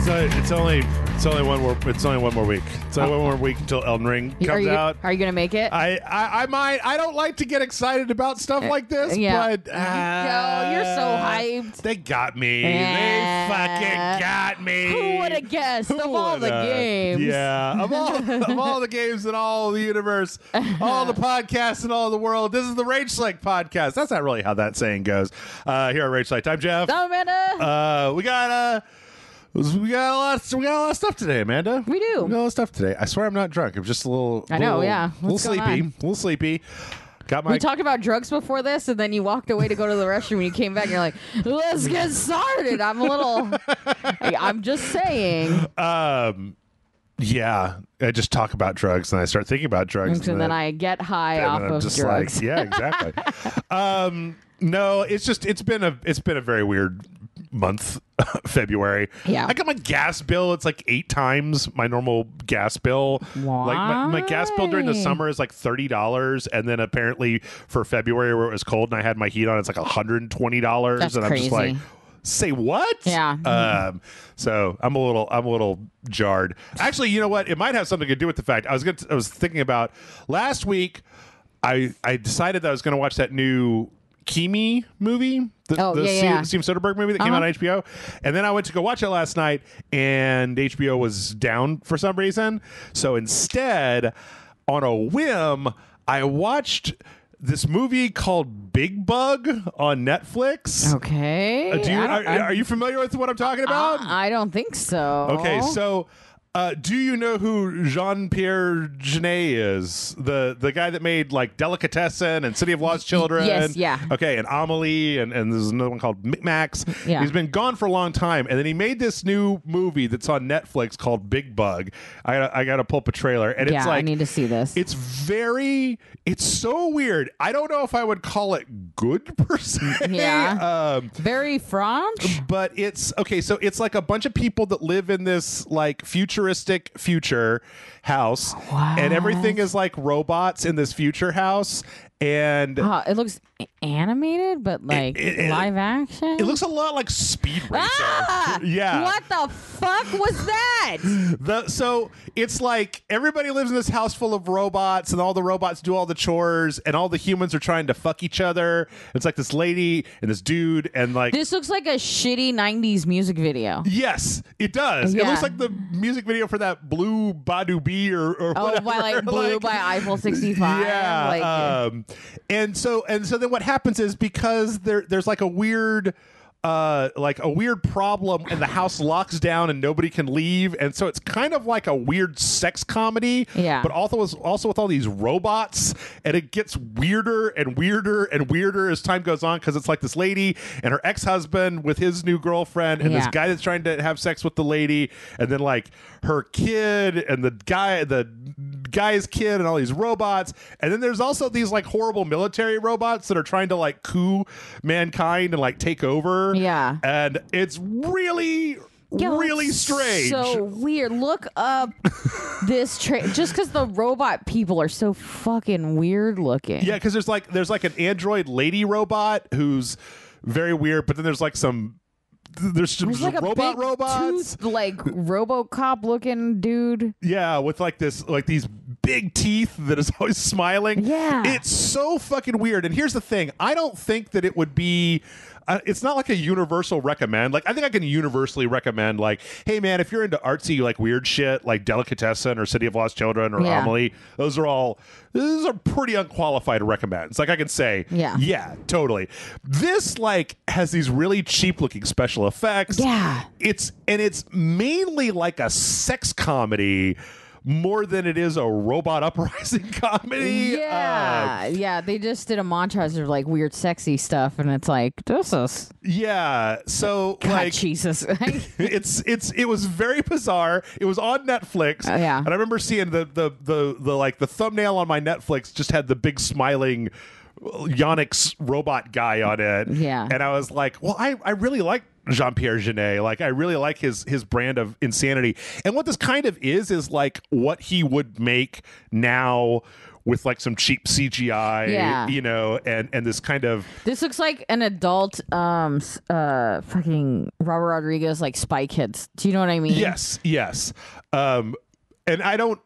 it's, a, it's only it's only one more it's only one more week. It's only one more week until Elden Ring comes are you out. are you gonna make it? I, I I might I don't like to get excited about stuff like this, yeah. but uh, you're so hyped. They got me. Yeah. They fucking got me. Who would have guessed Who of all the games? Yeah, of all of all the games in all the universe, all the podcasts in all the world, this is the Rage Select podcast. That's not really how that saying goes. Uh, here at Rage Select, I'm Jeff. Oh, Amanda. Uh, we got uh, we got a lot. Of, we got a lot of stuff today, Amanda. We do. We got a lot of stuff today. I swear I'm not drunk. I'm just a little. I know, little- yeah. A little sleepy. A little sleepy. Got my we talked about drugs before this, and then you walked away to go to the restroom. and you came back, and you're like, "Let's get started." I'm a little. I'm just saying. um. Yeah, I just talk about drugs and I start thinking about drugs. And then I get high off of drugs. like, yeah, exactly. um, no, it's just it's been a it's been a very weird month, February. Yeah. I got my gas bill. It's like eight times my normal gas bill. Like my, my gas bill during the summer is like thirty dollars, and then apparently for February where it was cold and I had my heat on, it's like hundred and twenty dollars, and I'm just like. Say what? Yeah. Um. So I'm a little. I'm a little jarred. Actually, you know what? It might have something to do with the fact I was. Gonna, I was thinking about last week. I I decided that I was going to watch that new Kimi movie. The, Oh, the yeah, Steve, yeah. Steve Soderbergh movie that came out on HBO. And then I went to go watch it last night, and HBO was down for some reason. So instead, on a whim, I watched this movie called Bigbug on Netflix. Okay. Uh, do you, are, are you familiar with what I'm talking about? I don't think so. Okay, so uh, do you know who Jean Pierre Jeunet is? The the guy that made like Delicatessen and City of Lost Children. yes, yeah. Okay, and Amelie, and, and there's another one called Micmacs. Yeah. He's been gone for a long time, and then he made this new movie that's on Netflix called Bigbug. I gotta, I got to pull up a trailer, and yeah, it's like I need to see this. it's very, it's so weird. I don't know if I would call it good per se. Yeah. Um, Very French. but it's okay so it's like a bunch of people that live in this like futuristic future house. And everything is like robots in this future house and Uh, it looks animated, but like it- it- live action. it looks a lot like speed racer Ah! yeah What the fuck was that? The, so it's like everybody lives in this house full of robots, and all the robots do all the chores, and all the humans are trying to fuck each other. It's like this lady and this dude, and like this looks like a shitty '90s music video. Yes, it does. It looks like the music video for that Blue Badu B or, or Oh, whatever. by like Blue Like, by Eiffel 65. Yeah. Like, um, and so and so then what happens is because there there's like a weird uh like a weird problem and the house locks down and nobody can leave. And so it's kind of like a weird sex comedy Yeah. but also with, also with all these robots. And it gets weirder and weirder and weirder as time goes on because it's like this lady and her ex-husband with his new girlfriend and this guy that's trying to have sex with the lady. And then like her kid and the guy the guy's kid and all these robots and then there's also these like horrible military robots that are trying to like coup mankind and like take over Yeah. and it's really Yo, really strange So weird. Look up this tra- just because the robot people are so fucking weird looking. Yeah, because there's like there's like an android lady robot who's very weird, but then there's like some there's some There's like a robot robots. tooth, like RoboCop looking dude. Yeah, with like this like these big teeth that is always smiling. Yeah. It's so fucking weird. And here's the thing, I don't think that it would be it's not like a universal recommend. Like I think I can universally recommend like, hey man, if you're into artsy like weird shit like Delicatessen or City of Lost Children or Yeah. Amelie, those are all those are pretty unqualified recommends. Like I can say, Yeah. yeah, totally. This like has these really cheap looking special effects. Yeah. It's and it's mainly like a sex comedy more than it is a robot uprising comedy. Yeah, Um, yeah. They just did a montage of like weird, sexy stuff, and it's like this is yeah. So God, like Jesus. it's it's it was very bizarre. It was on Netflix. Oh, yeah. And I remember seeing the the the the like the thumbnail on my Netflix just had the big smiling Yonyx robot guy on it. Yeah. And I was like, well, I, I really like Jean Pierre Jeunet. Like I really like his his brand of insanity. And what this kind of is is like what he would make now with like some cheap CGI, Yeah. you know, and and this kind of This looks like an adult, um, uh, fucking Robert Rodriguez, like Spy Kids. Do you know what I mean? yes, yes, um, and I don't.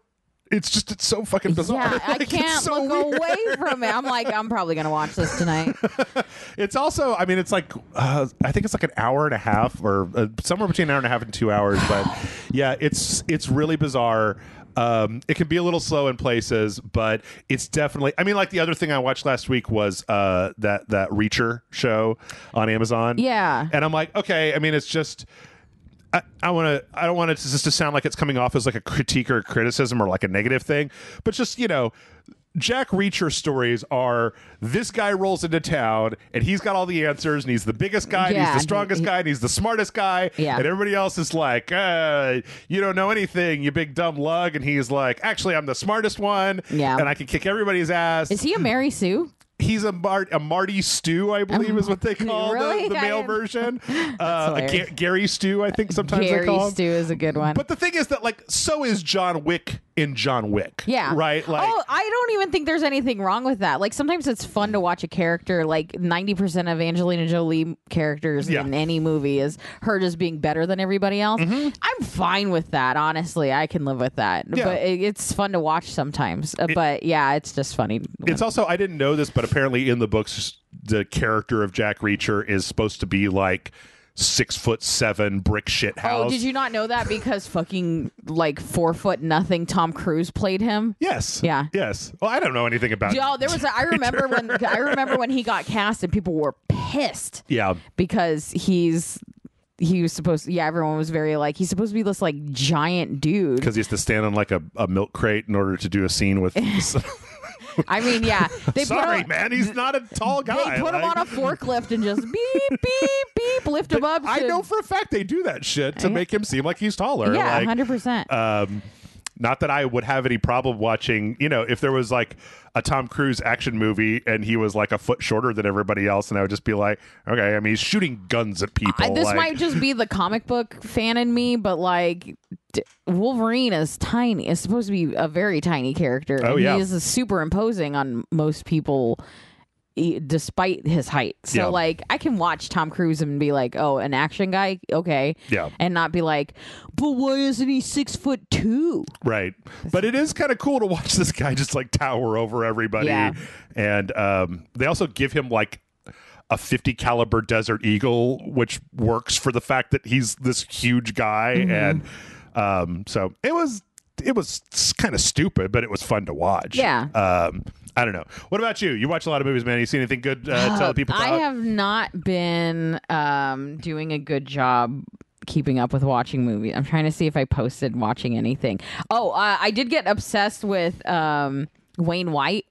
It's just it's so fucking bizarre. Yeah, I Like, it's can't so look weird. away from it. I'm like, I'm probably gonna watch this tonight. It's also, I mean, it's like uh, I think it's like an hour and a half, or uh, somewhere between an hour and a half and two hours. But yeah, it's it's really bizarre. Um, it can be a little slow in places, but it's definitely. I mean, like the other thing I watched last week was uh, that that Reacher show on Amazon. Yeah. and I'm like, okay. I mean, it's just. I, I want to. I don't want it to just to sound like it's coming off as like a critique or a criticism or like a negative thing, but just you know, Jack Reacher stories are this guy rolls into town and he's got all the answers and he's the biggest guy, and Yeah, he's the strongest he- guy, and he's the smartest guy, Yeah. and everybody else is like, uh, you don't know anything, you big dumb lug, and he's like, actually, I'm the smartest one, Yeah. and I can kick everybody's ass. Is he a Mary Sue? He's a Mar- a Marty Stew, I believe, is what they call Really? the, the male version. Uh, Gary Stew, I think sometimes Gary they call him. Stew is a good one. But the thing is that, like, so is John Wick in John Wick. yeah. Right? Like, oh, I don't even think there's anything wrong with that. Like sometimes it's fun to watch a character. Like 90% of Angelina Jolie characters Yeah. in any movie is her just being better than everybody else. I'm fine with that. Honestly, I can live with that. Mm-hmm. Yeah. But it, it's fun to watch sometimes. Uh, but yeah, it's just funny. It's also I didn't know this, but apparently in the books, the character of Jack Reacher is supposed to be like six foot seven brick shit house. Oh, did you not know that because fucking like four foot nothing Tom Cruise played him? Yes. Yeah. Yes. Well, I don't know anything about. Yo, there was a, I remember when I remember when he got cast and people were pissed Yeah. because he's he was supposed yeah everyone was very like he's supposed to be this like giant dude Because he has to stand on like a, a milk crate in order to do a scene with. i mean yeah they Sorry, put him, man, he's not a tall guy. they put him on a forklift and just beep beep beep lift him up I know for a fact they do that shit to make him seem like he's taller. yeah like, 100% um, not that I would have any problem watching, you know, if there was like a Tom Cruise action movie and he was like a foot shorter than everybody else, and I would just be like, okay, I mean, he's shooting guns at people. I, this like- might just be the comic book fan in me, but like d- Wolverine is tiny. Is supposed to be a very tiny character. Oh, and yeah. he is super imposing on most people, despite his height. So Yeah. like, I can watch Tom Cruise and be like, "Oh, an action guy, okay," Yeah. and not be like, "But why isn't he six foot two? Right. But it is kind of cool to watch this guy just like tower over everybody. Yeah. And um, they also give him like a 50 caliber Desert Eagle, which works for the fact that he's this huge guy. Mm-hmm. And um, so it was. It was kind of stupid, but it was fun to watch. Yeah. Um, I don't know. What about you? You watch a lot of movies, man. You see anything good uh, tell people about? I have not been um, doing a good job keeping up with watching movies. I'm trying to see if I posted watching anything. Oh, uh, I did get obsessed with um, Wayne White.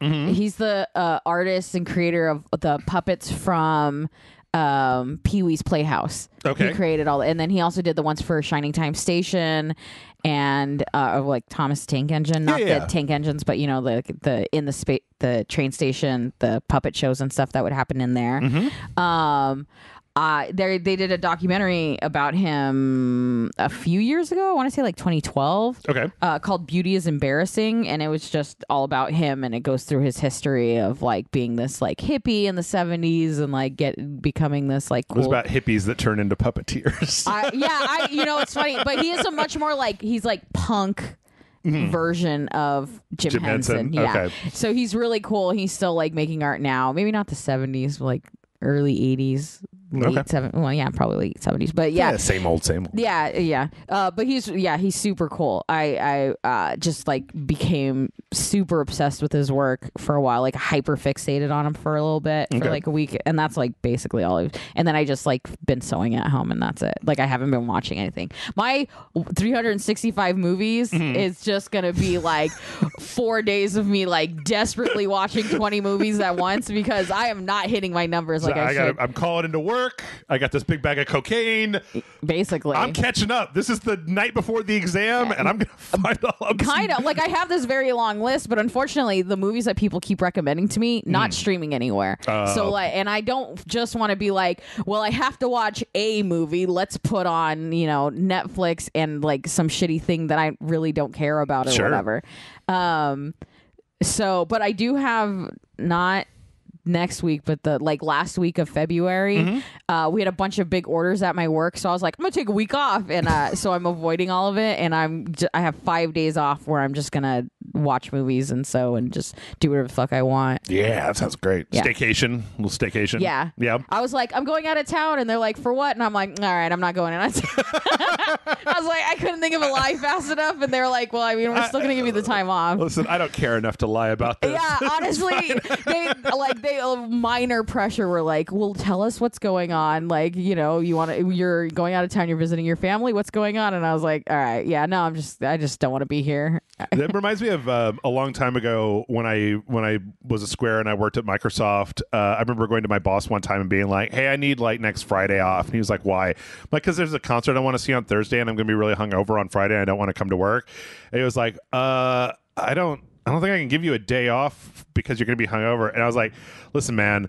Mm-hmm. He's the uh, artist and creator of the puppets from um, Pee Wee's Playhouse. Okay. He created all, and then he also did the ones for Shining Time Station and uh, like Thomas Tank Engine, not Yeah, yeah. the tank engines, but you know the the in the space the train station, the puppet shows and stuff that would happen in there. Mm-hmm. Um, uh, they they did a documentary about him a few years ago. I want to say like 2012 Okay. uh, called Beauty is Embarrassing. And it was just all about him. And it goes through his history of like being this like hippie in the 70s and like get becoming this like It was about hippies that turn into puppeteers. I, yeah, I, you know, it's funny, but he is a much more like, he's like punk. Version of Jim, Mm-hmm. Jim Henson, Yeah. okay. So he's really cool. He's still like making art now. Maybe not the 70s, like early 80s, late Okay. 70s. Well, yeah, probably late 70s. But yeah, same old, same old. yeah, yeah. Uh, but he's yeah, he's super cool. I I uh, just like became super obsessed with his work for a while, like hyper fixated on him for a little bit Okay. for like a week, and that's like basically all. I've, and then I just like been sewing at home, and that's it. Like I haven't been watching anything. My 365 movies Mm-hmm. is just gonna be like four days of me like desperately watching 20 movies at once because I am not hitting my numbers like So I, I should. I'm calling into work. I got this big bag of cocaine. basically, I'm catching up. This is the night before the exam, and I'm gonna find all of kind of like I have this very long list, but unfortunately, the movies that people keep recommending to me not streaming anywhere. Oh. so like, and I don't just want to be like, well, I have to watch a movie. Let's put on you know Netflix and like some shitty thing that I really don't care about or Sure. whatever. Um, so, but I do have not next week, but the like last week of February, Mm-hmm. uh, we had a bunch of big orders at my work. So I was like, I'm gonna take a week off, and uh, so I'm avoiding all of it, and I'm j- I have five days off where I'm just gonna watch movies and so and just do whatever the fuck I want. Yeah, that sounds great. Yeah. Staycation, little staycation. Yeah. Yeah. I was like, I'm going out of town, and they're like, for what? And I'm like, all right, I'm not going out of town. I was like, I couldn't think of a lie fast enough, and they were like, well, I mean, we're still gonna give you the time off. Listen, I don't care enough to lie about this. Yeah, honestly, they like they uh, minor pressure were like, "Well, tell us what's going on. Like, you know, you want to you're going out of town, you're visiting your family. What's going on?" And I was like, "All right, yeah, no, I'm just I just don't want to be here." that reminds me of um, a long time ago when I when I was a Square and I worked at Microsoft. Uh, I remember going to my boss one time and being like, "Hey, I need like next Friday off." And he was like, "Why?" I'm like, "Because there's a concert I want to see on Thursday, and I'm going to be really hungover on Friday. and I don't want to come to work." And he was like, "Uh, I don't." I don't think I can give you a day off because you're going to be hungover. And I was like, listen, man,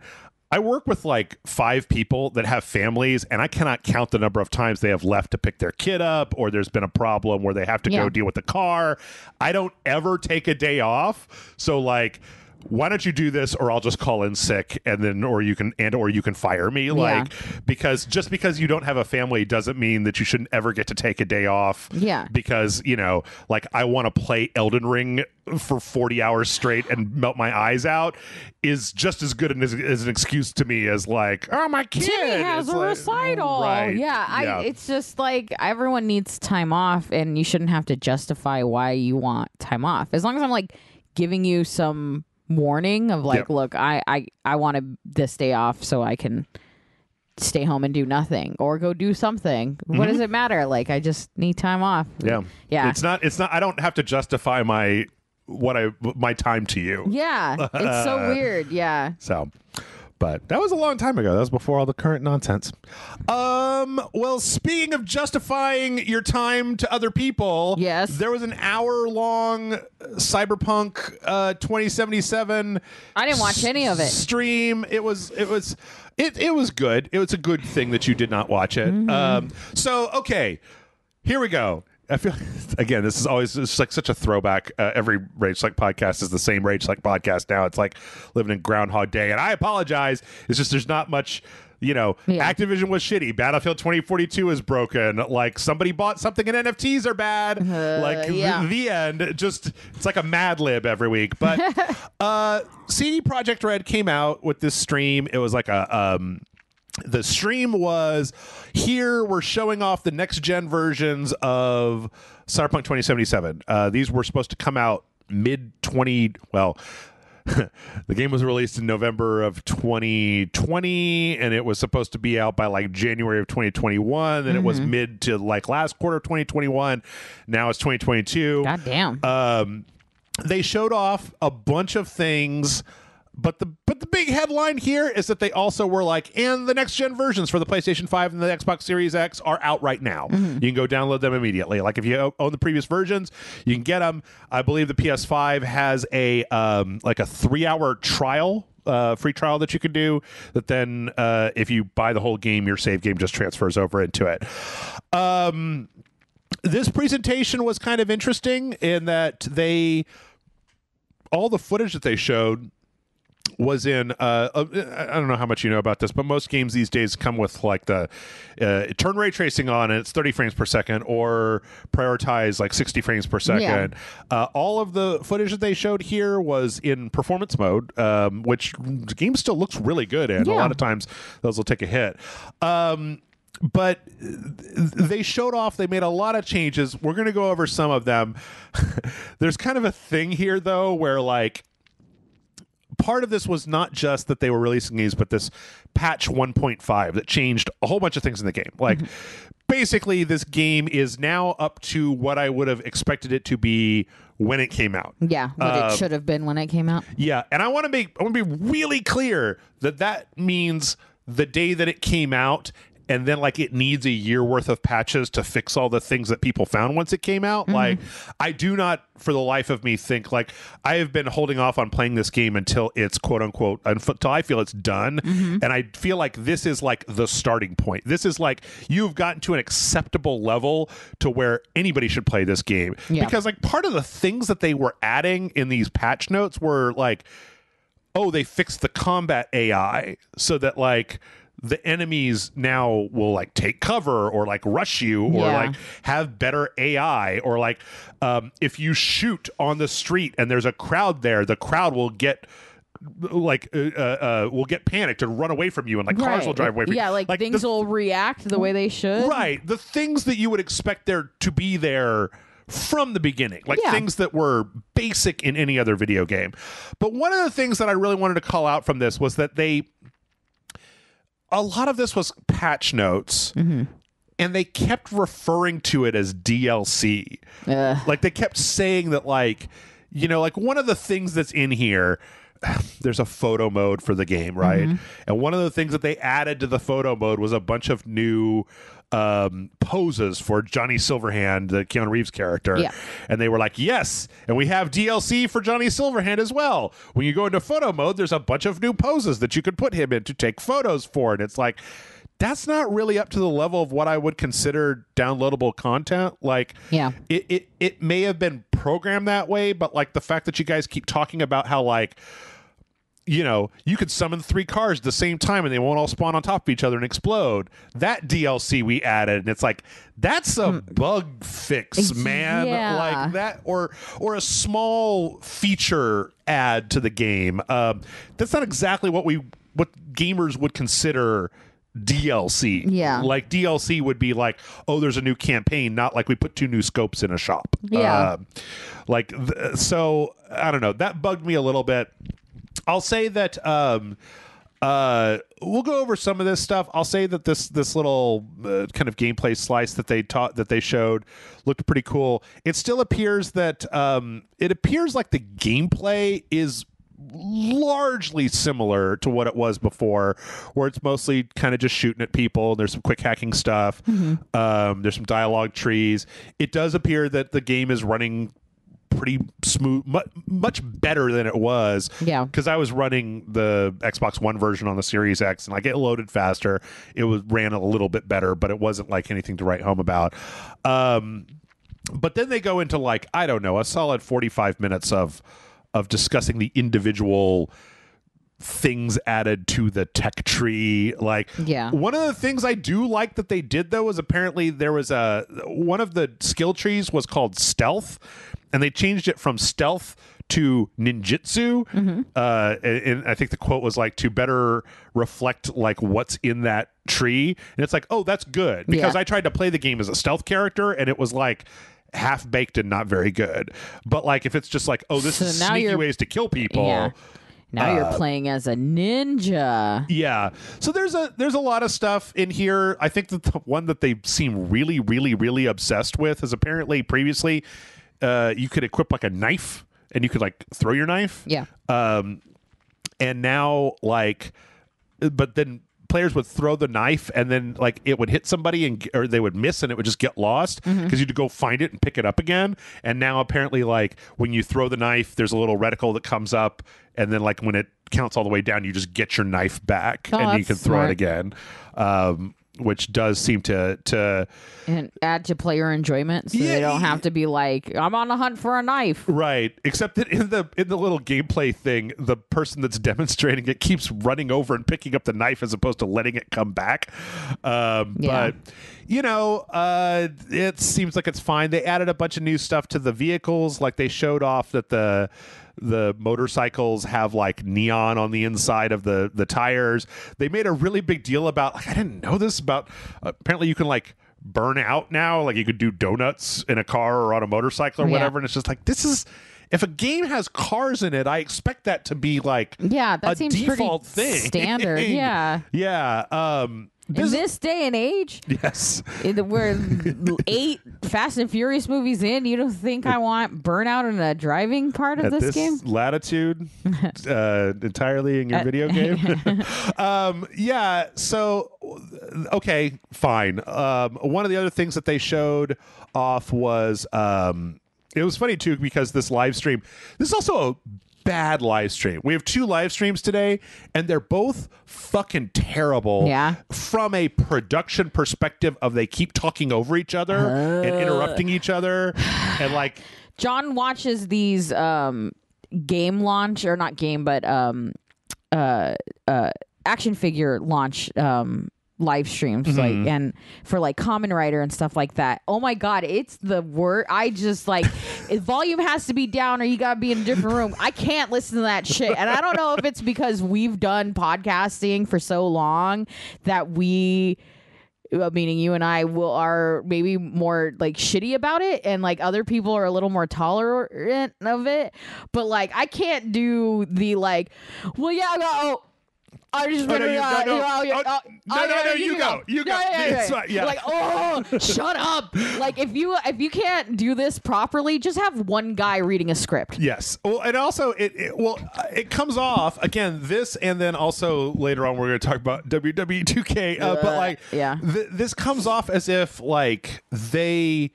I work with like five people that have families, and I cannot count the number of times they have left to pick their kid up, or there's been a problem where they have to Yeah. go deal with the car. I don't ever take a day off. So, like, why don't you do this or I'll just call in sick and then or you can and or you can fire me like because just because you don't have a family doesn't mean that you shouldn't ever get to take a day off Yeah. because you know like i want to play elden ring for 40 hours straight and melt my eyes out is just as good an, as, as an excuse to me as like oh my kid Timmy has It's a like- recital. right Yeah, I, it's just like everyone needs time off, and you shouldn't have to justify why you want time off. As long as I'm like giving you some warning of like, look, I I I wanted this day off so I can stay home and do nothing or go do something. What does it matter? Like, I just need time off. Mm-hmm. yeah Yeah. it's not it's not i don't have to justify my what i my time to you Yeah, it's so weird. Yeah. So, but that was a long time ago. That was before all the current nonsense. Um, well, speaking of justifying your time to other people, Yes. there was an hour long Cyberpunk uh 2077 I didn't watch any of it. stream. It was it was it it was good. It was a good thing that you did not watch it. Mm-hmm. Um so okay, here we go. I feel again. This is always it's like such a throwback. Uh, every Rage Like podcast is the same Rage Like podcast now. It's like living in Groundhog Day, and I apologize. It's just there's not much. You know, Yeah. Activision was shitty. Battlefield 2042 is broken. Like somebody bought something and NFTs are bad. like th- yeah. the end. Just it's like a Mad Lib every week. But uh, CD Projekt Red came out with this stream. It was like a um, the stream was here we're showing off the next gen versions of cyberpunk 2077 uh, these were supposed to come out mid 20 well the game was released in november of 2020 and it was supposed to be out by like january of 2021 then it was mid to like last quarter of 2021 now it's 2022 God damn. um, they showed off a bunch of things but the but the big headline here is that they also were like and the next gen versions for the PlayStation 5 and the Xbox Series X are out right now. You can go download them immediately. Like if you own the previous versions, you can get them. I believe the PS5 has a um like a 3-hour trial uh, free trial that you can do that then uh, if you buy the whole game your save game just transfers over into it um, this presentation was kind of interesting in that they all the footage that they showed was in uh, uh, I don't know how much you know about this, but most games these days come with like the uh, turn ray tracing on and it's 30 frames per second or prioritize like 60 frames per second. Uh, all of the footage that they showed here was in performance mode, um, which the game still looks really good in. A lot of times those will take a hit. Um, but they showed off they made a lot of changes we're going to go over some of them there's kind of a thing here though where like part of this was not just that they were releasing these but this patch 1.5 that changed a whole bunch of things in the game like basically this game is now up to what i would have expected it to be when it came out yeah, what uh, it should have been when it came out. yeah, and I want to make I want to be really clear that that means the day that it came out and then like it needs a year worth of patches to fix all the things that people found once it came out. Mm-hmm. Like I do not for the life of me think like I have been holding off on playing this game until it's quote unquote until I feel it's done. Mm-hmm. And I feel like this is like the starting point. This is like you've gotten to an acceptable level to where anybody should play this game. Yeah. Because like part of the things that they were adding in these patch notes were like oh, they fixed the combat AI so that like the enemies now will like take cover or like rush you or Yeah. like have better AI or like um, if you shoot on the street and there's a crowd there, the crowd will get like uh, uh, uh, will get panicked and run away from you and like cars Right. will drive away from you. Yeah, like, the things will react the way they should. Right. The things that you would expect there to be there from the beginning, like Yeah. things that were basic in any other video game. But one of the things that I really wanted to call out from this was that they, a lot of this was patch notes. Mm-hmm. And they kept referring to it as DLC. Ugh. Like they kept saying that, like, you know, like one of the things that's in here, there's a photo mode for the game, right? Mm-hmm. And one of the things that they added to the photo mode was a bunch of new um poses for Johnny Silverhand, the Keanu Reeves character. Yeah. And they were like, "Yes, and we have DLC for Johnny Silverhand as well. When you go into photo mode, there's a bunch of new poses that you could put him in to take photos for." And it's like that's not really up to the level of what I would consider downloadable content. Like, Yeah. it, it it may have been programmed that way, but like the fact that you guys keep talking about how like you know you could summon three cars at the same time and they won't all spawn on top of each other and explode. That DLC we added, and it's like that's a bug fix, man. Yeah. Like that, or or a small feature add to the game. Um, that's not exactly what we what gamers would consider DLC. Yeah. Like DLC would be like, oh, there's a new campaign, not like we put two new scopes in a shop. Yeah. Um, like th- so I don't know. That bugged me a little bit. I'll say that um uh we'll go over some of this stuff. I'll say that this this little uh, kind of gameplay slice that they taught that they showed looked pretty cool. It still appears that um it appears like the gameplay is largely similar to what it was before, where it's mostly kind of just shooting at people. There's some quick hacking stuff. Um, there's some dialogue trees. It does appear that the game is running pretty smooth, much better than it was. Yeah. because I was running the Xbox One version on the Series X, and like it loaded faster. It was ran a little bit better, but it wasn't like anything to write home about. Um, but then they go into like I don't know, a solid forty five minutes of of discussing the individual things added to the tech tree like Yeah. one of the things i do like that they did though is apparently there was a one of the skill trees was called stealth and they changed it from stealth to ninjutsu uh and, and i think the quote was like to better reflect like what's in that tree and it's like oh that's good because Yeah. i tried to play the game as a stealth character and it was like half baked and not very good but like if it's just like oh this So is now sneaky ways to kill people Yeah. Now Uh, you're playing as a ninja. yeah. So there's a there's a lot of stuff in here. I think that the one that they seem really really really obsessed with is apparently previously uh, you could equip like a knife and you could like throw your knife. Yeah. Um, and now like, but then players would throw the knife and then like it would hit somebody and or they would miss and it would just get lost because Mm-hmm. you'd go find it and pick it up again. And now apparently like when you throw the knife, there's a little reticle that comes up and then like when it counts all the way down, you just get your knife back Oh, and you can throw it again. Um, which does seem to to And add to player enjoyment so Yeah, they don't have to be like, I'm on a hunt for a knife. Right. Except that in the in the little gameplay thing, the person that's demonstrating it keeps running over and picking up the knife as opposed to letting it come back. Um, Yeah. But you know, uh, it seems like it's fine. They added a bunch of new stuff to the vehicles, like they showed off that the the motorcycles have like neon on the inside of the the tires. They made a really big deal about. Like, I didn't know this about. apparently, you can like burn out now. Like you could do donuts in a car or on a motorcycle or Yeah. whatever. And it's just like this is. If a game has cars in it, I expect that to be like Yeah, that a seems default pretty thing. standard. Yeah. yeah. Um, In this, day and age, yes. in the- we're eight Fast and Furious movies in. You don't think I want burnout in a driving part of at this, this game? latitude uh, entirely in your Uh, video game. um, yeah. So okay, fine. Um, one of the other things that they showed off was um, it was funny too because this live stream. This is also a bad live stream. We have two live streams today, and they're both fucking terrible. Yeah. From a production perspective, of they keep talking over each other and interrupting each other, and like John watches these um game launch or not game but um uh uh action figure launch um live streams Mm-hmm. like and for like Kamen Rider and stuff like that oh my god it's the word i just like if volume has to be down or you gotta be in a different room i can't listen to that shit and i don't know if it's because we've done podcasting for so long that we uh, meaning you and I will are maybe more like shitty about it, and like other people are a little more tolerant of it. But like I can't do the like, well, yeah, no. I just Oh, no, you- no, uh, no. uh, Oh, uh, no, uh, no, yeah, no, you go. You go. Yeah, yeah, It's yeah. fine, yeah. Like, oh, shut up! Like, if you if you can't do this properly, just have one guy reading a script. Yes. Well, and also it, it well uh, it comes off again this and then also later on we're going to talk about WWE 2K uh, but like yeah. th- this comes off as if like they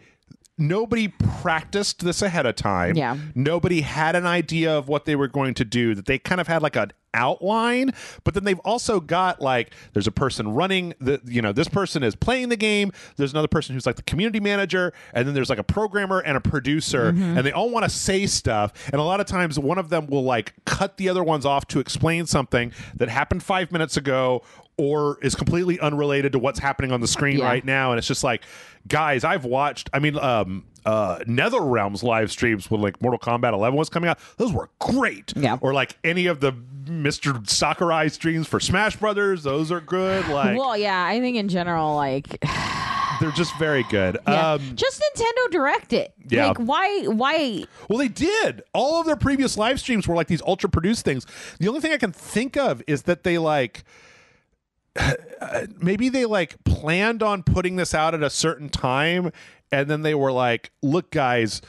nobody practiced this ahead of time. Yeah. Nobody had an idea of what they were going to do. That they kind of had like an outline, but then they've also got like there's a person running the you know this person is playing the game. There's another person who's like the community manager, and then there's like a programmer and a producer, mm-hmm. and they all want to say stuff. And a lot of times one of them will like cut the other ones off to explain something that happened five minutes ago or is completely unrelated to what's happening on the screen Yeah. right now and it's just like guys i've watched i mean um uh nether realms live streams when like mortal kombat 11 was coming out those were great Yeah. or like any of the mr sakurai streams for smash brothers those are good like Well, yeah, I think in general, like, they're just very good yeah. um just Nintendo Direct it. Yeah. Like, why? Why? Well, they did. All of their previous live streams were like these ultra produced things. The only thing I can think of is that they like maybe they like planned on putting this out at a certain time and then they were like, "Look guys,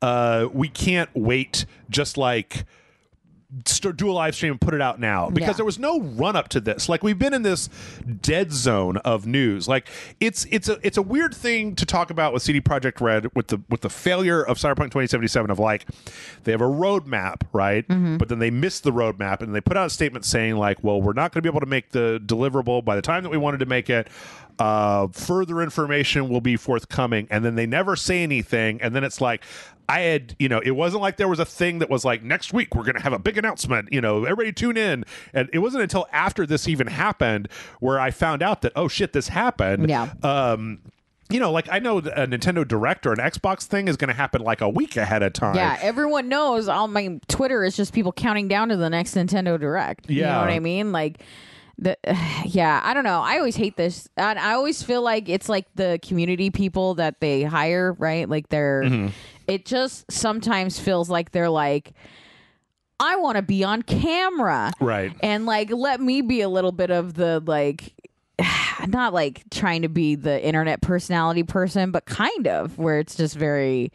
uh we can't wait just like st- do a live stream and put it out now because Yeah. there was no run up to this. Like we've been in this dead zone of news. Like it's it's a it's a weird thing to talk about with CD Projekt Red with the with the failure of Cyberpunk 2077 of like they have a roadmap, right? Mm-hmm. But then they missed the roadmap and they put out a statement saying like, well, we're not going to be able to make the deliverable by the time that we wanted to make it. Uh, further information will be forthcoming, and then they never say anything, and then it's like. I had, you know, it wasn't like there was a thing that was like next week we're going to have a big announcement, you know, everybody tune in. And it wasn't until after this even happened where I found out that oh shit this happened. Yeah. Um you know, like I know a Nintendo Direct or an Xbox thing is going to happen like a week ahead of time. Yeah, everyone knows. All my Twitter is just people counting down to the next Nintendo Direct. you know Yeah. what I mean? Like, the yeah, I don't know. I always hate this. And I always feel like it's like the community people that they hire, right? Like they're. Mm-hmm. It just sometimes feels like they're like. I want to be on camera. Right. And like let me be a little bit of the like not like trying to be the internet personality person, but kind of where it's just very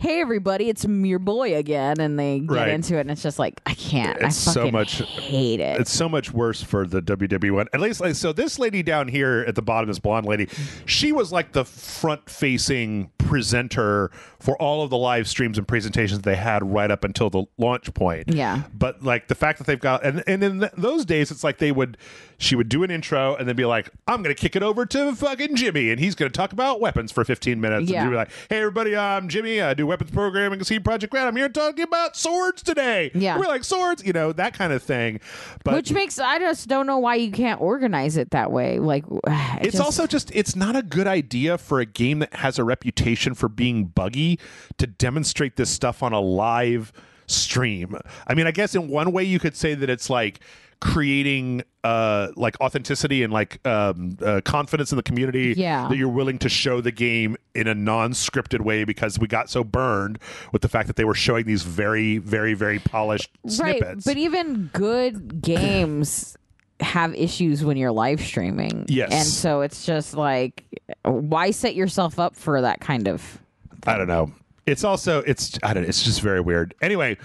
Hey everybody, it's your boy again, and they get Right. into it, and it's just like I can't. It's I so much- hate it. It's so much worse for the WWE one. At least, like, so this lady down here at the bottom, this blonde lady, she was like the front-facing presenter for all of the live streams and presentations they had right up until the launch point. Yeah. But like the fact that they've got, and and in th- those days, it's like they would, she would do an intro and then be like, "I'm going to kick it over to fucking Jimmy, and he's going to talk about weapons for 15 minutes." Yeah. And be like, "Hey everybody, I'm Jimmy. I do weapons programming CD Projekt Red. I'm here talking about swords today." Yeah. We're like swords, you know, that kind of thing. But Which makes I just don't know why you can't organize it that way. Like it it's just- also just it's not a good idea for a game that has a reputation for being buggy to demonstrate this stuff on a live stream. I mean, I guess in one way you could say that it's like creating uh like authenticity and like um uh, confidence in the community Yeah. that you're willing to show the game in a non-scripted way because we got so burned with the fact that they were showing these very very very polished right. snippets But even good games have issues when you're live streaming. Yes. and so it's just like why set yourself up for that kind of I don't know. It's also it's I don't know, it's just very weird. Anyway,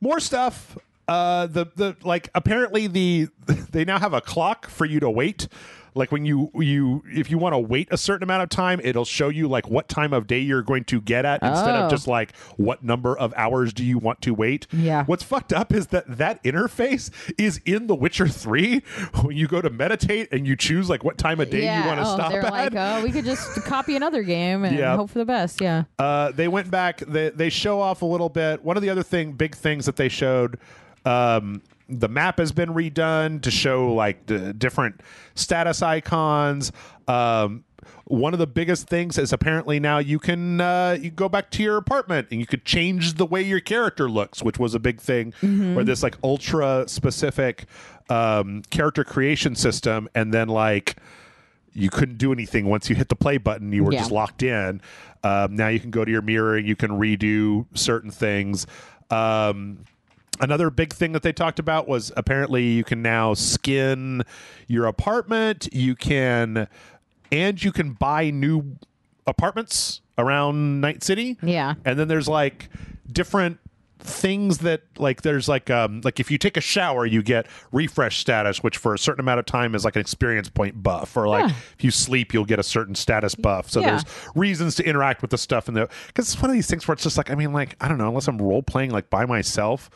more stuff. Uh the the like apparently the they now have a clock for you to wait like when you you if you want to wait a certain amount of time, it'll show you like what time of day you're going to get at instead Oh. of just like what number of hours do you want to wait. Yeah. What's fucked up is that that interface is in The Witcher 3 when you go to meditate and you choose like what time of day yeah. you want to oh, stop they're at. like, oh, we could just copy another game and Yeah. hope for the best. Yeah. Uh, they went back. They they show off a little bit. One of the other thing, big things that they showed. Um, the map has been redone to show like the different status icons. Um, one of the biggest things is apparently now you can uh, you go back to your apartment and you could change the way your character looks, which was a big thing. Or this like ultra specific um, character creation system, and then like you couldn't do anything once you hit the play button. You were Yeah. just locked in. Um, now you can go to your mirror and you can redo certain things. Um, another big thing that they talked about was apparently you can now skin your apartment. You can, and you can buy new apartments around Night City. Yeah. And then there's like different things that like there's like um like if you take a shower you get refresh status which for a certain amount of time is like an experience point buff or like Yeah. if you sleep you'll get a certain status buff so Yeah. there's reasons to interact with the stuff in the because it's one of these things where it's just like i mean like i don't know unless i'm role playing like by myself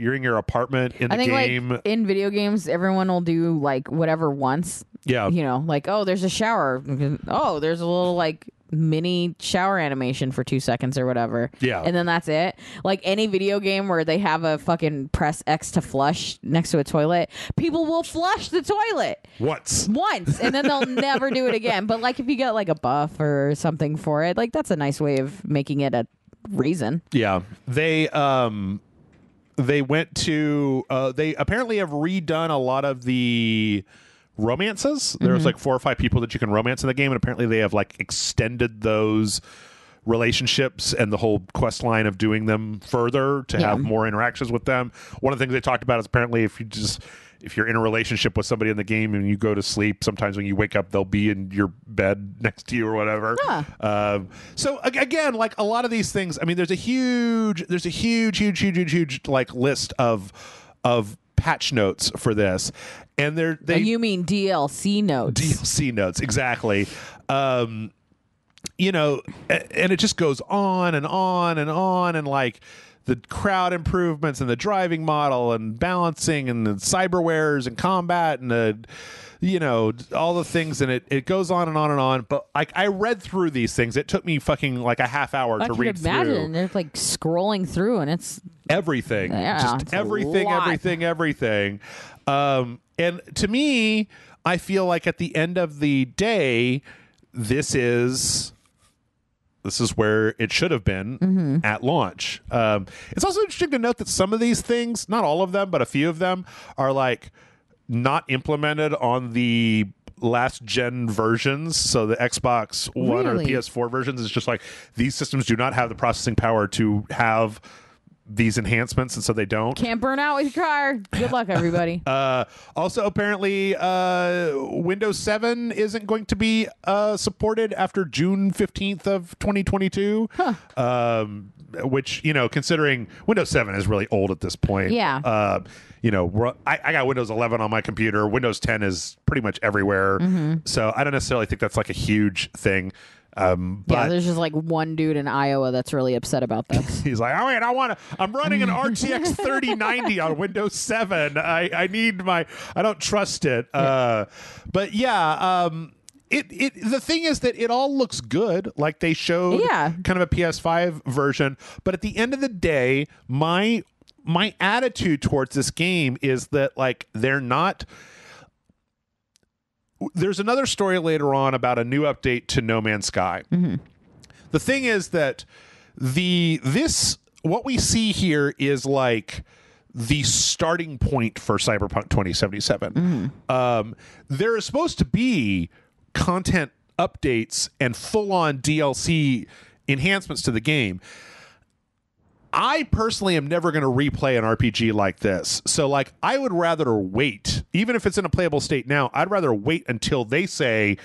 you're in your apartment in the I think game like in video games, everyone will do like whatever once. yeah You know, like oh, there's a shower. Oh, there's a little like mini shower animation for two seconds or whatever. Yeah. and then that's it. Like any video game where they have a fucking press X to flush next to a toilet, people will flush the toilet once once and then they'll never do it again. But like if you get like a buff or something for it, like that's a nice way of making it a reason. Yeah, they um they went to uh they apparently have redone a lot of the romances. There's like four or five people that you can romance in the game and apparently they have like extended those relationships and the whole quest line of doing them further to Yeah. have more interactions with them. One of the things they talked about is apparently if you just if you're in a relationship with somebody in the game and you go to sleep, sometimes when you wake up, they'll be in your bed next to you or whatever. Huh. Um, so again, like a lot of these things, I mean, there's a huge, there's a huge, huge, huge, huge, huge like list of of patch notes for this, and they're they you mean DLC notes? DLC notes exactly. Um, you know, and it just goes on and on and on, and like the crowd improvements and the driving model and balancing and the cyberwares and combat and the you know all the things. And it it goes on and on and on. But like i read through these things. It took me fucking like a half hour I to read imagine. through They're like scrolling through, and it's everything. Yeah, just it's everything everything everything. Um and to me i feel like at the end of the day this is this is where it should have been Mm-hmm. at launch. Um it's also interesting to note that some of these things not all of them but a few of them are like not implemented on the last gen versions. So the xbox one or the ps4 versions is just like these systems do not have the processing power to have these enhancements and so they don't can't burn out with your car. Good luck, everybody. uh, also, apparently, uh, Windows 7 isn't going to be uh, supported after June 15th of 2022. Um, which, you know, considering Windows 7 is really old at this point. Yeah. Uh, you know, I, I got Windows 11 on my computer. Windows 10 is pretty much everywhere. Mm-hmm. So I don't necessarily think that's like a huge thing. Um, yeah, there's just like one dude in Iowa that's really upset about this. He's like, "All right, I want to. I'm running an RTX 3090 on Windows 7. I I need my. I don't trust it. Uh, but yeah. Um, it, it the thing is that it all looks good like they showed Yeah. kind of a PS5 version but at the end of the day my my attitude towards this game is that like they're not there's another story later on about a new update to No Man's Sky. The thing is that the this what we see here is like the starting point for Cyberpunk 2077. Um, there is supposed to be content updates and full on DLC enhancements to the game. I personally am never going to replay an RPG like this. So, like, I would rather wait, even if it's in a playable state now, I'd rather wait until they say,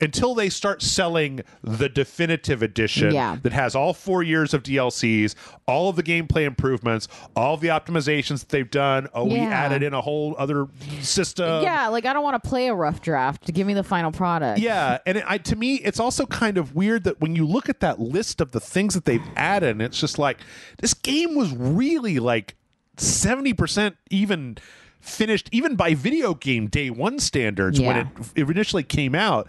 until they start selling the definitive edition Yeah. that has all four years of DLCs, all of the gameplay improvements, all the optimizations that they've done. Oh, we added in a whole other system. yeah, like I don't want to play a rough draft. Give me the final product. Yeah, and it, I, to me, it's also kind of weird that when you look at that list of the things that they've added, and it's just like this game was really like seventy percent even finished, even by video game day one standards when it, it initially came out,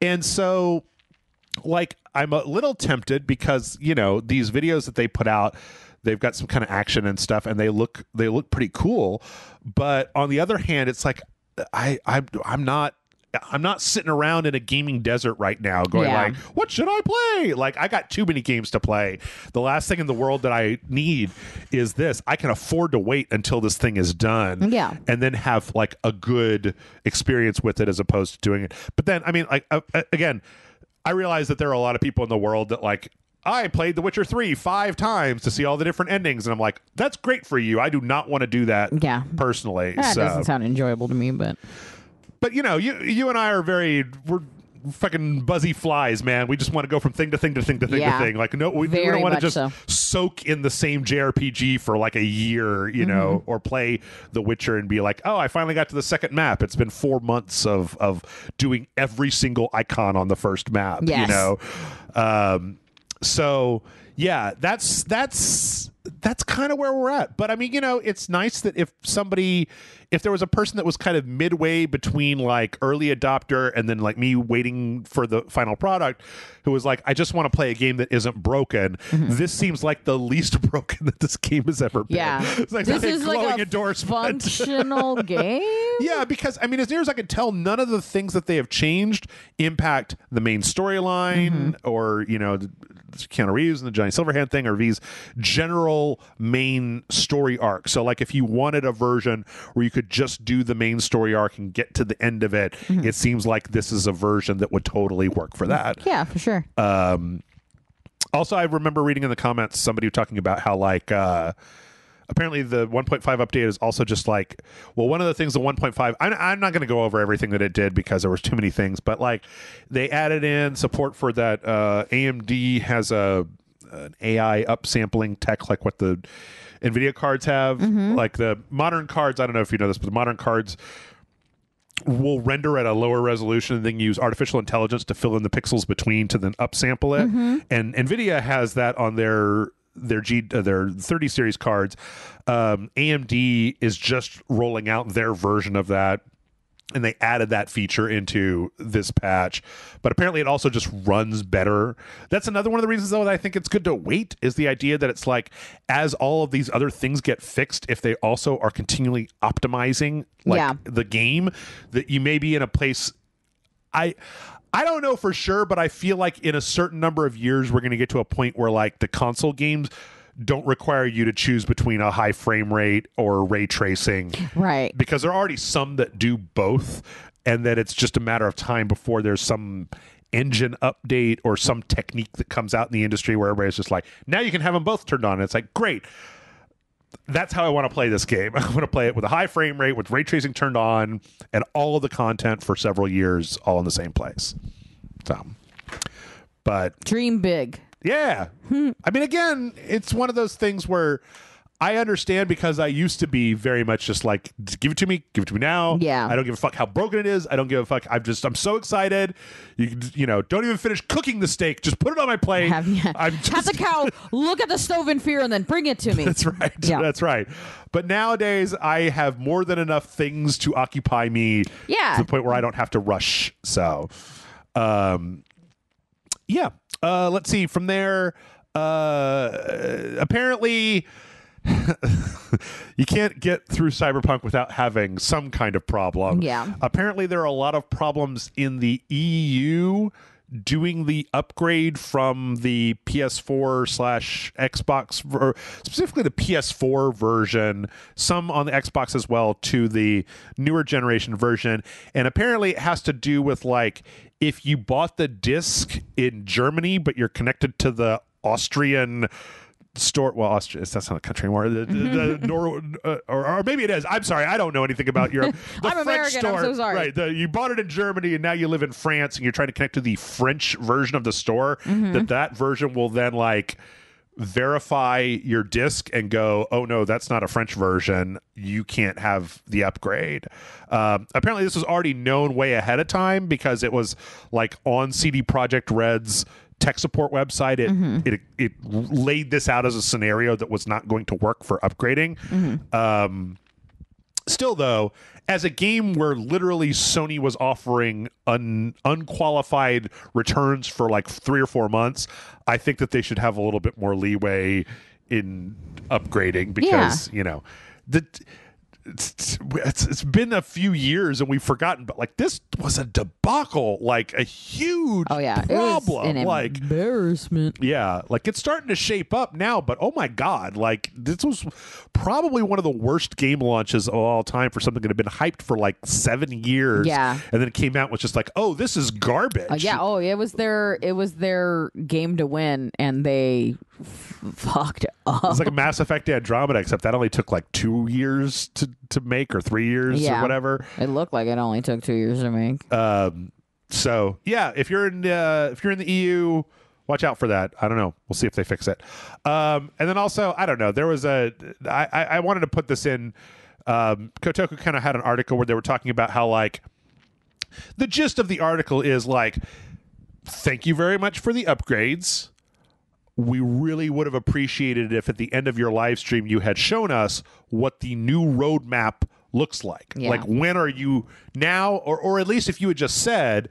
and so like I'm a little tempted because you know these videos that they put out they've got some kind of action and stuff and they look they look pretty cool. But on the other hand it's like I I I'm not I'm not sitting around in a gaming desert right now going Yeah. like what should I play like I got too many games to play the last thing in the world that I need is this I can afford to wait until this thing is done Yeah. and then have like a good experience with it as opposed to doing it but then I mean like uh, uh, again I realize that there are a lot of people in the world that like I played The Witcher 3 five times to see all the different endings and I'm like that's great for you. I do not want to do that Yeah. personally. That so doesn't sound enjoyable to me, but but you know, you you and I are very we're fucking buzzy flies, man. We just want to go from thing to thing to thing to thing Yeah. to thing. Like no, we, we don't want to just so. soak in the same JRPG for like a year, you know, Mm-hmm. or play The Witcher and be like, oh, I finally got to the second map. It's been four months of of doing every single icon on the first map, you know. Um, so yeah, that's that's that's kind of where we're at. But I mean, you know, it's nice that if somebody, if there was a person that was kind of midway between like early adopter and then like me waiting for the final product, who was like, I just want to play a game that isn't broken. Mm-hmm. This seems like the least broken that this game has ever been. yeah. it's like this is glowing like a endorsement. functional game. Yeah, because I mean, as near as I can tell, none of the things that they have changed impact the main storyline mm-hmm. or you know Keanu Reeves and the Johnny Silverhand thing or these general main story arc. So, like, if you wanted a version where you could just do the main story arc and get to the end of it, it seems like this is a version that would totally work for that. Yeah, for sure. Um, also, I remember reading in the comments somebody talking about how like uh, apparently the 1.5 update is also just like well, one of the things the 1.5. I'm, I'm not going to go over everything that it did because there was too many things, but like they added in support for that. Uh, AMD has a an AI upsampling tech like what the Nvidia cards have. Like the modern cards, I don't know if you know this, but the modern cards will render at a lower resolution and then use artificial intelligence to fill in the pixels between to then upsample it. And Nvidia has that on their their G uh, their 30 series cards. Um, AMD is just rolling out their version of that. And they added that feature into this patch, but apparently it also just runs better. That's another one of the reasons, though, that I think it's good to wait is the idea that it's like as all of these other things get fixed, if they also are continually optimizing like Yeah. the game that you may be in a place i i don't know for sure but i feel like in a certain number of years we're going to get to a point where like the console games don't require you to choose between a high frame rate or ray tracing. Right. because there are already some that do both and that it's just a matter of time before there's some engine update or some technique that comes out in the industry where everybody's just like now you can have them both turned on. And it's like great that's how I want to play this game. I want to play it with a high frame rate, with ray tracing turned on, and all of the content for several years all in the same place. So, but Dream big. yeah, hmm. I mean, again, it's one of those things where I understand because I used to be very much just like, "Just give it to me, give it to me now. Yeah. I don't give a fuck how broken it is. I don't give a fuck. I'm just, I'm so excited. You, can- you know, don't even finish cooking the steak. Just put it on my plate. Have, yeah. I'm Have just, the cow look at the stove in fear and then bring it to me. That's right. Yeah. That's right. But nowadays, I have more than enough things to occupy me Yeah. to the point where I don't have to rush. So, um, yeah. Uh, let's see. From there, uh, apparently, you can't get through Cyberpunk without having some kind of problem. Yeah. Apparently, there are a lot of problems in the EU doing the upgrade from the PS4 slash Xbox, ver- specifically the PS4 version, some on the Xbox as well, to the newer generation version. And apparently, it has to do with like if you bought the disc in Germany, but you're connected to the Austrian store. Well, Austria, that's not a country anymore. The, the, the Nor, uh, or, or maybe it is. I'm sorry, I don't know anything about Europe. The I'm French American, I'm store, so sorry. Right, the, you bought it in Germany, and now you live in France, and you're trying to connect to the French version of the store. Mm-hmm. That that version will then like verify your disc and go, oh no, that's not a French version. You can't have the upgrade. Um, apparently, this was already known way ahead of time because it was like on CD Projekt Red's tech support website. It it it laid this out as a scenario that was not going to work for upgrading. Um, still though as a game where literally sony was offering un- unqualified returns for like three or four months i think that they should have a little bit more leeway in upgrading because you know the it's, it's, it's been a few years and we've forgotten but like this was a debacle like a huge Oh yeah, problem it was an like embarrassment. yeah, like it's starting to shape up now, but oh my god, like this was probably one of the worst game launches of all time for something that had been hyped for like seven years. Yeah. and then it came out and was just like, oh, this is garbage. Uh, yeah. Oh, it was their it was their game to win, and they f- fucked up. It's like a Mass Effect Andromeda, except that only took like two years to, to make or three years or whatever. It looked like it only took two years to make. Um, so yeah, if you're in uh, if you're in the EU, watch out for that. I don't know. We'll see if they fix it. Um, and then also, I don't know. There was a I I, I wanted to put this in. Um, Kotaku kind of had an article where they were talking about how like the gist of the article is like, thank you very much for the upgrades. We really would have appreciated it if at the end of your live stream you had shown us what the new roadmap looks like. Yeah. Like when are you now or or at least if you had just said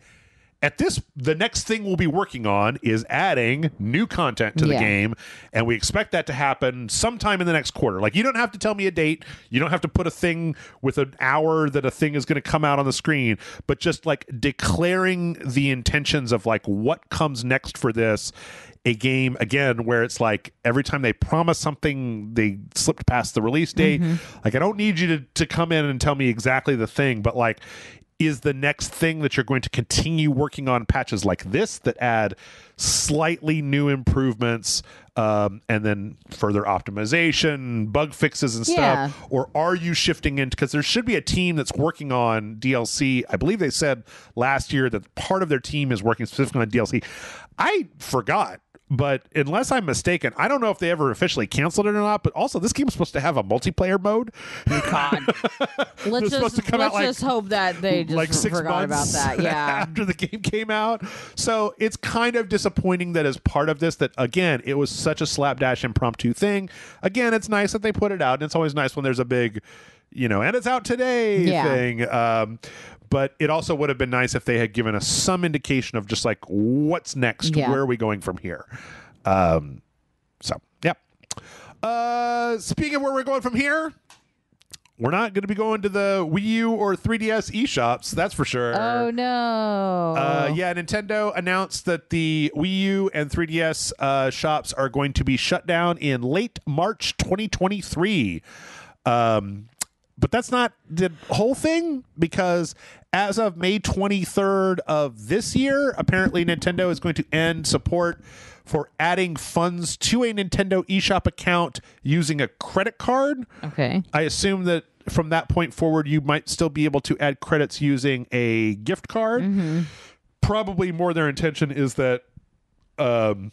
at this the next thing we'll be working on is adding new content to the Yeah. game and we expect that to happen sometime in the next quarter. Like you don't have to tell me a date, you don't have to put a thing with an hour that a thing is going to come out on the screen, but just like declaring the intentions of like what comes next for this a game again where it's like every time they promise something they slipped past the release date like i don't need you to, to come in and tell me exactly the thing but like is the next thing that you're going to continue working on patches like this that add slightly new improvements um, and then further optimization bug fixes and stuff Yeah. or are you shifting into because there should be a team that's working on DLC. I believe they said last year that part of their team is working specifically on DLC. I forgot, but unless I'm mistaken, I don't know if they ever officially canceled it or not. But also, this game's supposed to have a multiplayer mode. God. let's supposed just to come out let's like- just hope that they just like six forgot months about that. Yeah. after the game came out. So it's kind of disappointing that as part of this, that again, it was such a slapdash impromptu thing. Again, it's nice that they put it out, and it's always nice when there's a big, you know, and it's out today Yeah. thing. Um, but it also would have been nice if they had given us some indication of just like what's next, Yeah. where are we going from here. Um, so yeah. Uh, speaking of where we're going from here, we're not going to be going to the Wii U or 3DS eShops, that's for sure. Oh no. Uh, yeah, Nintendo announced that the Wii U and 3DS uh, shops are going to be shut down in late March 2023. Um, but that's not the whole thing because as of May 23rd of this year, apparently Nintendo is going to end support for adding funds to a Nintendo eShop account using a credit card. Okay. I assume that from that point forward, you might still be able to add credits using a gift card. Probably more their intention is that um,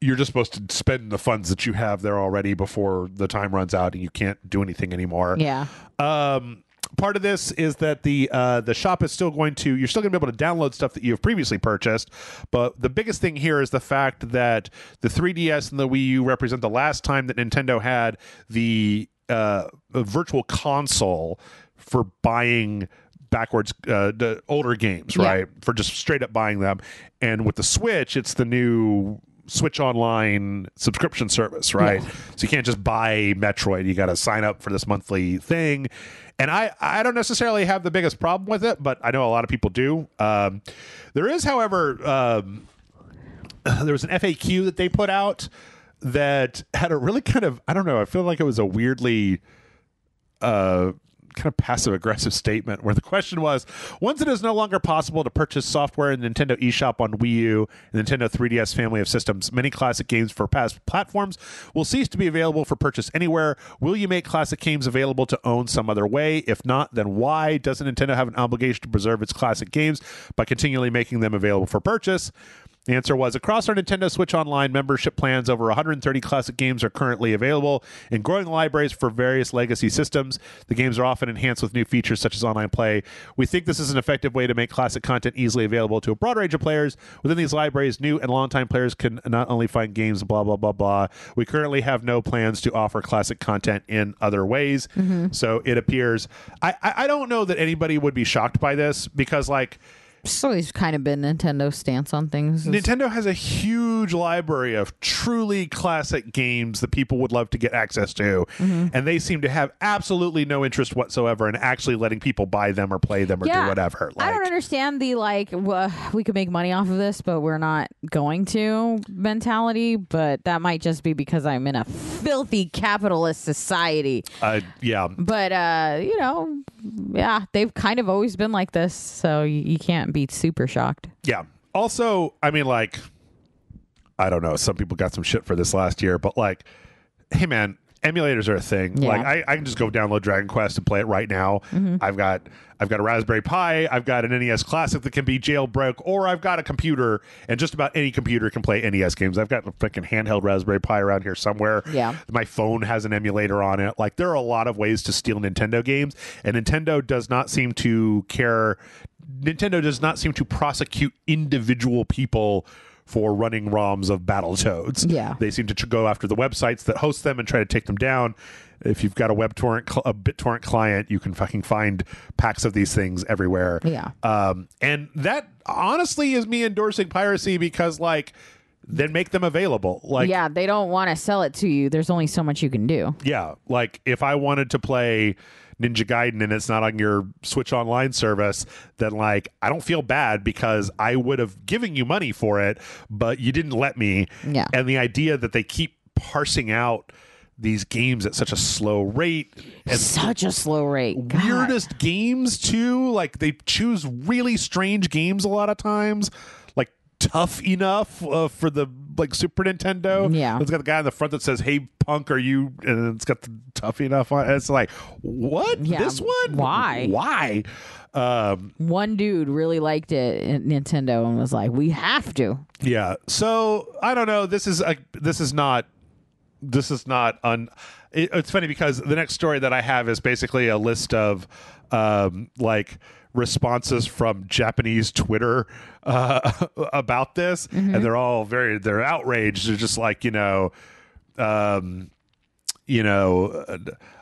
you're just supposed to spend the funds that you have there already before the time runs out and you can't do anything anymore. Yeah. Um, part of this is that the uh, the shop is still going to you're still going to be able to download stuff that you have previously purchased, but the biggest thing here is the fact that the 3DS and the Wii U represent the last time that Nintendo had the uh, virtual console for buying backwards uh, the older games, Yeah. right? For just straight up buying them, and with the Switch, it's the new Switch Online subscription service, right? So you can't just buy Metroid. You got to sign up for this monthly thing. And I, I don't necessarily have the biggest problem with it, but I know a lot of people do. Um, there is, however, um, there was an FAQ that they put out that had a really kind of I don't know. I feel like it was a weirdly uh, kind of passive aggressive statement where the question was once it is no longer possible to purchase software in Nintendo eShop on Wii U and Nintendo 3DS family of systems, many classic games for past platforms will cease to be available for purchase anywhere. Will you make classic games available to own some other way? If not, then why? Doesn't Nintendo have an obligation to preserve its classic games by continually making them available for purchase? The answer was across our Nintendo Switch Online membership plans, over 130 classic games are currently available in growing libraries for various legacy systems. The games are often enhanced with new features such as online play. We think this is an effective way to make classic content easily available to a broad range of players. Within these libraries, new and longtime players can not only find games, blah, blah, blah, blah. We currently have no plans to offer classic content in other ways. Mm-hmm. So it appears, I, I, I don't know that anybody would be shocked by this because, like, It's always kind of been Nintendo's stance on things. is- Nintendo has a huge library of truly classic games that people would love to get access to, Mm-hmm. and they seem to have absolutely no interest whatsoever in actually letting people buy them or play them or do whatever. I don't understand the like w- we could make money off of this, but we're not going to mentality. But that might just be because I'm in a filthy capitalist society. uh, yeah, But uh, you know, yeah, they've kind of always been like this, so you, you can't be super shocked. yeah. Also, I mean, like, I don't know. Some people got some shit for this last year, but like, hey, man. Emulators are a thing. Yeah. Like I, I can just go download Dragon Quest and play it right now. Mm-hmm. I've got I've got a Raspberry Pi, I've got an NES Classic that can be jailbroke, or I've got a computer, and just about any computer can play NES games. I've got a freaking handheld Raspberry Pi around here somewhere. Yeah. My phone has an emulator on it. Like there are a lot of ways to steal Nintendo games, and Nintendo does not seem to care. Nintendo does not seem to prosecute individual people for running ROMs of Battletoads. Yeah. They seem to tr- go after the websites that host them and try to take them down. If you've got a WebTorrent, cl- a BitTorrent client, you can fucking find packs of these things everywhere. Yeah. Um, and that honestly is me endorsing piracy because, like, then make them available. Like, yeah, they don't want to sell it to you. There's only so much you can do. yeah, like if I wanted to play Ninja Gaiden and it's not on your Switch Online service, then like I don't feel bad because I would have given you money for it, but you didn't let me. Yeah. And the idea that they keep parsing out these games at such a slow rate and Such a slow rate. God. weirdest games too, like they choose really strange games a lot of times, like tough enough uh, for the like Super Nintendo. Yeah. it's got the guy in the front that says, "Hey, punk, are you?" And it's got the tough enough on. it. It's like, what? Yeah, This one? why? Why? Um, One dude really liked it at Nintendo and was like, "We have to." yeah. So I don't know. This is a, this is not this is not un. It, it's funny because the next story that I have is basically a list of um, like responses from Japanese Twitter uh, about this, and they're all very they're outraged. They're just like you know. Um, you know, uh,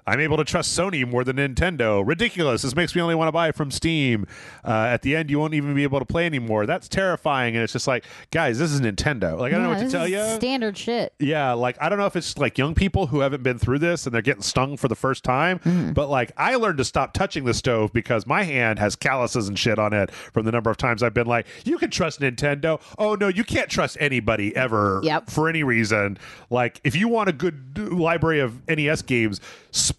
I'm able to trust Sony more than Nintendo. Ridiculous. This makes me only want to buy it from Steam. Uh, at the end, you won't even be able to play anymore. That's terrifying. And it's just like, guys, this is Nintendo. Like, I don't know what to tell you. Standard shit. Yeah, like I don't know if it's like young people who haven't been through this and they're getting stung for the first time, Mm-hmm. but like I learned to stop touching the stove because my hand has calluses and shit on it from the number of times I've been like, you can trust Nintendo. Oh no, you can't trust anybody ever Yep. for any reason. Like if you want a good library of NES games,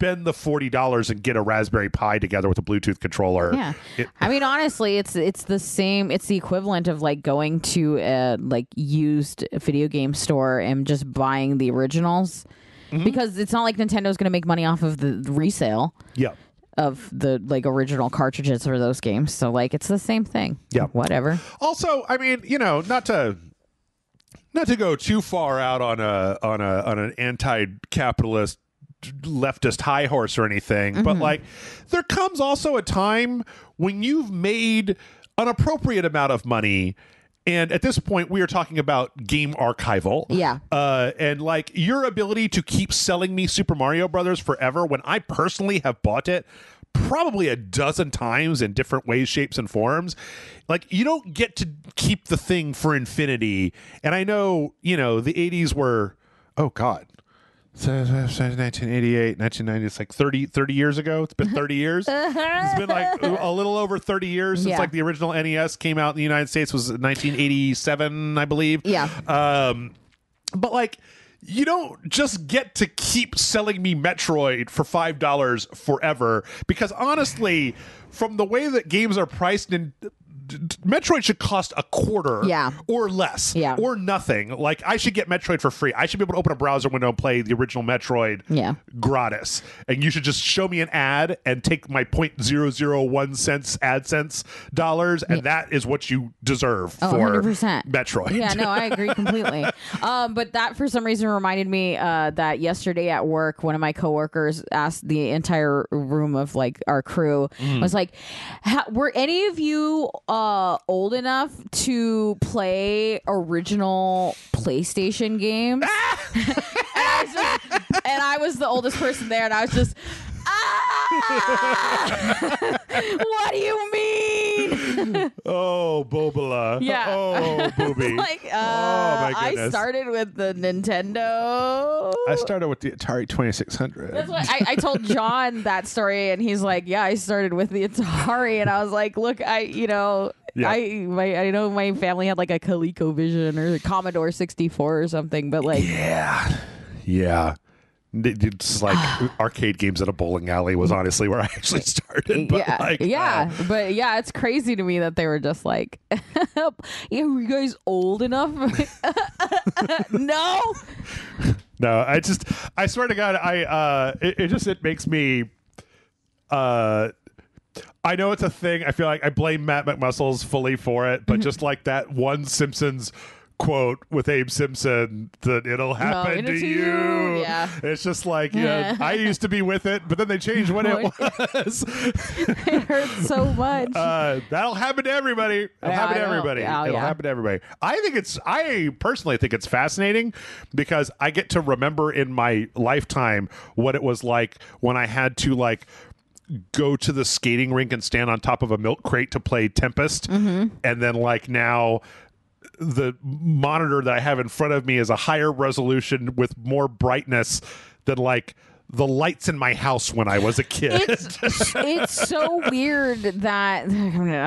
spend the $40 and get a Raspberry Pi together with a Bluetooth controller. Yeah. It- I mean, honestly, it's it's the same. It's the equivalent of like going to a like used video game store and just buying the originals, Mm-hmm. because it's not like Nintendo's going to make money off of the resale yeah. of the like original cartridges for those games. So like, it's the same thing. Yeah. Whatever. Also, I mean, you know, not to not to go too far out on a on a on an anti-capitalist leftist high horse or anything, but like there comes also a time when you've made an appropriate amount of money and at this point we are talking about game archival Yeah. uh, and like your ability to keep selling me Super Mario Brothers forever when I personally have bought it probably a dozen times in different ways, shapes, and forms. Like you don't get to keep the thing for infinity. And I know, you know, the 80s were oh god. So, 1988, 1990, it's like 30, 30 years ago. It's been 30 years. it's been like a little over 30 years since Yeah. like the original NES came out in the United States was 1987, I believe. Yeah. Um, but like you don't just get to keep selling me Metroid for five dollars forever. Because honestly, from the way that games are priced in Metroid should cost a quarter Yeah. or less Yeah. or nothing. Like I should get Metroid for free. I should be able to open a browser window and play the original Metroid Yeah. gratis. And you should just show me an ad and take my 0.001 cents AdSense dollars and that is what you deserve Oh, for 100%. Metroid. Yeah, no, I agree completely. um, but that for some reason reminded me uh, that yesterday at work, one of my coworkers asked the entire room of like our crew Mm. was like, "Ha- "Were any of you uh, old enough to play original PlayStation games?" and, I was just, and I was the oldest person there, and I was just. Ah! what do you mean? Oh, Bobola. Yeah. Oh, booby. like, uh, Oh, my goodness. I started with the Nintendo. I started with the Atari 2600. That's what I, I told John that story, and he's like, "Yeah, I started with the Atari," and I was like, "Look, I, you know, Yeah. I, my, I know my family had like a ColecoVision or a Commodore 64 or something, but like, yeah. Yeah. It- It's like arcade games at a bowling alley was honestly where I actually started. But yeah, like, yeah, uh, but yeah, it's crazy to me that they were just like, "Yeah, you guys old enough?" no, no, I just, I swear to God, I, uh, it, it just, it makes me, uh, I know it's a thing. I feel like I blame Matt McMuscles fully for it, but just like that one Simpsons quote with Abe Simpson that it'll happen it'll to you. you. Yeah. It's just like, yeah, I used to be with it, but then they changed what it was. it hurts so much. Uh, that'll happen to everybody. It'll Yeah, happen to everybody. It'll yeah. happen to everybody. I think it's. I personally think it's fascinating because I get to remember in my lifetime what it was like when I had to like go to the skating rink and stand on top of a milk crate to play Tempest, Mm-hmm. and then like now. The monitor that I have in front of me is a higher resolution with more brightness than like the lights in my house when I was a kid. it's it's so weird that I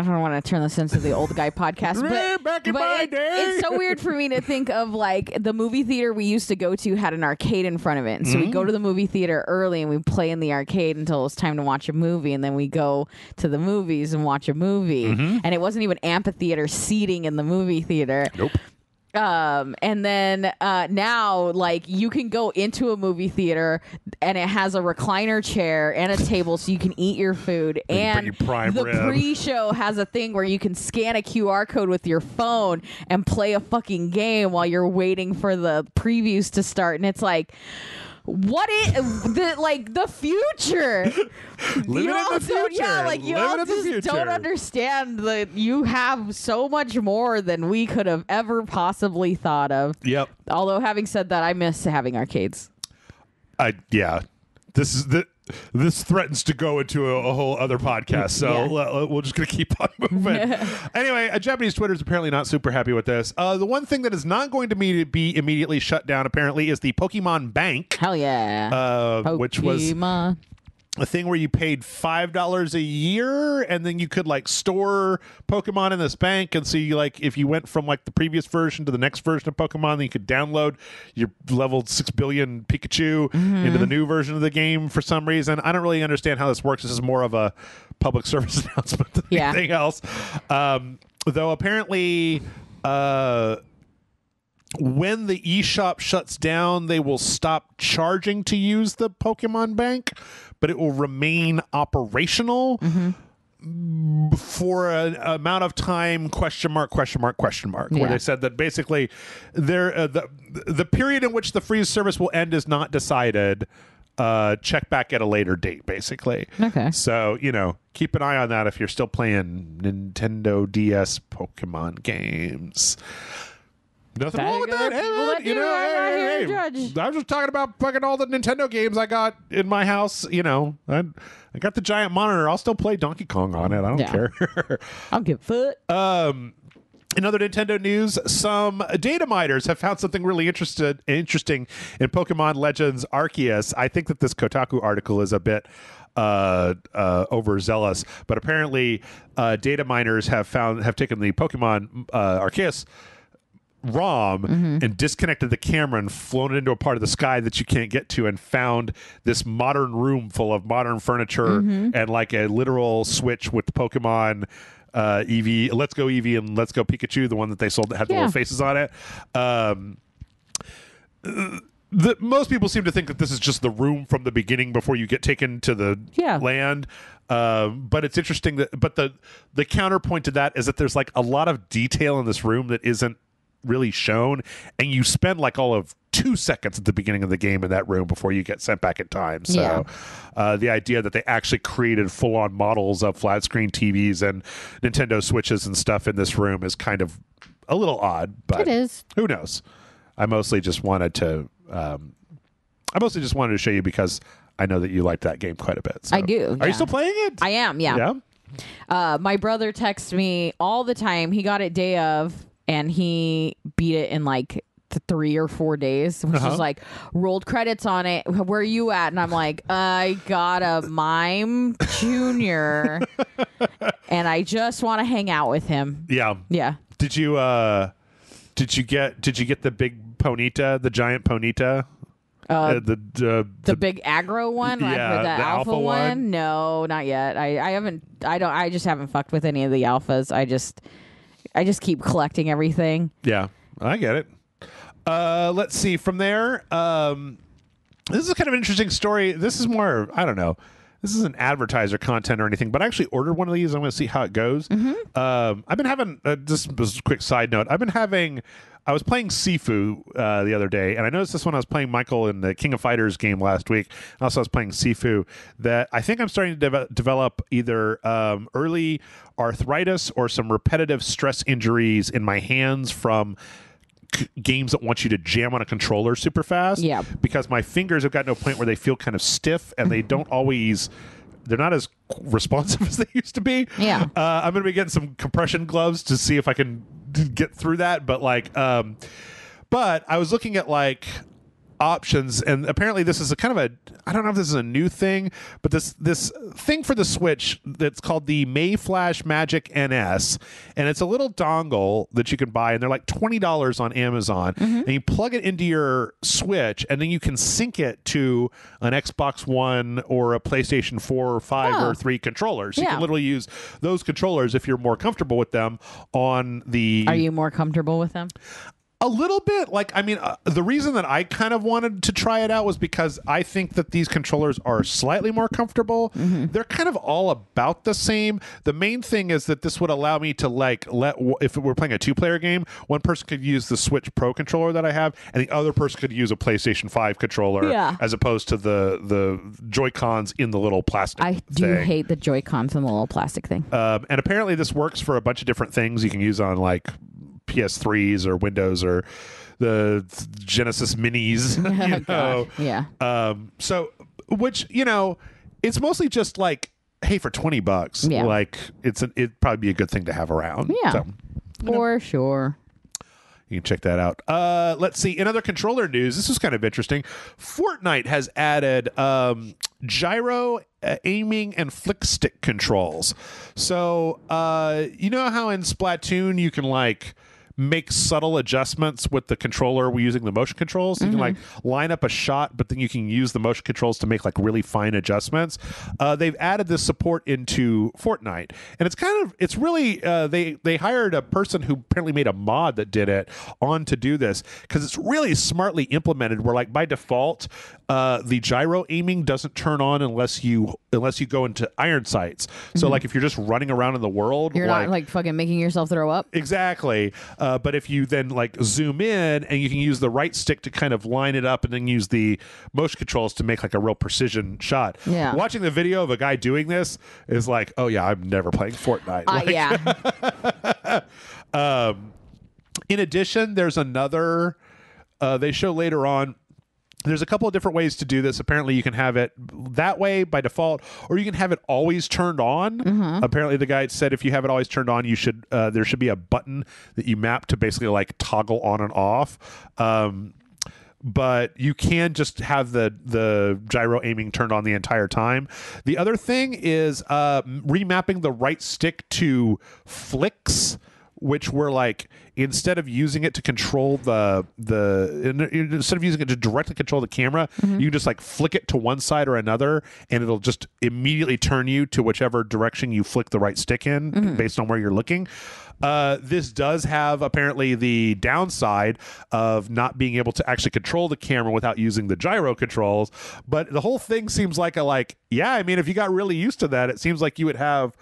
don't want to turn this into the old guy podcast, but back in but my it- day. it's so weird for me to think of like the movie theater we used to go to had an arcade in front of it, and so we Mm. go to the movie theater early and we play in the arcade until it's time to watch a movie, and then we go to the movies and watch a movie, Mm-hmm. and it wasn't even amphitheater seating in the movie theater. Nope. Um, and then uh, now, like, you can go into a movie theater and it has a recliner chair and a table so you can eat your food. And put your prime the rib. pre show has a thing where you can scan a QR code with your phone and play a fucking game while you're waiting for the previews to start. And it's like, what is the like the future? Living you in all the don't- future. Yeah, like you Living all just don't understand that you have so much more than we could have ever possibly thought of. Yep. Although having said that, I miss having arcades. I yeah. This is the this threatens to go into a, a whole other podcast, so Yeah. uh, we're just gonna keep on moving. anyway, a Japanese Twitter is apparently not super happy with this. Uh, the one thing that is not going to be, be immediately shut down, apparently, is the Pokemon Bank, Hell yeah. uh, which was. A thing where you paid five dollars a year and then you could like store pokemon in this bank and see like if you went from like the previous version to the next version of pokemon then you could download your leveled six billion pikachu Mm-hmm. into the new version of the game for some reason i don't really understand how this works this is more of a public service announcement than Yeah. anything else um, though apparently uh when the eShop shuts down, they will stop charging to use the Pokemon Bank, but it will remain operational for an amount of time question mark question mark question mark where they said that basically there uh, the the period in which the freeze service will end is not decided uh check back at a later date basically. Okay. so you know keep an eye on that if you're still playing nintendo ds pokemon games Nothing wrong with that. Hey, man, you know, I'm hey, hey, judge. I was just talking about fucking all the Nintendo games I got in my house. You know, I, I got the giant monitor. I'll still play Donkey Kong on it. I don't Yeah. care. I'll give foot. um, in other Nintendo news, some data miners have found something really interested, interesting in Pokemon Legends Arceus. I think that this Kotaku article is a bit uh, uh, overzealous, but apparently, uh, data miners have found have taken the Pokemon uh, Arceus ROM and disconnected the camera and flown it into a part of the sky that you can't get to and found this modern room full of modern furniture and like a literal switch with Pokemon uh, Eevee, Let's Go Eevee and Let's Go Pikachu, the one that they sold that had the little faces on it. Um, the, most people seem to think that this is just the room from the beginning before you get taken to the Yeah. land. Um, but it's interesting that, but the the counterpoint to that is that there's like a lot of detail in this room that isn't really shown, and you spend like all of two seconds at the beginning of the game in that room before you get sent back in time. So, Yeah. uh, the idea that they actually created full on models of flat screen TVs and Nintendo Switches and stuff in this room is kind of a little odd. But It is. who knows? I mostly just wanted to. Um, I mostly just wanted to show you because I know that you liked that game quite a bit. so. I do, Are you still playing it? I am, yeah. yeah. Uh, my brother texts me all the time. He got it day of, and he beat it in like three or four days, which Uh-huh. is like rolled credits on it. Where are you at? And I'm like, I got a mime junior, and I just want to hang out with him. Yeah. Yeah. Did you? uh Did you get? Did you get the big Ponyta, the giant Ponyta? Uh, the uh, The big aggro one, Yeah, the, the alpha, alpha one? one? No, not yet. I, I haven't. I don't. I just haven't fucked with any of the alphas. I just, I just keep collecting everything. Yeah, I get it. Uh, let's see. From there, um, this is kind of an interesting story. This is more, I don't know. This isn't advertiser content or anything, but I actually ordered one of these. I'm going to see how it goes. Um, I've been having uh, just just a quick side note. I've been having. I was playing Sifu uh, the other day, and I noticed this when I was playing Michael in the King of Fighters game last week. And also, I was playing Sifu. That I think I'm starting to deve- develop either um, early arthritis or some repetitive stress injuries in my hands from games that want you to jam on a controller super fast. Yeah. Because my fingers have gotten to a point where they feel kind of stiff and they don't always. They're not as responsive as they used to be. Yeah. Uh, I'm going to be getting some compression gloves to see if I can get through that. But like, um, but I was looking at like options and apparently this is a kind of a I don't know if this is a new thing but this this thing for the Switch that's called the Mayflash Magic NS and it's a little dongle that you can buy and they're like $20 on Amazon mm-hmm. and you plug it into your Switch and then you can sync it to an Xbox 1 or a PlayStation 4 or 5 Oh. or 3 controllers. You Yeah. can literally use those controllers if you're more comfortable with them on the Are you more comfortable with them? A little bit like i mean uh, the reason that i kind of wanted to try it out was because i think that these controllers are slightly more comfortable Mm-hmm. they're kind of all about the same the main thing is that this would allow me to like let if we're playing a two player game one person could use the switch pro controller that i have and the other person could use a playstation 5 controller Yeah. as opposed to the the joy cons in the little plastic I do thing. hate the Joy Cons in the little plastic thing. Um, and apparently, this works for a bunch of different things. You can use on like PS3s or Windows or the Genesis Minis. you know, yeah. um, so which you know, it's mostly just like, hey, for twenty bucks, Yeah. like it's an, it'd probably be a good thing to have around. Yeah. So, For sure. you can check that out. Uh, let's see. In other controller news, this is kind of interesting. Fortnite has added um, gyro uh, aiming and flick stick controls. So uh, you know how in Splatoon you can like make subtle adjustments with the controller. We're using the motion controls. You can like line up a shot but then you can use the motion controls to make like really fine adjustments. Uh, they've added this support into fortnite and it's kind of it's really uh, they they hired a person who apparently made a mod that did it on to do this because it's really smartly implemented where like by default uh, the gyro aiming doesn't turn on unless you unless you go into iron sights. So like if you're just running around in the world You're like not like fucking making yourself throw up. Exactly. Uh, but if you then like zoom in and you can use the right stick to kind of line it up and then use the motion controls to make like a real precision shot. Yeah. Watching the video of a guy doing this is like, oh yeah, I'm never playing Fortnite. Uh, Like, yeah. In addition, there's another. Uh, they show later on. There's a couple of different ways to do this. Apparently, you can have it that way by default, or you can have it always turned on. Apparently, the guy said if you have it always turned on, you should uh, there should be a button that you map to basically like toggle on and off. Um, but you can just have the the gyro aiming turned on the entire time. The other thing is uh, remapping the right stick to flicks which were like instead of using it to control the the instead of using it to directly control the camera, you just like flick it to one side or another, and it'll just immediately turn you to whichever direction you flick the right stick in based on where you're looking. Uh, this does have apparently the downside of not being able to actually control the camera without using the gyro controls. But the whole thing seems like a like, yeah. I mean, if you got really used to that, it seems like you would have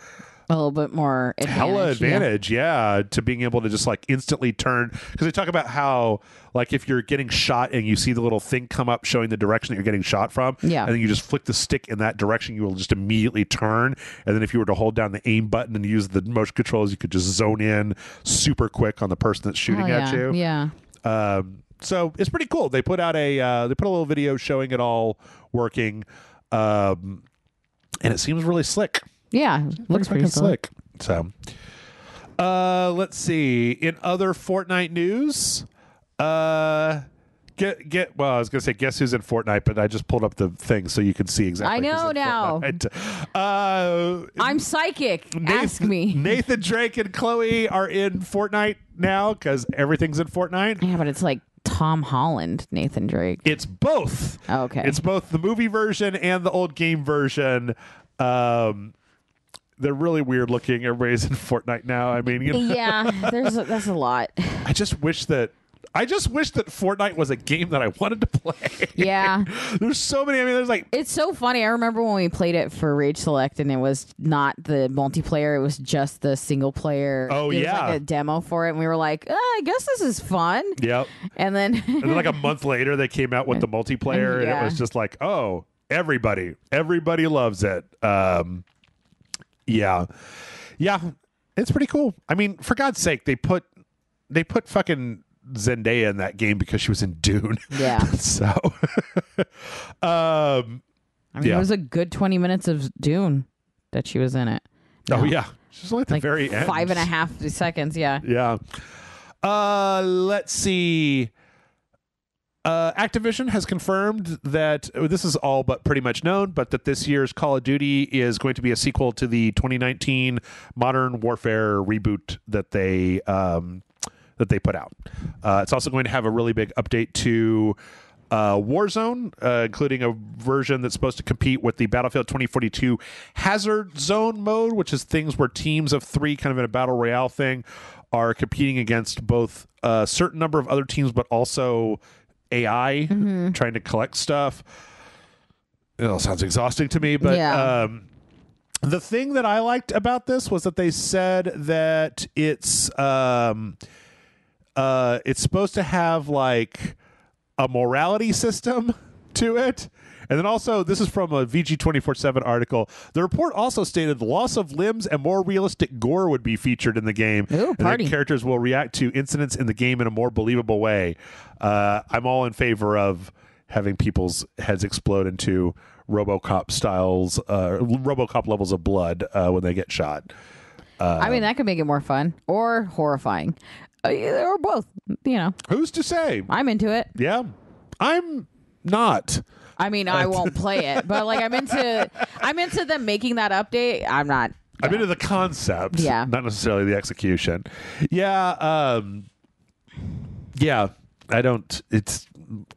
a little bit more advantage. hella yeah. advantage, yeah. to being able to just like instantly turn. Because they talk about how like if you're getting shot and you see the little thing come up showing the direction that you're getting shot from, Yeah. and then you just flick the stick in that direction, you will just immediately turn. And then if you were to hold down the aim button and use the motion controls, you could just zone in super quick on the person that's shooting Hell at you. Yeah. Um, so it's pretty cool. They put out a uh, they put a little video showing it all working, um, and it seems really slick. Yeah. Looks fucking pretty slick. slick. So, uh, let's see. In other Fortnite news, uh, get get. Well, I was gonna say guess who's in Fortnite, but I just pulled up the thing so you can see exactly. I know now. Fortnite. Uh, I'm psychic. Nathan, Ask me. Nathan Drake and Chloe are in Fortnite now because everything's in Fortnite. Yeah, but it's like Tom Holland, Nathan Drake. It's both. Okay. It's both the movie version and the old game version. Um, they're really weird looking. Everybody's in Fortnite now. I mean, you know, yeah, there's a, that's a lot. I just wish that I just wish that Fortnite was a game that I wanted to play. Yeah. there's so many. I mean, there's like It's so funny. I remember when we played it for Rage Select and it was not the multiplayer, it was just the single player. Oh, it was yeah. like a demo for it. And we were like, uh, I guess this is fun. yep. And then, And then like a month later, they came out with the multiplayer, and it was just like, oh, everybody, everybody loves it. Um, yeah, yeah, it's pretty cool. I mean, for God's sake, they put they put fucking Zendaya in that game because she was in Dune. yeah. so, um, I mean, Yeah. it was a good 20 minutes of Dune that she was in it. oh yeah, she's only at the Like very end. five and a half seconds. Yeah. Yeah. Uh, let's see. Uh, Activision has confirmed that oh, this is all but pretty much known, but that this year's Call of Duty is going to be a sequel to the 2019 Modern Warfare reboot that they um, that they put out. Uh, it's also going to have a really big update to uh, Warzone, uh, including a version that's supposed to compete with the Battlefield 2042 Hazard Zone mode, which is things where teams of three, kind of in a battle royale thing, are competing against both a certain number of other teams, but also AI trying to collect stuff. It all sounds exhausting to me, but Yeah. um, the thing that I liked about this was that they said that it's um, uh, it's supposed to have like a morality system to it. And then also, this is from a VG 24 7 article. The report also stated the loss of limbs and more realistic gore would be featured in the game. Ooh, and that party. characters will react to incidents in the game in a more believable way. Uh, I'm all in favor of having people's heads explode into Robocop styles, uh, Robocop levels of blood uh, when they get shot. I mean, that could make it more fun or horrifying, uh, or both. You know, Who's to say? I'm into it. Yeah. I'm not. I mean, I won't play it, but like I'm into, I'm into them making that update. I'm not. I'm into the concept, Yeah. not necessarily the execution. Yeah, um, yeah. I don't. It's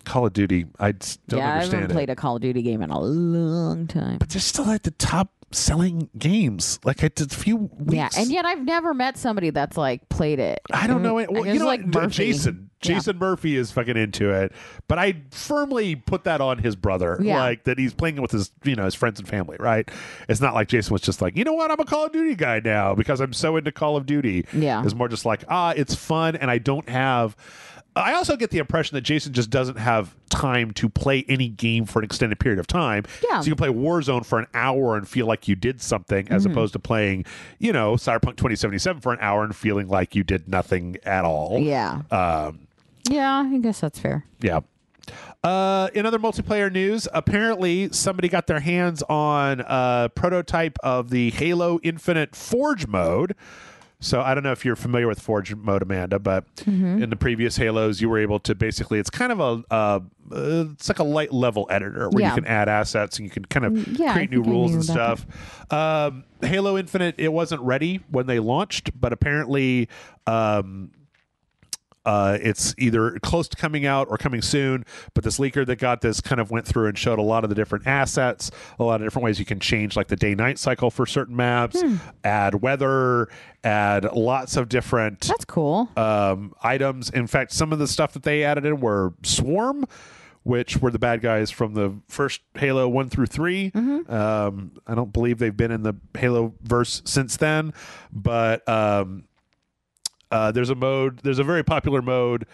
Call of Duty. I don't yeah, understand. I haven't it. played a Call of Duty game in a long time. but they're still at the top selling games. Like I did a few weeks. Yeah, and yet I've never met somebody that's like played it. I don't know. It. Well, you know, like? Murphy. Jason. Yeah. Jason Murphy is fucking into it, but I firmly put that on his brother. Yeah. Like that he's playing it with his, you know, his friends and family. Right? It's not like Jason was just like, you know what, I'm a Call of Duty guy now because I'm so into Call of Duty. Yeah. It's more just like, ah, it's fun, and I don't have. I also get the impression that Jason just doesn't have time to play any game for an extended period of time. Yeah. So you can play Warzone for an hour and feel like you did something, as Mm-hmm. opposed to playing, you know, Cyberpunk 2077 for an hour and feeling like you did nothing at all. Yeah, Um, yeah, I guess that's fair. yeah. Uh, in other multiplayer news, apparently somebody got their hands on a prototype of the Halo Infinite Forge mode. So I don't know if you're familiar with Forge mode, Amanda, but Mm-hmm. in the previous Halos, you were able to basically it's kind of a uh, uh, it's like a light level editor where Yeah. you can add assets and you can kind of Mm, yeah, create new rules and stuff. Um, Halo Infinite it wasn't ready when they launched, but apparently. Um, uh, it's either close to coming out or coming soon. But this leaker that got this kind of went through and showed a lot of the different assets, a lot of different ways you can change like the day night cycle for certain maps, Hmm. add weather, add lots of different That's cool. um, items. In fact, some of the stuff that they added in were Swarm, which were the bad guys from the first Halo one through 3 Um, I don't believe they've been in the Halo verse since then, but um, uh, there's a mode. There's a very popular mode.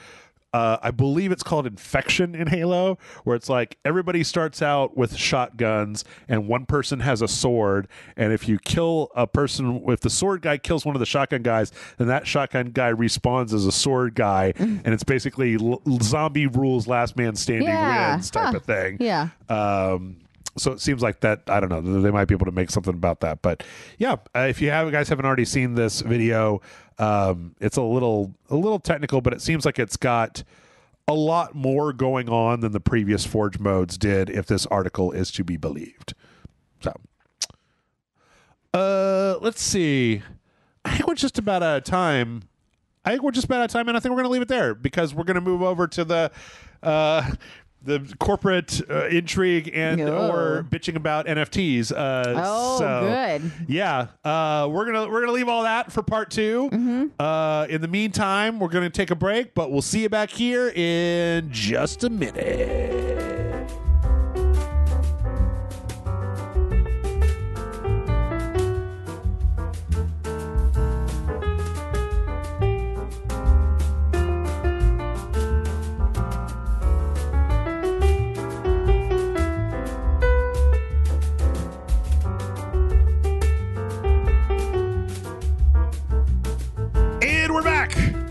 Uh, I believe it's called Infection in Halo, where it's like everybody starts out with shotguns and one person has a sword. And if you kill a person, if the sword guy kills one of the shotgun guys, then that shotgun guy respawns as a sword guy. and it's basically l- zombie rules, last man standing Yeah. wins type Huh. of thing. Yeah. Um, so it seems like that. I don't know. They might be able to make something about that. But yeah, uh, if you have guys haven't already seen this video, um, it's a little a little technical, but it seems like it's got a lot more going on than the previous Forge modes did. If this article is to be believed, so uh, let's see. I think we're just about out of time. I think we're just about out of time, and I think we're going to leave it there because we're going to move over to the uh, the corporate uh, intrigue and Oh. or bitching about NFTs. Uh, Oh, so, good. Yeah, uh, we're gonna we're gonna leave all that for part 2 Mm-hmm. Uh, in the meantime, we're gonna take a break, but we'll see you back here in just a minute.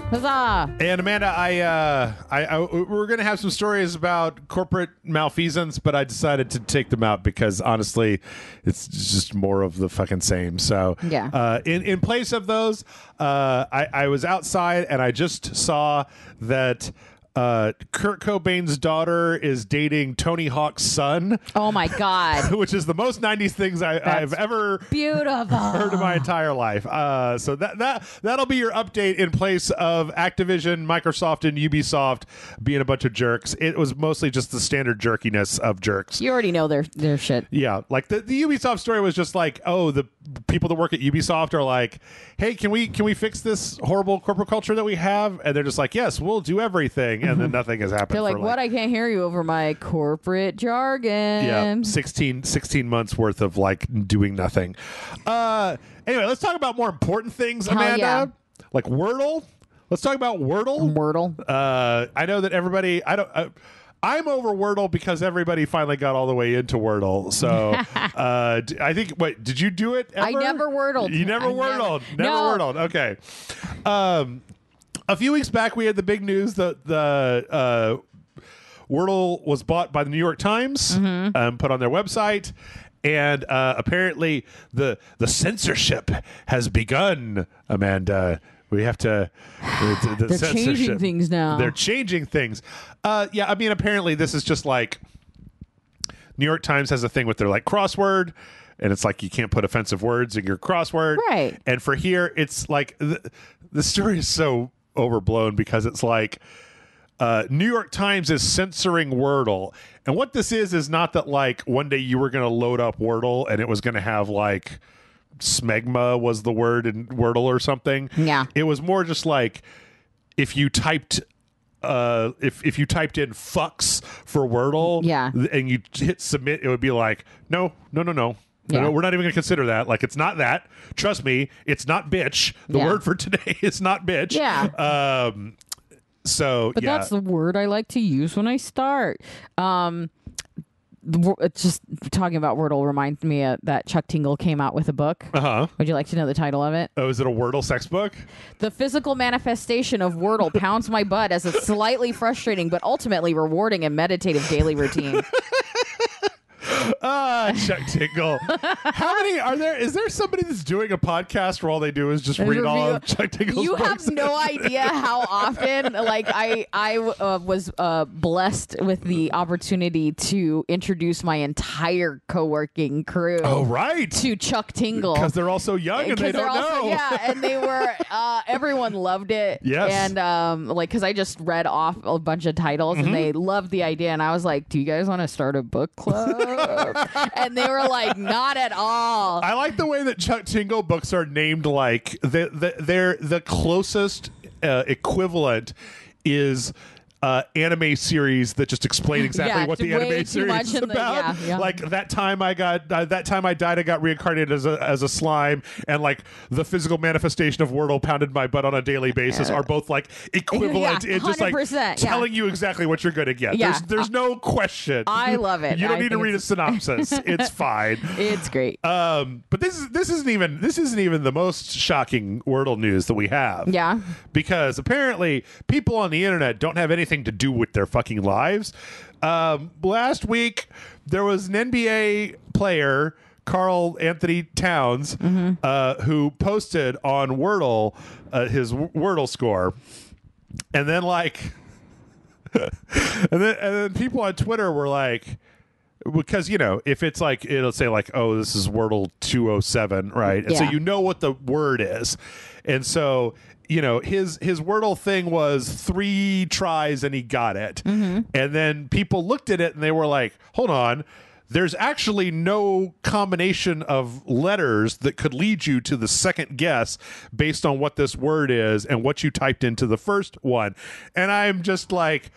Huzzah! And Amanda, I, uh, I, I we're gonna have some stories about corporate malfeasance, but I decided to take them out because honestly, it's just more of the fucking same. So Yeah. uh, in in place of those, uh, I, I was outside and I just saw that. Uh, Kurt Cobain's daughter is dating Tony Hawk's son, Oh my God. which is the most '90s things I, I've ever Beautiful. heard of my entire life. Uh, so that that that'll be your update in place of Activision, Microsoft, and Ubisoft being a bunch of jerks. It was mostly just the standard jerkiness of jerks. You already know their their shit. Yeah, like the, the Ubisoft story was just like, oh, the people that work at Ubisoft are like, hey, can we can we fix this horrible corporate culture that we have? And they're just like, yes, we'll do everything, and then nothing has happened. They're like, what? I can't hear you over my corporate jargon. yeah 16, 16 months worth of like doing nothing uh anyway let's talk about more important things Hell amanda yeah. like wordle let's talk about wordle Wordle. uh i know that everybody i don't I, I'm over Wordle because everybody finally got all the way into Wordle. So uh, d- I think. Wait, did you do it? I never Wordled. You never I never- Wordled. Never, No. Wordled. Okay. Um, a few weeks back, we had the big news that the uh, Wordle was bought by the New York Times, Mm-hmm. um, put on their website, and uh, apparently the the censorship has begun. Amanda, we have to. The, the They're changing things now. They're changing things. Uh, yeah, I mean, apparently this is just like New York Times has a thing with their like crossword. And it's like you can't put offensive words in your crossword. Right. And for here, it's like the, the story is so overblown because it's like uh, New York Times is censoring Wordle. And what this is is not that like one day you were going to load up Wordle and it was going to have like smegma was the word in Wordle or something. Yeah. It was more just like if you typed uh if if you typed in fucks for Wordle Yeah. and you hit submit it would be like no no no no Yeah. no, we're not even going to consider that. Like, it's not that. Trust me, it's not bitch. The Yeah. word for today is not bitch. Yeah. Um. So But yeah. that's the word I like to use when I start. Um, it's just talking about Wordle reminds me uh, that Chuck Tingle came out with a book. uh huh. Would you like to know the title of it? Oh, is it a Wordle sex book? The physical manifestation of Wordle pounds my butt as a slightly frustrating but ultimately rewarding and meditative daily routine. Ah, Chuck Tingle. How many are there? Is there somebody that's doing a podcast where all they do is just read all of Chuck Tingle's you books? have no idea how often like i i uh, was uh, blessed with the opportunity to introduce my entire co-working crew oh, right. to chuck tingle Because they're all so young and they don't also know. yeah and they were uh everyone loved it Yes. and um like because i just read off a bunch of titles Mm-hmm. and they loved the idea and i was like do you guys want to start a book club and they were like not at all. I like the way that Chuck Tingle books are named like the, the, they're the closest uh, equivalent is uh, anime series that just explain exactly Yeah, what the anime series is in the- about. yeah, yeah. Like that time I got uh, that time I died, I got reincarnated as a as a slime, and like the physical manifestation of Wordle pounded my butt on a daily basis are both like equivalent. It's just like telling you exactly what you're going to get. Yeah. There's there's no question. I love it. You don't I need to read a synopsis. it's fine. it's great Um, but this is this isn't even this isn't even the most shocking Wordle news that we have. yeah Because apparently people on the internet don't have anything to do with their fucking lives. Um, last week there was an NBA player, Karl-Anthony Towns, uh, who posted on Wordle uh, his Wordle score, and then like, and then and then people on Twitter were like because you know if it's like it'll say like oh this is wordle 207 right? And so you know what the word is. And so you know his his wordle thing was three tries and he got it. Mm-hmm. And then people looked at it and they were like hold on. There's actually no combination of letters that could lead you to the second guess based on what this word is and what you typed into the first one. And i'm just like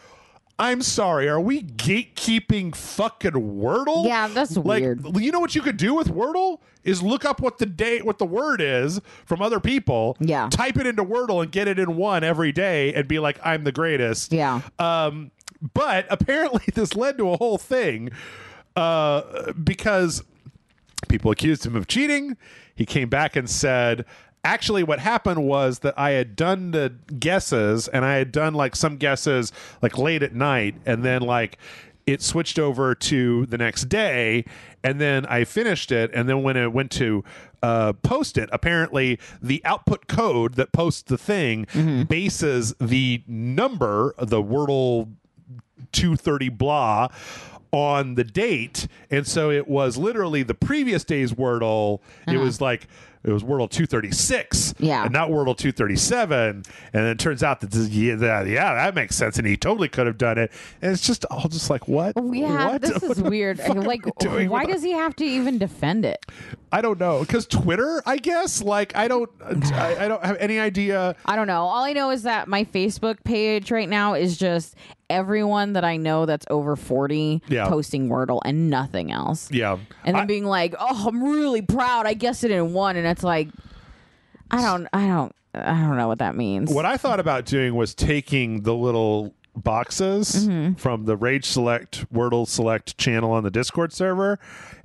I'm sorry. Are we gatekeeping fucking Wordle? Yeah, that's like, weird. You know what you could do with Wordle is look up what the date, what the word is from other people. Yeah. Type it into Wordle and get it in one every day, and be like, "I'm the greatest." Yeah. Um, but apparently, this led to a whole thing uh, because people accused him of cheating. He came back and said, actually, what happened was that I had done the guesses and I had done like some guesses like late at night, and then like it switched over to the next day, and then I finished it, and then when it went to uh, post it, apparently the output code that posts the thing bases the number, the Wordle 230 blah on the date and so it was literally the previous day's wordle. It was like it was wordle 236 Yeah. and not wordle 237 and then it turns out that this, yeah, that yeah that makes sense and he totally could have done it and it's just all just like what Yeah, what? this What is weird. Like, we why does he have to even defend it? i don't know because twitter i guess like i don't I, I don't have any idea I don't know. All I know is that my Facebook page right now is just everyone that I know that's over 40 Yeah. posting Wordle and nothing else. yeah And then I- being like, "Oh, I'm really proud. I guessed it in one." And it's like I don't I don't I don't know what that means. What I thought about doing was taking the little boxes Mm-hmm. from the Rage Select Wordle Select channel on the Discord server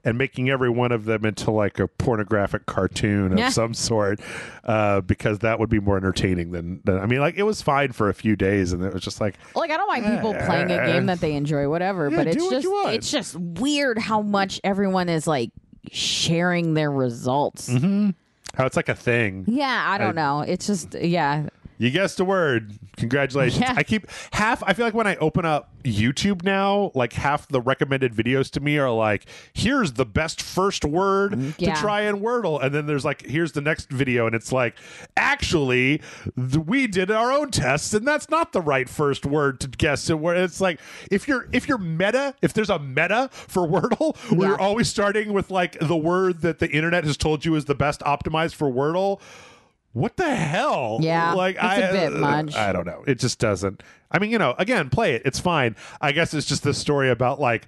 and making every one of them into like a pornographic cartoon of Yeah. some sort uh, because that would be more entertaining than, than I mean like it was fine for a few days and it was just like like I don't mind people playing a game that they enjoy whatever, Yeah, but it's just it's just weird how much everyone is like sharing their results. how it's like a thing. Yeah, I don't know. It's just yeah. You guessed a word. Congratulations. Yeah. I keep half I feel like when I open up YouTube now, like half the recommended videos to me are like, here's the best first word mm-hmm. Yeah. to try in Wordle. And then there's like, here's the next video, and it's like, actually, th- we did our own tests, and that's not the right first word to guess. And where it's like, if you're if you're meta, if there's a meta for Wordle, where Yeah. you're always starting with like the word that the internet has told you is the best optimized for Wordle. What the hell? Yeah, like it's I, a bit much. I don't know. It just doesn't. I mean, you know, again, play it. It's fine. I guess it's just this story about like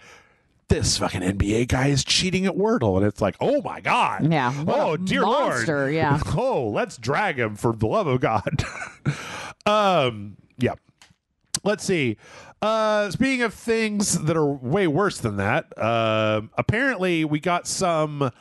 this fucking NBA guy is cheating at Wordle, and it's like, oh my god, Yeah, what oh dear monster, lord, yeah. oh, let's drag him for the love of God. um, yeah. Let's see. Uh, speaking of things that are way worse than that, um apparently we got some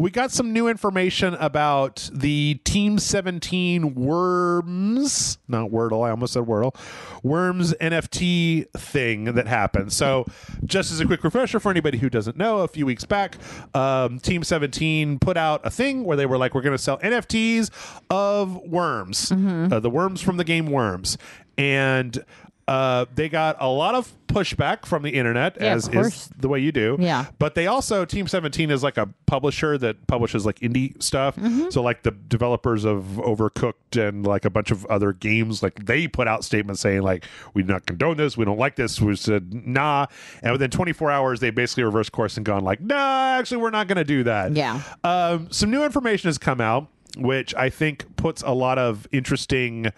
we got some new information about the Team 17 Worms, not Wordle, I almost said Wordle, Worms NFT thing that happened. So, just as a quick refresher for anybody who doesn't know, a few weeks back, um, Team 17 put out a thing where they were like, we're going to sell NFTs of worms, uh, the worms from the game Worms. And uh, they got a lot of pushback from the internet, Yeah, as is the way you do. Yeah. But they also Team 17 is like a publisher that publishes like indie stuff. Mm-hmm. So like the developers of Overcooked and like a bunch of other games, like they put out statements saying like we do not condone this, we don't like this. We said nah, and within 24 hours they basically reversed course and gone like nah, actually we're not going to do that. Yeah. Um, some new information has come out, which I think puts a lot of interesting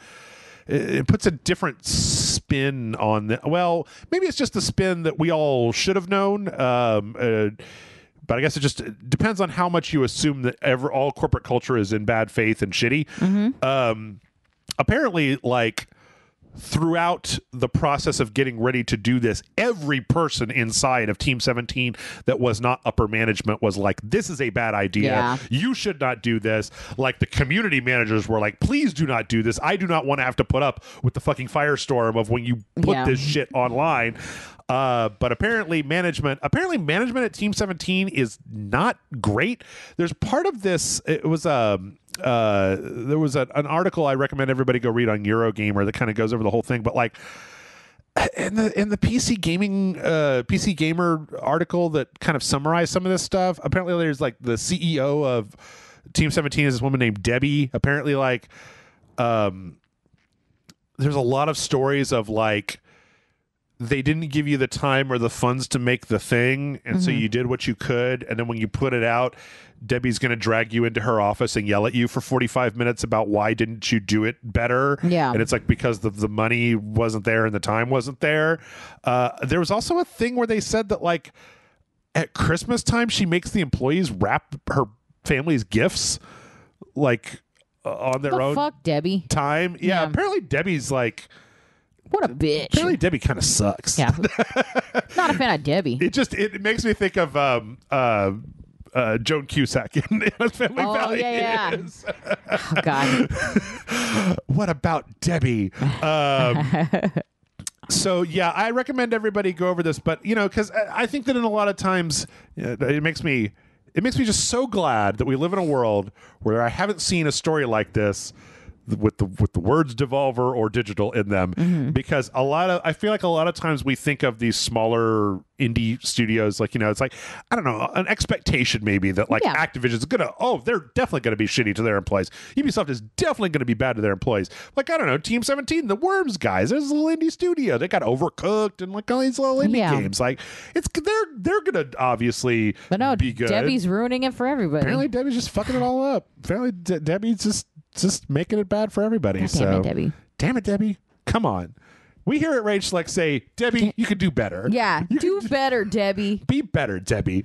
it puts a different spin on the well maybe it's just the spin that we all should have known um, uh, but I guess it just depends on how much you assume that ever all corporate culture is in bad faith and shitty. Um, apparently, like throughout the process of getting ready to do this, every person inside of Team 17 that was not upper management was like, this is a bad idea. Yeah. You should not do this. Like the community managers were like, please do not do this. I do not want to have to put up with the fucking firestorm of when you put Yeah. this shit online. Uh, but apparently management apparently management at team 17 is not great there's part of this it was um uh there was a, an article i recommend everybody go read on eurogamer that kind of goes over the whole thing but like in the in the PC gaming uh PC gamer article that kind of summarized some of this stuff, apparently there's like the CEO of Team 17 is this woman named Debbie. Apparently like um there's a lot of stories of like they didn't give you the time or the funds to make the thing and so you did what you could and then when you put it out Debbie's going to drag you into her office and yell at you for 45 minutes about why didn't you do it better Yeah. and it's like because the, the money wasn't there and the time wasn't there uh, there was also a thing where they said that like at christmas time she makes the employees wrap her family's gifts like uh, on their the own fuck, Debbie? time yeah, Yeah. apparently debbie's like What a bitch. apparently debbie kind of sucks Yeah. Not a fan of Debbie. it just it, it makes me think of um uh uh, Joan Cusack in, Family Oh, Values. yeah, yeah. Oh, God. What about Debbie? Um, so yeah, I recommend everybody go over this, but you know, because I think that in a lot of times it makes me it makes me just so glad that we live in a world where I haven't seen a story like this with the with the words devolver or digital in them Mm-hmm. because a lot of I feel like a lot of times we think of these smaller indie studios like you know it's like I don't know an expectation maybe that like Yeah. Activision is gonna oh they're definitely gonna be shitty to their employees Ubisoft is definitely gonna be bad to their employees like I don't know Team 17 the Worms guys there's a little indie studio they got Overcooked and like all these little indie Yeah. games like it's they're they're gonna obviously But no, be good Debbie's ruining it for everybody. apparently Debbie's just fucking it all up apparently De- Debbie's just just making it bad for everybody God so damn it, Debbie. damn it Debbie come on we here at Rage Select say Debbie you could do better Yeah, You do better, Debbie. be better, Debbie.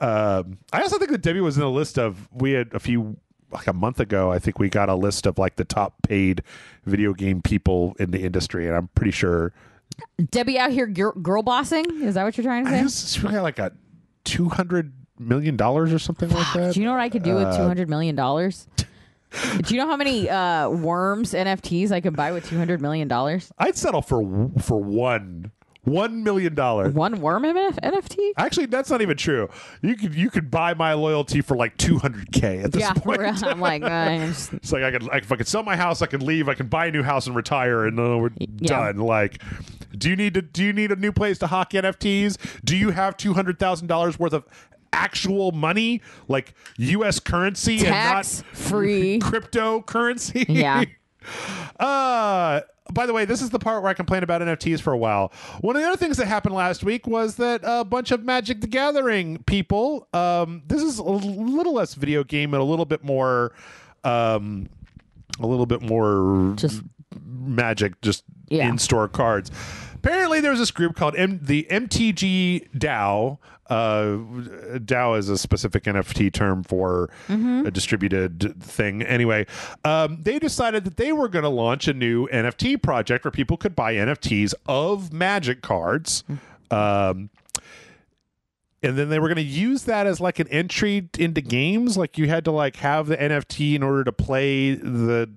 Um, I also think that Debbie was in a list of we had a few like a month ago. I think we got a list of like the top paid video game people in the industry, and I'm pretty sure Debbie out here girl, girl bossing? Is that what you're trying to say? she got like a two hundred million dollars or something like that. Do you know what I could do with two hundred million dollars? do you know how many uh, worms NFTs I could buy with two hundred million dollars? I'd settle for for one one million dollars. One worm MF- NFT? Actually, that's not even true. You could you could buy my loyalty for like two hundred k at this Yeah, point. I'm like, uh, just- It's like I could, like, if I could sell my house, I could leave. I can buy a new house and retire, and then we're Yeah. done. Like, do you need to? Do you need a new place to hawk NFTs? Do you have two hundred thousand dollars worth of actual money, like U.S. currency, tax and not free. cryptocurrency? Yeah. Uh, by the way, this is the part where I complain about NFTs for a while. One of the other things that happened last week was that a bunch of Magic the Gathering people, um, this is a little less video game and a little bit more, um, a little bit more Just Magic, just Yeah. in-store cards. Apparently, there's this group called M- the MTG DAO. Uh, DAO is a specific NFT term for a distributed thing. Anyway, um, they decided that they were going to launch a new NFT project where people could buy NFTs of Magic cards. Um, and then they were going to use that as like an entry into games like you had to like have the nft in order to play the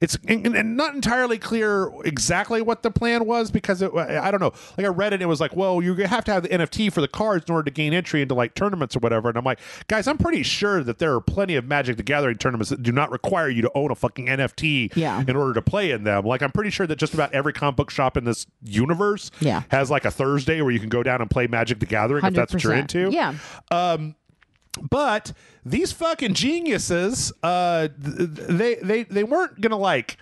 it's and, and not entirely clear exactly what the plan was because it, i don't know like i read it and it was like well you have to have the nft for the cards in order to gain entry into like tournaments or whatever and i'm like guys i'm pretty sure that there are plenty of magic the gathering tournaments that do not require you to own a fucking nft Yeah. in order to play in them like i'm pretty sure that just about every comic book shop in this universe Yeah. has like a thursday where you can go down and play magic the gathering if that's what you're into Yeah. but these fucking geniuses uh they they they weren't gonna like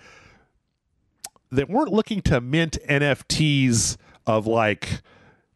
they weren't looking to mint nfts of like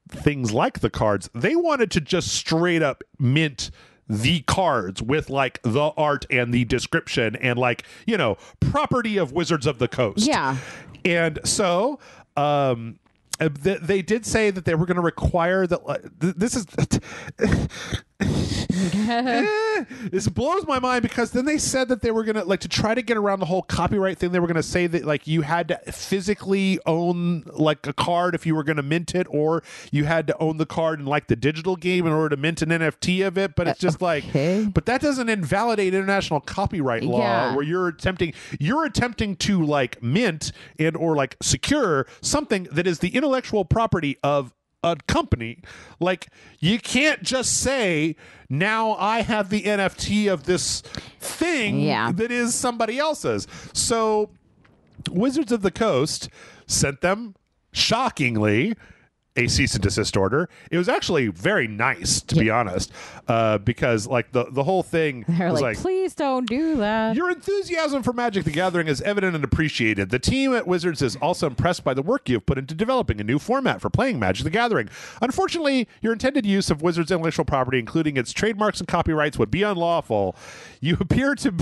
things like the cards they wanted to just straight up mint the cards with like the art and the description and like you know property of wizards of the coast Yeah. and so um uh, th- they did say that they were going to require that th- this is Eh, this blows my mind because then they said that they were gonna like to try to get around the whole copyright thing. They were gonna say that like you had to physically own like a card if you were gonna mint it, or you had to own the card and like the digital game in order to mint an NFT of it. But it's just uh, like, okay. but that doesn't invalidate international copyright law Yeah. where you're attempting you're attempting to like mint and or like secure something that is the intellectual property of a company like you can't just say now i have the nft of this thing Yeah. that is somebody else's so wizards of the coast sent them shockingly a cease and desist order it was actually very nice to be honest uh, because like the the whole thing They're was like, please don't do that. your enthusiasm for Magic the Gathering is evident and appreciated. The team at Wizards is also impressed by the work you have put into developing a new format for playing Magic the Gathering. Unfortunately, your intended use of Wizards' intellectual property, including its trademarks and copyrights, would be unlawful. You appear to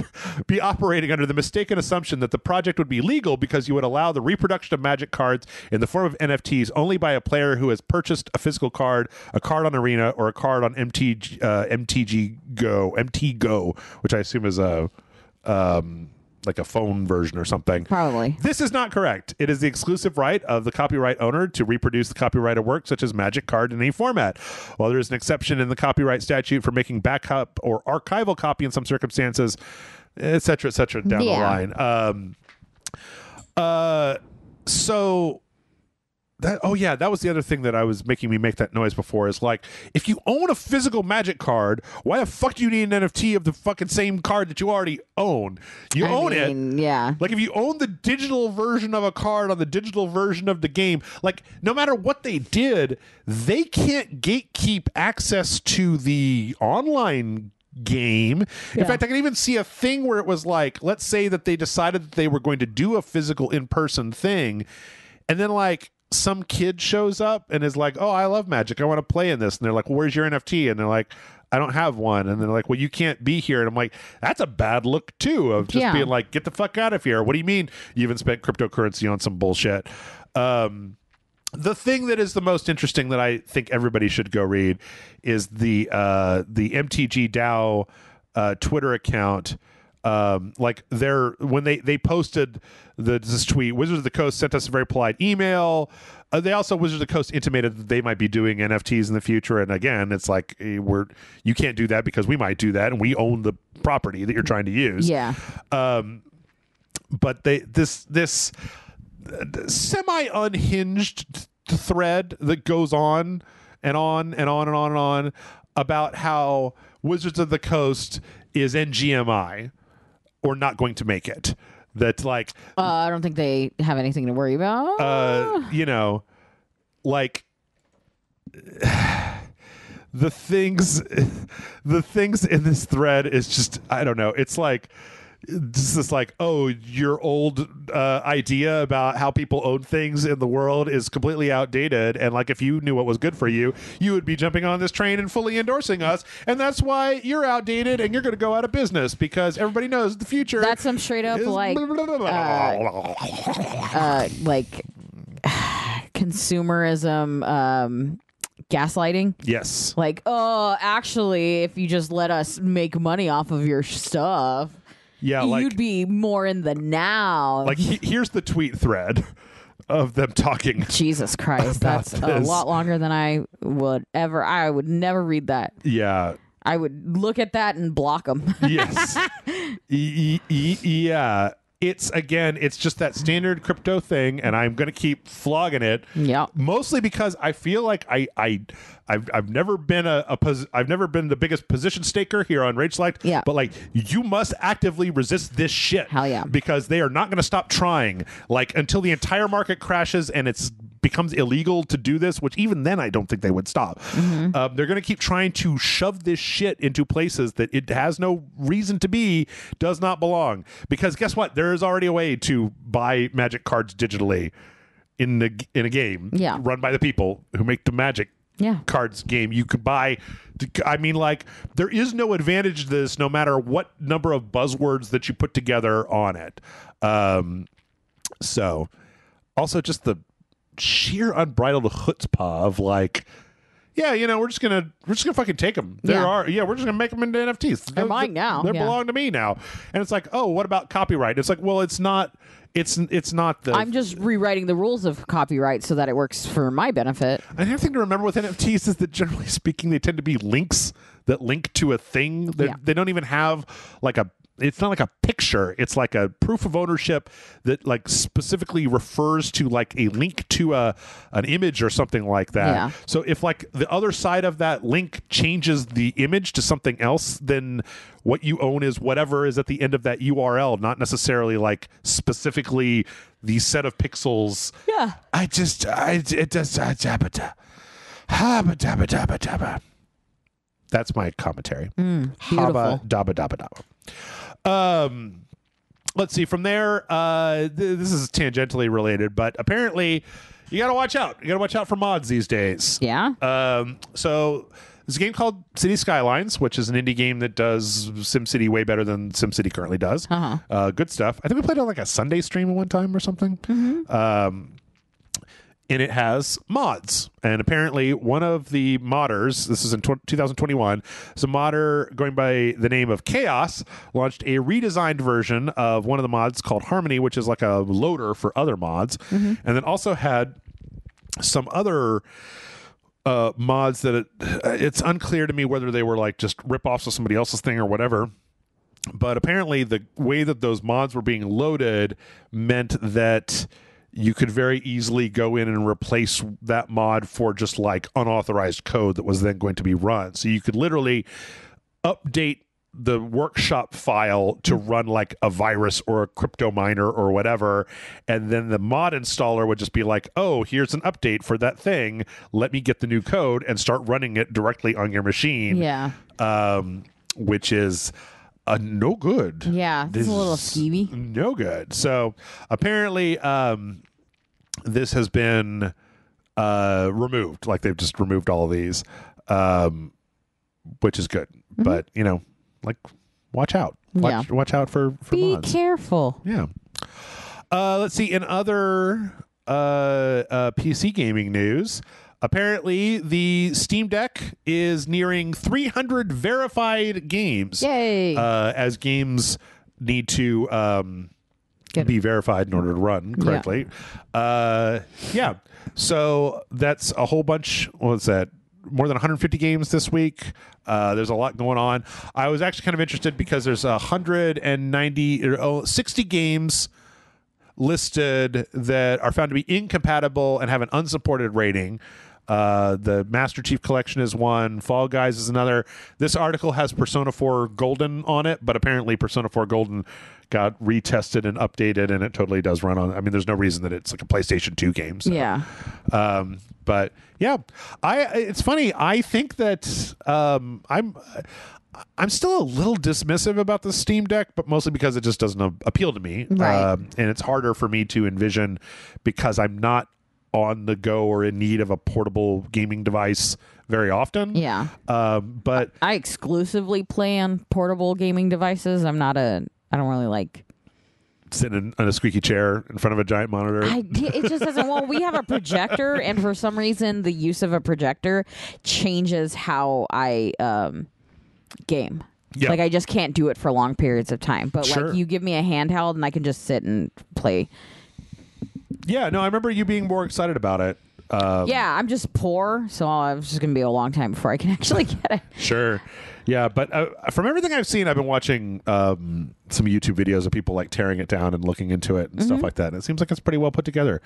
be operating under the mistaken assumption that the project would be legal because you would allow the reproduction of Magic cards in the form of NFTs only by a player who has purchased a physical card, a card on Arena, or a card on MTG, uh, MTG Go, MT Go, which I assume is a um, like a phone version or something. Probably. This is not correct. It is the exclusive right of the copyright owner to reproduce the copyrighted work, such as Magic card in any format. While there is an exception in the copyright statute for making backup or archival copy in some circumstances, etc., cetera, et cetera, down the line. Um, uh, so that oh yeah, that was the other thing that I was making me make that noise before is like if you own a physical magic card, why the fuck do you need an NFT of the fucking same card that you already own? You I own it. Yeah. Like if you own the digital version of a card on the digital version of the game, like no matter what they did, they can't gatekeep access to the online game. In Yeah. fact, I can even see a thing where it was like, let's say that they decided that they were going to do a physical in-person thing, and then like some kid shows up and is like, "Oh, I love Magic. I want to play in this." And they're like, well, "Where's your NFT?" And they're like, "I don't have one." And they're like, "Well, you can't be here." And I'm like, "That's a bad look too of just Yeah. being like, get the fuck out of here." What do you mean you even spent cryptocurrency on some bullshit? Um, the thing that is the most interesting that I think everybody should go read is the uh, the MTG DAO uh, Twitter account. Um, like they're when they they posted the this tweet, Wizards of the Coast sent us a very polite email. Uh, they also Wizards of the Coast intimated that they might be doing NFTs in the future, and again, it's like eh, we're you can't do that because we might do that, and we own the property that you're trying to use Yeah. but they this this semi unhinged thread that goes on and on and on and on and on about how Wizards of the Coast is NGMI or not going to make it. That like Uh, I don't think they have anything to worry about. uh you know like the things the things in this thread is just I don't know. It's like this is like oh your old uh, idea about how people own things in the world is completely outdated and like if you knew what was good for you you would be jumping on this train and fully endorsing us and that's why you're outdated and you're going to go out of business because everybody knows the future That's some straight up like uh, like consumerism, um, gaslighting. yes Like, oh, actually, if you just let us make money off of your stuff, yeah like you'd be more in the now. like he- here's the tweet thread of them talking. Jesus Christ, that's a lot longer than I would ever. I would never read that. Yeah. I would look at that and block them. Yes. Y- y- y- yeah. It's again, it's just that standard crypto thing, and I'm going to keep flogging it. Yeah. Mostly because I feel like I I I've, I've never been a, a pos- I've never been the biggest position staker here on Rage Select. Yeah. But like you must actively resist this shit. Hell yeah. Because they are not going to stop trying. Like until the entire market crashes and it's becomes illegal to do this, which even then I don't think they would stop. Mm-hmm. Um, they're going to keep trying to shove this shit into places that it has no reason to be, does not belong. Because guess what? There is already a way to buy magic cards digitally in the in a game Yeah. run by the people who make the magic Yeah. cards game you could buy i mean like there is no advantage to this no matter what number of buzzwords that you put together on it um so also just the sheer unbridled chutzpah of like yeah, you know, we're just gonna we're just gonna fucking take them. There Yeah. are yeah, we're just gonna make them into NFTs. They're mine now, They yeah. belong to me now. And it's like, oh, what about copyright? It's like, well, it's not. It's it's not the. I'm just rewriting the rules of copyright so that it works for my benefit. Another thing to remember with NFTs is that generally speaking, they tend to be links that link to a thing. They Yeah. they don't even have like a. It's not like a picture. It's like a proof of ownership that like specifically refers to like a link to a an image or something like that. Yeah. So if like the other side of that link changes the image to something else, then what you own is whatever is at the end of that URL, not necessarily like specifically the set of pixels Yeah. I just, I, it does, uh, jabba, da. Habba, dabba, dabba, dabba. That's my commentary. Mm, beautiful. Habba, dabba, dabba, dabba. Um, let's see. From there, uh, th- this is tangentially related, but apparently, you got to watch out. You got to watch out for mods these days. Yeah. Um, so there's a game called City Skylines, which is an indie game that does SimCity way better than SimCity currently does. Uh-huh. Uh, good stuff. I think we played on like a Sunday stream at one time or something. Um, and it has mods. And apparently, one of the modders, this is in tw 2021, is a modder going by the name of Chaos, launched a redesigned version of one of the mods called Harmony, which is like a loader for other mods. And then also had some other uh, mods that it, it's unclear to me whether they were like just rip-offs of somebody else's thing or whatever but apparently the way that those mods were being loaded meant that you could very easily go in and replace that mod for just like unauthorized code that was then going to be run. So you could literally update the workshop file to run like a virus or a crypto miner or whatever and then the mod installer would just be like oh here's an update for that thing. Let me get the new code and start running it directly on your machine. Yeah. um, which is uh, no good. Yeah. This is a little skeevy. No good. So apparently, um, this has been uh, removed. Like they've just removed all of these, um, which is good. Mm-hmm. But you know, like watch out. Watch, watch out for for Be mods. careful. Yeah. Uh, let's see. In other uh, uh, PC gaming news, apparently the Steam Deck is nearing 300 verified games. Yay. Uh, as games need to um, be verified in order to run correctly. Uh, yeah. So that's a whole bunch. What's that? More than 150 games this week. Uh, there's a lot going on. I was actually kind of interested because there's 190 or oh, 60 games listed that are found to be incompatible and have an unsupported rating. Uh, the Master Chief Collection is one. Fall Guys is another. This article has Persona 4 Golden on it, but apparently Persona 4 Golden got retested and updated, and it totally does run on. I mean, there's no reason that it's like a PlayStation 2 game. So. yeah. Um, but yeah, I. It's funny. I think that um, I'm. I'm still a little dismissive about the Steam Deck, but mostly because it just doesn't appeal to me, Right. um, and it's harder for me to envision because I'm not on the go or in need of a portable gaming device very often. Yeah. Um, but I exclusively play on portable gaming devices. I'm not a. I don't really like. sitting in, in a squeaky chair in front of a giant monitor. I, it just doesn't. Well, we have a projector, and for some reason, the use of a projector changes how I um, game. Yeah. Like I just can't do it for long periods of time. But Sure. like you give me a handheld, and I can just sit and play yeah, no, I remember you being more excited about it. Um, Yeah, I'm just poor, so it's just gonna be a long time before I can actually get it. Sure. Yeah, but uh, from everything I've seen, I've been watching um, some YouTube videos of people like tearing it down and looking into it and Mm-hmm. stuff like that. And it seems like it's pretty well put together.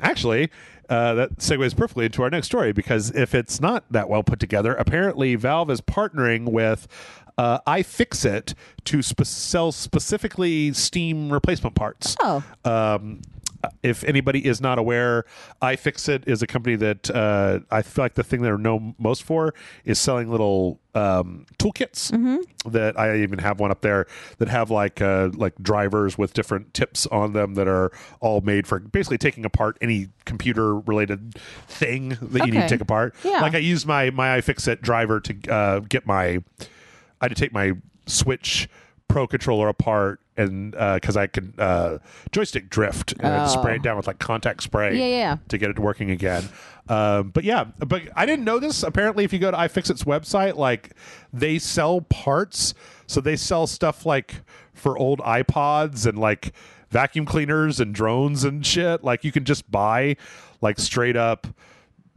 Actually, uh, that segues perfectly into our next story because if it's not that well put together, apparently Valve is partnering with uh, iFixit to sell specifically Steam replacement parts. Oh. Um, if anybody is not aware, iFixit is a company that uh, I feel like the thing they're known most for is selling little um, toolkits. That I even have one up there that have like uh, like drivers with different tips on them that are all made for basically taking apart any computer related thing that you need to take apart. Yeah. Like I used my my iFixit driver to uh, get my I had to take my Switch Pro controller apart and because I could uh, joystick drift and to spray it down with like contact spray Yeah, yeah. to get it working again. Um, but yeah, but I didn't know this. Apparently, if you go to iFixit's website, like they sell parts, so they sell stuff like for old iPods and like vacuum cleaners and drones and shit. Like you can just buy like straight up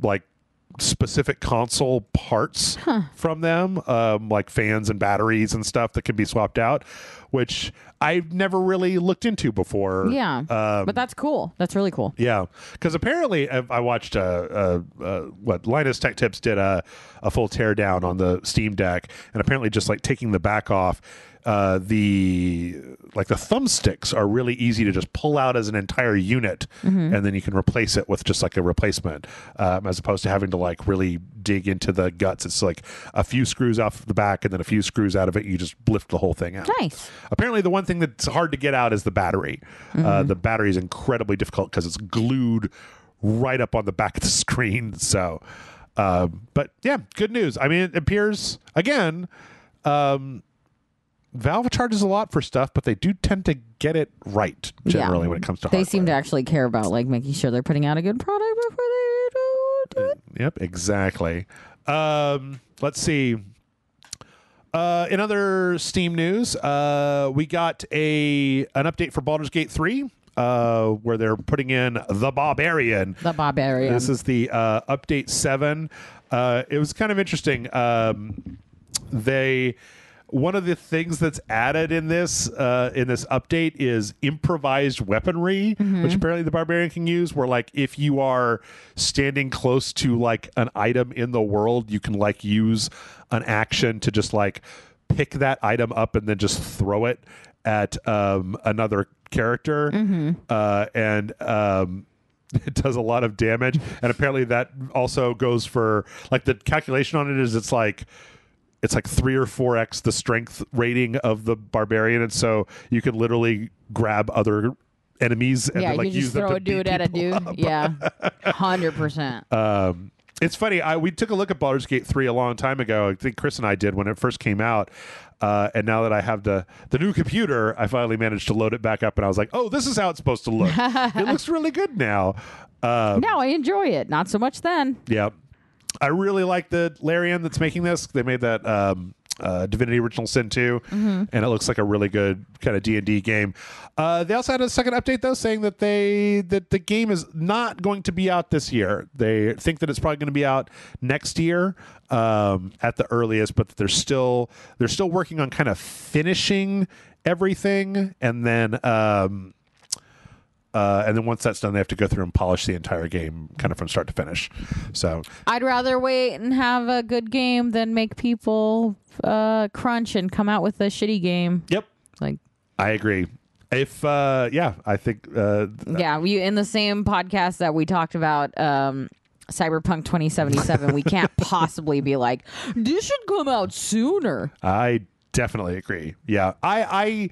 like specific console parts from them, um, like fans and batteries and stuff that can be swapped out, which I've never really looked into before. Yeah, Um, but that's cool. That's really cool. yeah, because apparently I I watched uh, uh, uh, what Linus Tech Tips did a, a full teardown on the Steam Deck, and apparently just like taking the back off, uh, the like the thumbsticks are really easy to just pull out as an entire unit, and then you can replace it with just like a replacement, um, as opposed to having to like really dig into the guts. It's like a few screws off the back and then a few screws out of it. You just lift the whole thing out. Nice. Apparently, the one thing that's hard to get out is the battery. Uh, the battery is incredibly difficult because it's glued right up on the back of the screen. So, um, but yeah, good news. I mean, it appears again. Um, Valve charges a lot for stuff, but they do tend to get it right generally Yeah. when it comes to They hardware. seem to actually care about like making sure they're putting out a good product before they do it. Yep, exactly. Um, let's see. Uh, in other Steam news, uh, we got a an update for Baldur's Gate three, uh, where they're putting in the Barbarian. The barbarian. This is the uh, update seven. Uh, it was kind of interesting. Um, they one of the things that's added in this uh, in this update is improvised weaponry, which apparently the barbarian can use. Where like if you are standing close to like an item in the world, you can like use an action to just like pick that item up and then just throw it at um, another character, uh, and um, it does a lot of damage. And apparently that also goes for like the calculation on it is it's like it's like three or four x the strength rating of the barbarian, and so you can literally grab other enemies and yeah, then, like you use just throw to a dude at a dude. up. Yeah, hundred percent. Um, it's funny. I we took a look at Baldur's Gate three a long time ago. I think Chris and I did when it first came out. Uh, and now that I have the the new computer, I finally managed to load it back up, and I was like, "Oh, this is how it's supposed to look. it looks really good now." Um, Now I enjoy it. Not so much then. yeah, I really like the Larian that's making this. They made that um, uh, Divinity Original Sin 2 and it looks like a really good kind of D and D game. Uh, they also had a second update though, saying that they that the game is not going to be out this year. They think that it's probably going to be out next year um, at the earliest, but that they're still they're still working on kind of finishing everything, and then. Um, uh, and then once that's done, they have to go through and polish the entire game, kind of from start to finish. So I'd rather wait and have a good game than make people uh, crunch and come out with a shitty game. Yep, Like, I agree. If uh, yeah, I think uh, yeah, we in the same podcast that we talked about um, Cyberpunk 2077, we can't possibly be like this should come out sooner. I definitely agree. Yeah, I I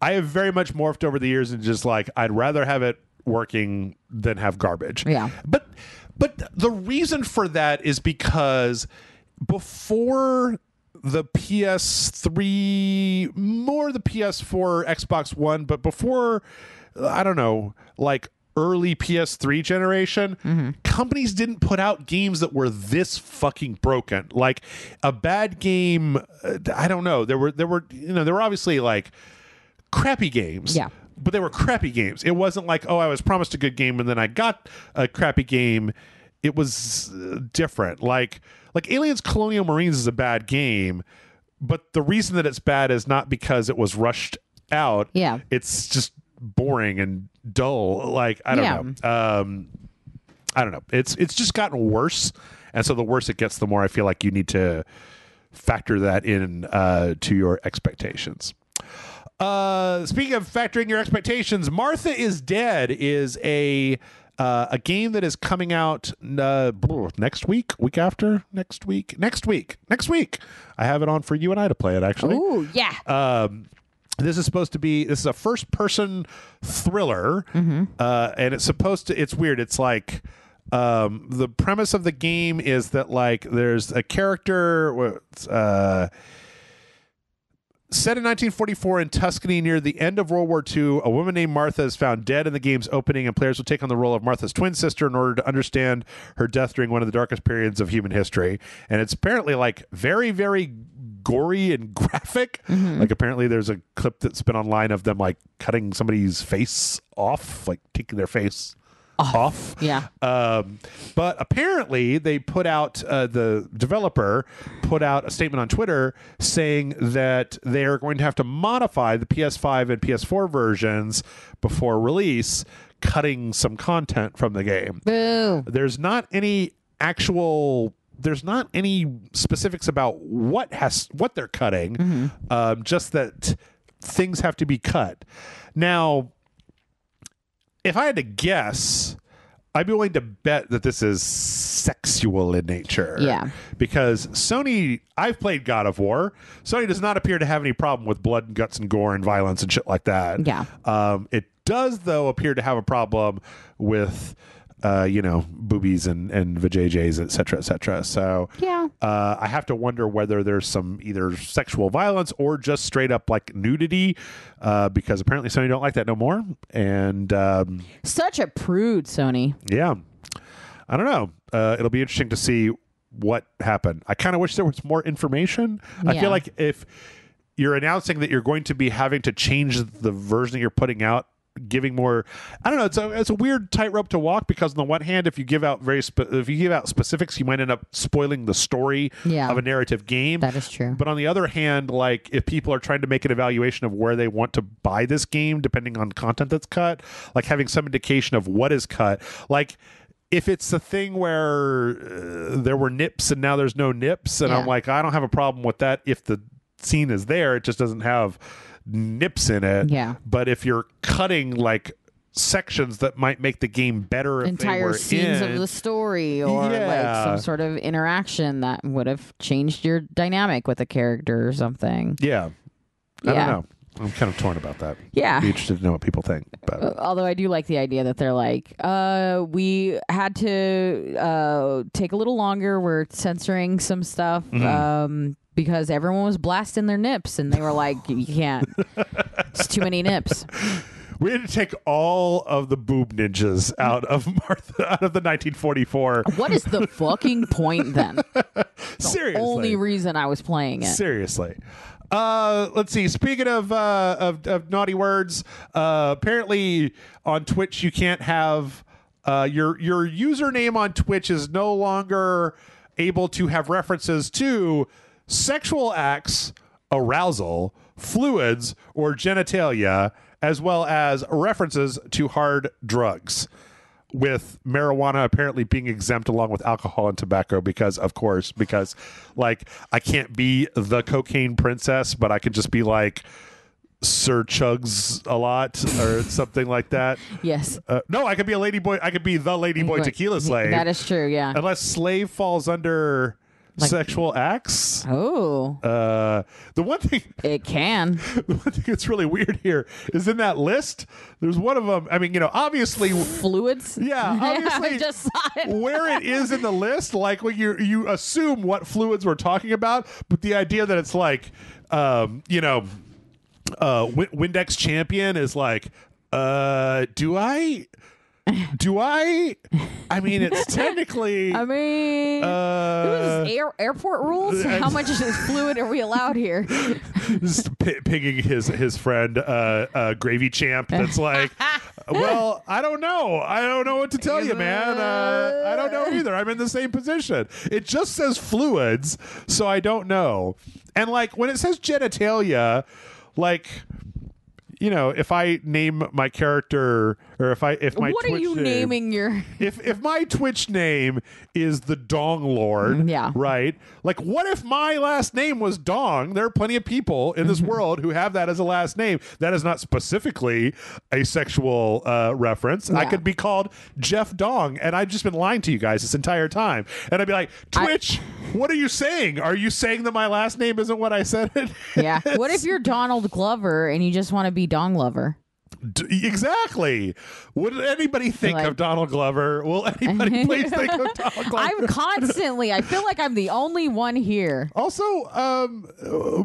I have very much morphed over the years and just like I'd rather have it working than have garbage. Yeah. but but the reason for that is because before the PS3, more the PS4, Xbox One, but before I don't know, like early PS3 generation, companies didn't put out games that were this fucking broken. Like a bad game, uh, I don't know. There were there were you know there were obviously like crappy games. Yeah. but they were crappy games. It wasn't like, oh, I was promised a good game and then I got a crappy game. It was uh, different. Like like Aliens Colonial Marines is a bad game, but the reason that it's bad is not because it was rushed out. Yeah. It's just boring and dull. Like I don't Yeah. know. Um I don't know. It's it's just gotten worse. And so the worse it gets, the more I feel like you need to factor that in uh, to your expectations. Uh, speaking of factoring your expectations, Martha is Dead is a uh, a game that is coming out uh, next week, week after, next week, next week, next week. I have it on for you and I to play it actually. Ooh, yeah. Um, this is supposed to be this is a first person thriller, uh, and it's supposed to. It's weird. It's like um, the premise of the game is that like there's a character. Uh, Set in 1944 in Tuscany near the end of World War II, a woman named Martha is found dead in the game's opening, and players will take on the role of Martha's twin sister in order to understand her death during one of the darkest periods of human history. And it's apparently like very, very gory and graphic. Mm-hmm. Like apparently there's a clip that's been online of them like cutting somebody's face off, like taking their face off. Yeah. Um, but apparently, they put out uh, the developer put out a statement on Twitter saying that they are going to have to modify the PS5 and PS4 versions before release, cutting some content from the game. Boo. There's not any actual. There's not any specifics about what has what they're cutting. Um, just that things have to be cut. Now, if I had to guess, I'd be willing to bet that this is sexual in nature. Yeah. Because Sony, I've played God of War. Sony does not appear to have any problem with blood and guts and gore and violence and shit like that. Yeah. Um, it does, though, appear to have a problem with, uh, you know, boobies and, and vajayjays, et cetera, et cetera. So, Yeah. uh, I have to wonder whether there's some either sexual violence or just straight up like nudity, uh, because apparently Sony don't like that no more. And um, Such a prude, Sony. yeah, I don't know. Uh, it'll be interesting to see what happened. I kind of wish there was more information. I feel like if you're announcing that you're going to be having to change the version that you're putting out giving more i don't know it's a it's a weird tightrope to walk because on the one hand if you give out very spe- if you give out specifics you might end up spoiling the story Yeah. of a narrative game That is true. but on the other hand, like if people are trying to make an evaluation of where they want to buy this game, depending on content that's cut, like having some indication of what is cut, like if it's a thing where uh, there were nips and now there's no nips, and I'm like, I don't have a problem with that if the scene is there, it just doesn't have nips in it. Yeah. But if you're cutting like sections that might make the game better Entire scenes in, of the story or like some sort of interaction that would have changed your dynamic with a character or something. yeah. I Yeah. don't know. I'm kind of torn about that. Yeah. Be interested to know what people think. But Uh, Although I do like the idea that they're like, uh, we had to uh, take a little longer. We're censoring some stuff Mm-hmm. um, because everyone was blasting their nips, and they were like, "You can't. It's too many nips." We had to take all of the boob ninjas out of Martha out of the 1944. What is the fucking point then? Seriously, Only reason I was playing it. seriously. Uh, let's see. Speaking of, uh, of of naughty words, uh, apparently on Twitch you can't have uh, your your username on Twitch is no longer able to have references to sexual acts, arousal, fluids, or genitalia, as well as references to hard drugs. With marijuana apparently being exempt along with alcohol and tobacco, because of course, because like I can't be the cocaine princess, but I can just be like Sir Chugs a lot or something like that. Yes. Uh, no, I could be a lady boy. I could be the lady boy tequila slave. That is true. Yeah. unless slave falls under sexual acts. Oh, Uh, the one thing, it can. the one thing that's really weird here is in that list. There's one of them. I mean, you know, obviously, Fluids. yeah, obviously, I just saw it. where it is in the list, like when you you assume what fluids we're talking about, but the idea that it's like, um, you know, uh, Windex champion is like, uh, do I? Do I? I mean, it's technically. I mean, uh, air, airport rules. How much fluid are we allowed here? just p- picking his his friend uh, uh, Gravy Champ. That's like, well, I don't know. I don't know what to tell you, man. Uh, I don't know either. I'm in the same position. It just says fluids, so I don't know. And like when it says genitalia, like you know, if I name my character or if I if my what Twitch are you name, naming your? if if my Twitch name is the Dong Lord, Yeah. right? Like, what if my last name was Dong? There are plenty of people in Mm-hmm. this world who have that as a last name. That is not specifically a sexual uh, reference. I could be called Jeff Dong, and I've just been lying to you guys this entire time. And I'd be like, Twitch, what are you saying? Are you saying that my last name isn't what I said it? Yeah. What if you're Donald Glover and you just want to be Dong Lover? D- exactly. Would anybody think Like- of Donald Glover? Will anybody please think of Donald Glover? I'm constantly. I feel like I'm the only one here. Also, um,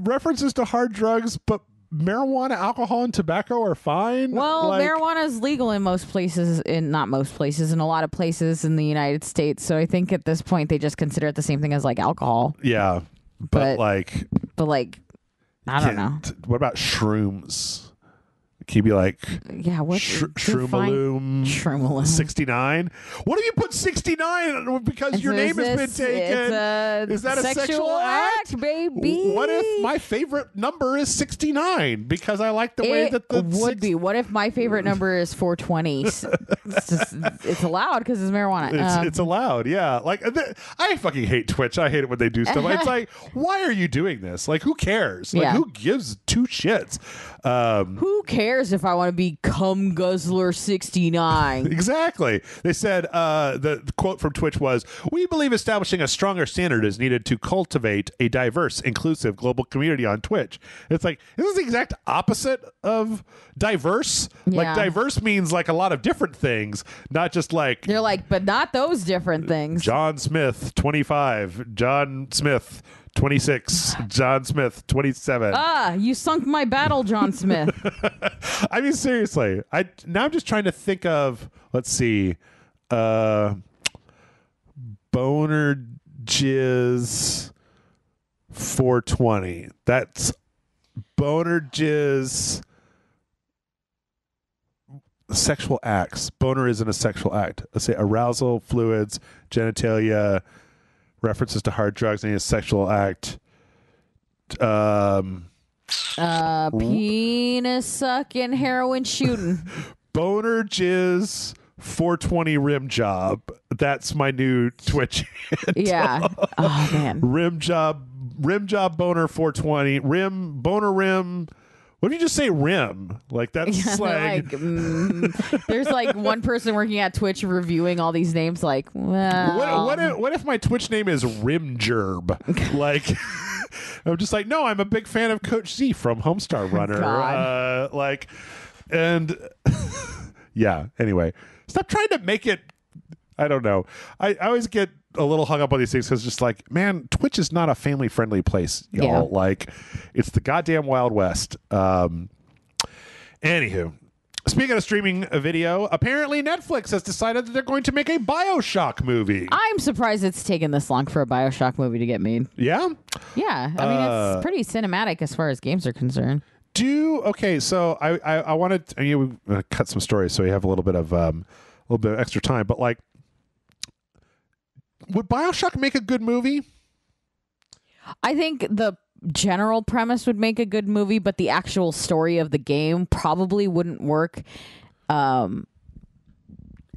references to hard drugs, but marijuana, alcohol, and tobacco are fine. Well, Like, marijuana is legal in most places, in not most places, in a lot of places in the United States. So I think at this point they just consider it the same thing as like alcohol. Yeah, but, But- like, But like, I don't know. What about shrooms? You be like Yeah, what sh- define- Shroomaloo Shroomaloo. 69? What if you put 69 because your name is has been taken? Is that a sexual, sexual act, baby? What if my favorite number is 69 because I like the way that the would six- be? What if my favorite number is 420? it's, just, it's allowed because it's marijuana. It's, Um, it's allowed, yeah. Like I fucking hate Twitch. I hate it when they do stuff. it's like, why are you doing this? Like, who cares? Like, Yeah. who gives two shits? Um, who cares if I want to be cum guzzler 69? exactly. They said uh, the, quote from Twitch was, "We believe establishing a stronger standard is needed to cultivate a diverse, inclusive global community on Twitch." It's like this is the exact opposite of diverse. Like diverse means like a lot of different things, not just like They're like, but not those different things. John Smith, 25. John Smith, 26. John Smith, 27. Ah, you sunk my battle, John Smith. I mean, seriously. I Now I'm just trying to think of, let's see, uh, Boner Jizz 420. That's Boner Jizz sexual acts. Boner isn't a sexual act. Let's say arousal, fluids, genitalia, references to hard drugs, and a sexual act. Um, Uh, penis sucking, heroin shooting. boner jizz 420 rim job. That's my new Twitch. Yeah. Oh man. rim job, rim job boner 420, rim boner rim. What if you just say rim? Like that's Yeah, slang. like, mm, there's like one person working at Twitch reviewing all these names. Like, well, What, what, if, what if my Twitch name is Rimjerb? like, I'm just like, no, I'm a big fan of Coach Z from Homestar Runner. Uh, like, and yeah. Anyway, stop trying to make it. I don't know. I, I always get a little hung up on these things because just like, man, Twitch is not a family friendly place, y'all. Yeah. Like, it's the goddamn Wild West. Um, anywho. Speaking of streaming a video, apparently Netflix has decided that they're going to make a Bioshock movie. I'm surprised it's taken this long for a Bioshock movie to get made. Yeah. Yeah, I mean Uh, it's pretty cinematic as far as games are concerned. Do okay. So I I, I wanted I mean, we uh, cut some stories so we have a little bit of um a little bit of extra time. But like, would Bioshock make a good movie? I think the general premise would make a good movie, but the actual story of the game probably wouldn't work. Um,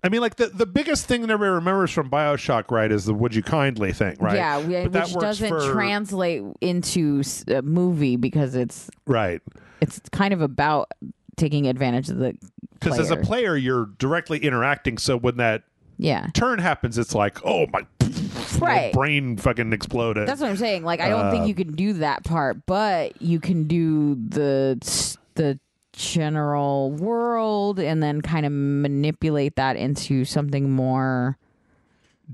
I mean, like the, the biggest thing that everybody remembers from Bioshock, right, is the "Would you kindly" thing, right? Yeah, we- But which doesn't for- translate into a movie because it's right. it's kind of about taking advantage of the Because as a player. you're directly interacting. So when that yeah. turn happens, it's like, oh my, my Right. brain fucking exploded. That's what I'm saying. Like, I don't think Uh, you can do that part, but you can do the the general world and then kind of manipulate that into something more.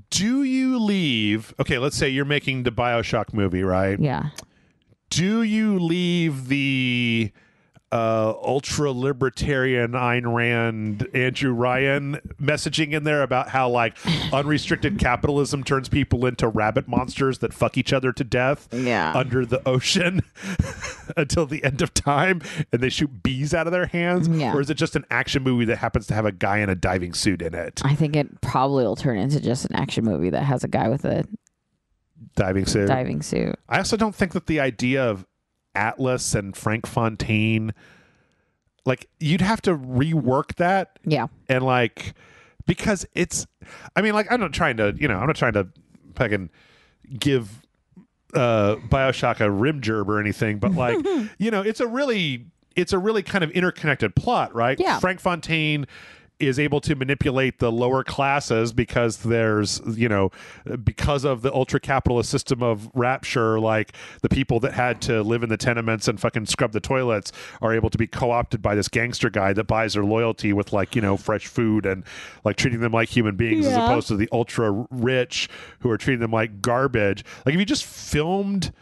Do you leave? Okay, let's say you're making the Bioshock movie, right? Yeah. do you leave the uh, ultra libertarian Ayn Rand, Andrew Ryan messaging in there about how like unrestricted capitalism turns people into rabbit monsters that fuck each other to death Yeah. under the ocean until the end of time and they shoot bees out of their hands? Yeah. Or is it just an action movie that happens to have a guy in a diving suit in it? I think it probably will turn into just an action movie that has a guy with a Diving suit. diving suit. I also don't think that the idea of Atlas and Frank Fontaine, like you'd have to rework that Yeah. and like because it's. I mean, like I'm not trying to, you know, I'm not trying to fucking give uh Bioshock a rim gerb or anything, but like you know, it's a really it's a really kind of interconnected plot, right? Yeah. Frank Fontaine is able to manipulate the lower classes because there's you know because of the ultra capitalist system of rapture like the people that had to live in the tenements and fucking scrub the toilets are able to be co-opted by this gangster guy that buys their loyalty with like you know fresh food and like treating them like human beings as opposed to the ultra rich who are treating them like garbage. Like if you just filmed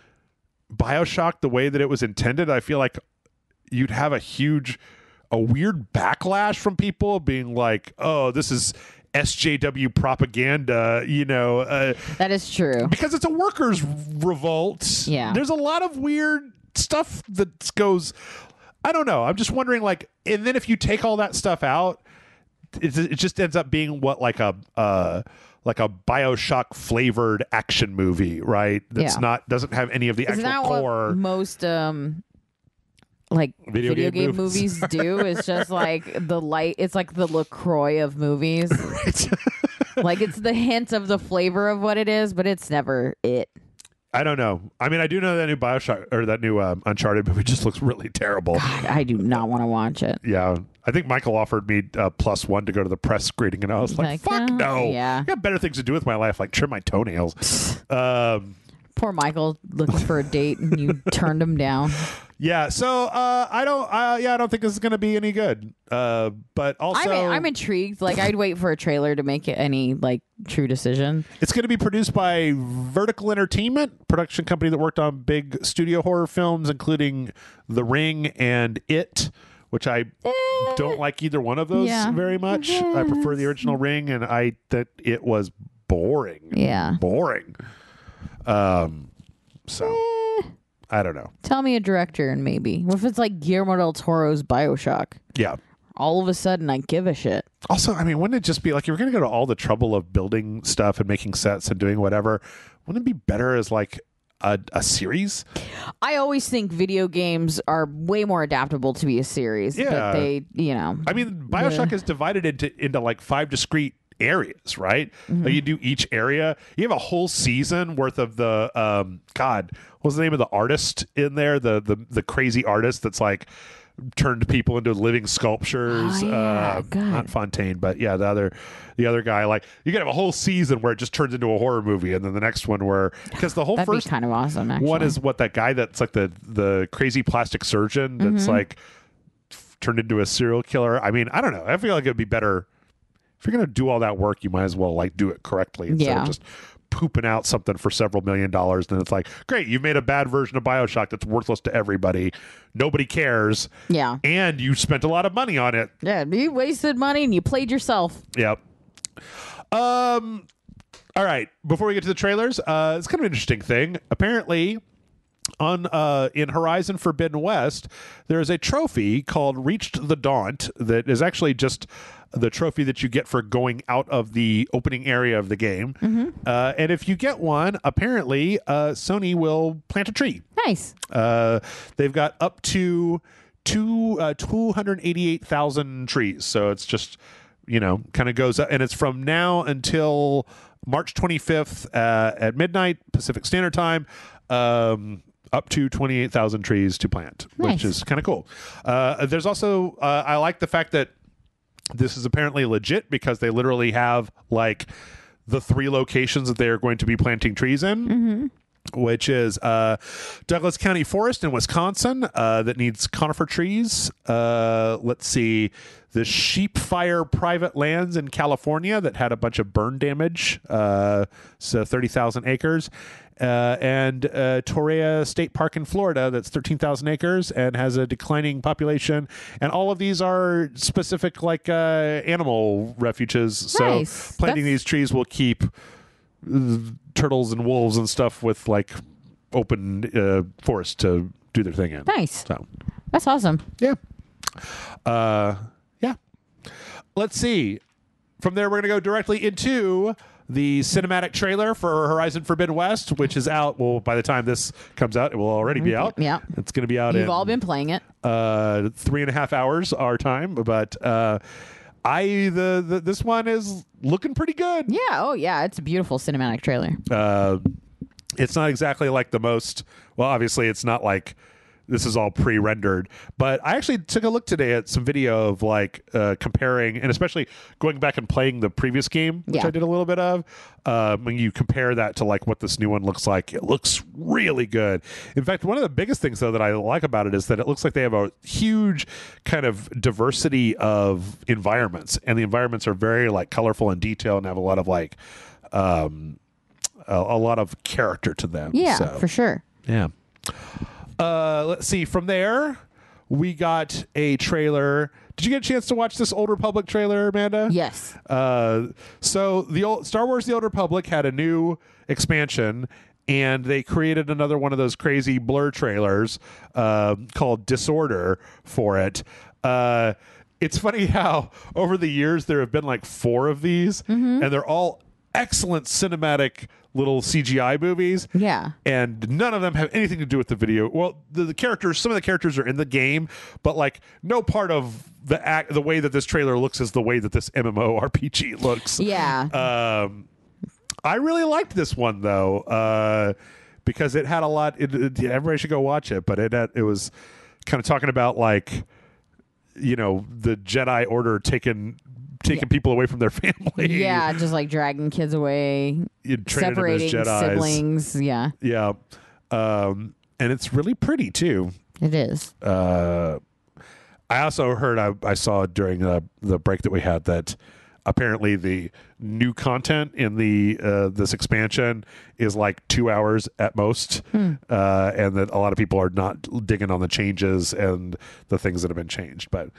bioshock the way that it was intended i feel like you'd have a huge a weird backlash from people being like oh this is sjw propaganda you know uh, That is true. because it's a workers revolt Yeah. there's a lot of weird stuff that goes i don't know i'm just wondering like and then if you take all that stuff out it, it just ends up being what like a uh like a bioshock flavored action movie right that's Yeah. not doesn't have any of the Isn't actual that core what most um like Video video, game game, movies. movies do? is just like the light. It's like the Lacroix of movies. like it's the hint of the flavor of what it is, but it's never it. I don't know. I mean, I do know that new Bioshock or that new um, Uncharted movie just looks really terrible. God, I do not want to watch it. Yeah, I think Michael offered me uh, plus one to go to the press screening, and I was like, Like, "Fuck uh, no! yeah. I got better things to do with my life, like trim my toenails." um, Poor Michael looking for a date and you turned him down. yeah, so uh, I don't. Uh, yeah, I don't think this is going to be any good. Uh, but also, I'm I'm intrigued. Like I'd wait for a trailer to make any like true decision. it's going to be produced by Vertigo Entertainment, production company that worked on big studio horror films, including The Ring and It. Which I don't like either one of those Yeah. very much. I prefer the original Ring, and I that it was boring. Yeah. boring. Um, so I don't know. Tell me a director and maybe. What if it's like Guillermo del Toro's Bioshock? Yeah. All of a sudden, I give a shit. Also, I mean, wouldn't it just be like you're going to go to all the trouble of building stuff and making sets and doing whatever? Wouldn't it be better as like a, a series? I always think video games are way more adaptable to be a series. Yeah. But they, you know. I mean, Bioshock is divided into into like five discrete areas, right? Like you do each area. You have a whole season worth of the um God, what's the name of the artist in there? The the the crazy artist that's like turned people into living sculptures. Oh, yeah. uh, not Fontaine, but yeah, the other the other guy. Like you could have a whole season where it just turns into a horror movie, and then the next one where because the whole first kind of awesome, actually. one is what that guy that's like the the crazy plastic surgeon that's Mm-hmm. like f- turned into a serial killer. I mean, I don't know. I feel like it'd be better if you're gonna do all that work. You might as well like do it correctly instead Yeah. of just pooping out something for several million dollars. Then it's like, great, you've made a bad version of Bioshock that's worthless to everybody. Nobody cares, Yeah. and you spent a lot of money on it. Yeah. You wasted money and you played yourself. Yep. Um. All right. Before we get to the trailers, uh, it's kind of an interesting thing. Apparently, on uh, in Horizon Forbidden West, there is a trophy called Reached the Daunt that is actually just the trophy that you get for going out of the opening area of the game. Uh, and if you get one, apparently uh, Sony will plant a tree. Nice. Uh, they've got up to two uh, two hundred eighty eight thousand trees. So it's just you know kind of goes up, and it's from now until March twenty fifth uh, at midnight Pacific Standard Time. Um, up to 28,000 trees to plant, which is kind of cool. Uh, there's also, uh, I like the fact that this is apparently legit because they literally have like the three locations that they are going to be planting trees in. Mm-hmm. Which is uh, Douglas County Forest in Wisconsin uh, that needs conifer trees. Uh, let's see, the Sheep Fire private lands in California that had a bunch of burn damage, uh, so 30,000 acres. Uh, and uh, Torreya State Park in Florida, that's 13,000 acres and has a declining population. And all of these are specific, like uh, animal refuges. So planting That's- these trees will keep turtles and wolves and stuff with like open uh, forest to do their thing in. Nice. So That's awesome. yeah, uh, yeah. Let's see. From there, we're gonna go directly into the cinematic trailer for Horizon Forbidden West, which is out. Well, by the time this comes out, it will already be out. Yeah. it's gonna be out. You've in, all been playing it. uh, three and a half hours our time, but uh, I the, the this one is looking pretty good. Yeah. Oh, yeah. It's a beautiful cinematic trailer. uh, it's not exactly like the most well obviously it's not like this is all pre-rendered but i actually took a look today at some video of like uh, comparing and especially going back and playing the previous game which Yeah. i did a little bit of um, when you compare that to like what this new one looks like it looks really good in fact one of the biggest things though that i like about it is that it looks like they have a huge kind of diversity of environments and the environments are very like colorful and detailed and have a lot of like um, a, a lot of character to them. Yeah, So, for sure. yeah. Uh, let's see. From there, we got a trailer. Did you get a chance to watch this Old Republic trailer, Amanda? Yes. Uh, so the old Star Wars: The Old Republic had a new expansion, and they created another one of those crazy blur trailers um called Disorder for it. Uh, it's funny how over the years there have been like four of these, and they're all excellent cinematic little CGI movies Yeah. and none of them have anything to do with the video. Well, the, the characters, some of the characters are in the game, but like no part of the act, the way that this trailer looks is the way that this MMO RPG looks. Yeah. Um, I really liked this one though, uh, because it had a lot. It, it- everybody should go watch it, but it had, it was kind of talking about like, you know, the Jedi Order taking taking Yeah. people away from their family. yeah. Just like dragging kids away, You training them as separating siblings. Yeah. Yeah. Um, and it's really pretty too. It is. Uh, I also heard I, I saw during the the break that we had that apparently the new content in the uh, this expansion is like two hours at most, uh, and that a lot of people are not digging on the changes and the things that have been changed. But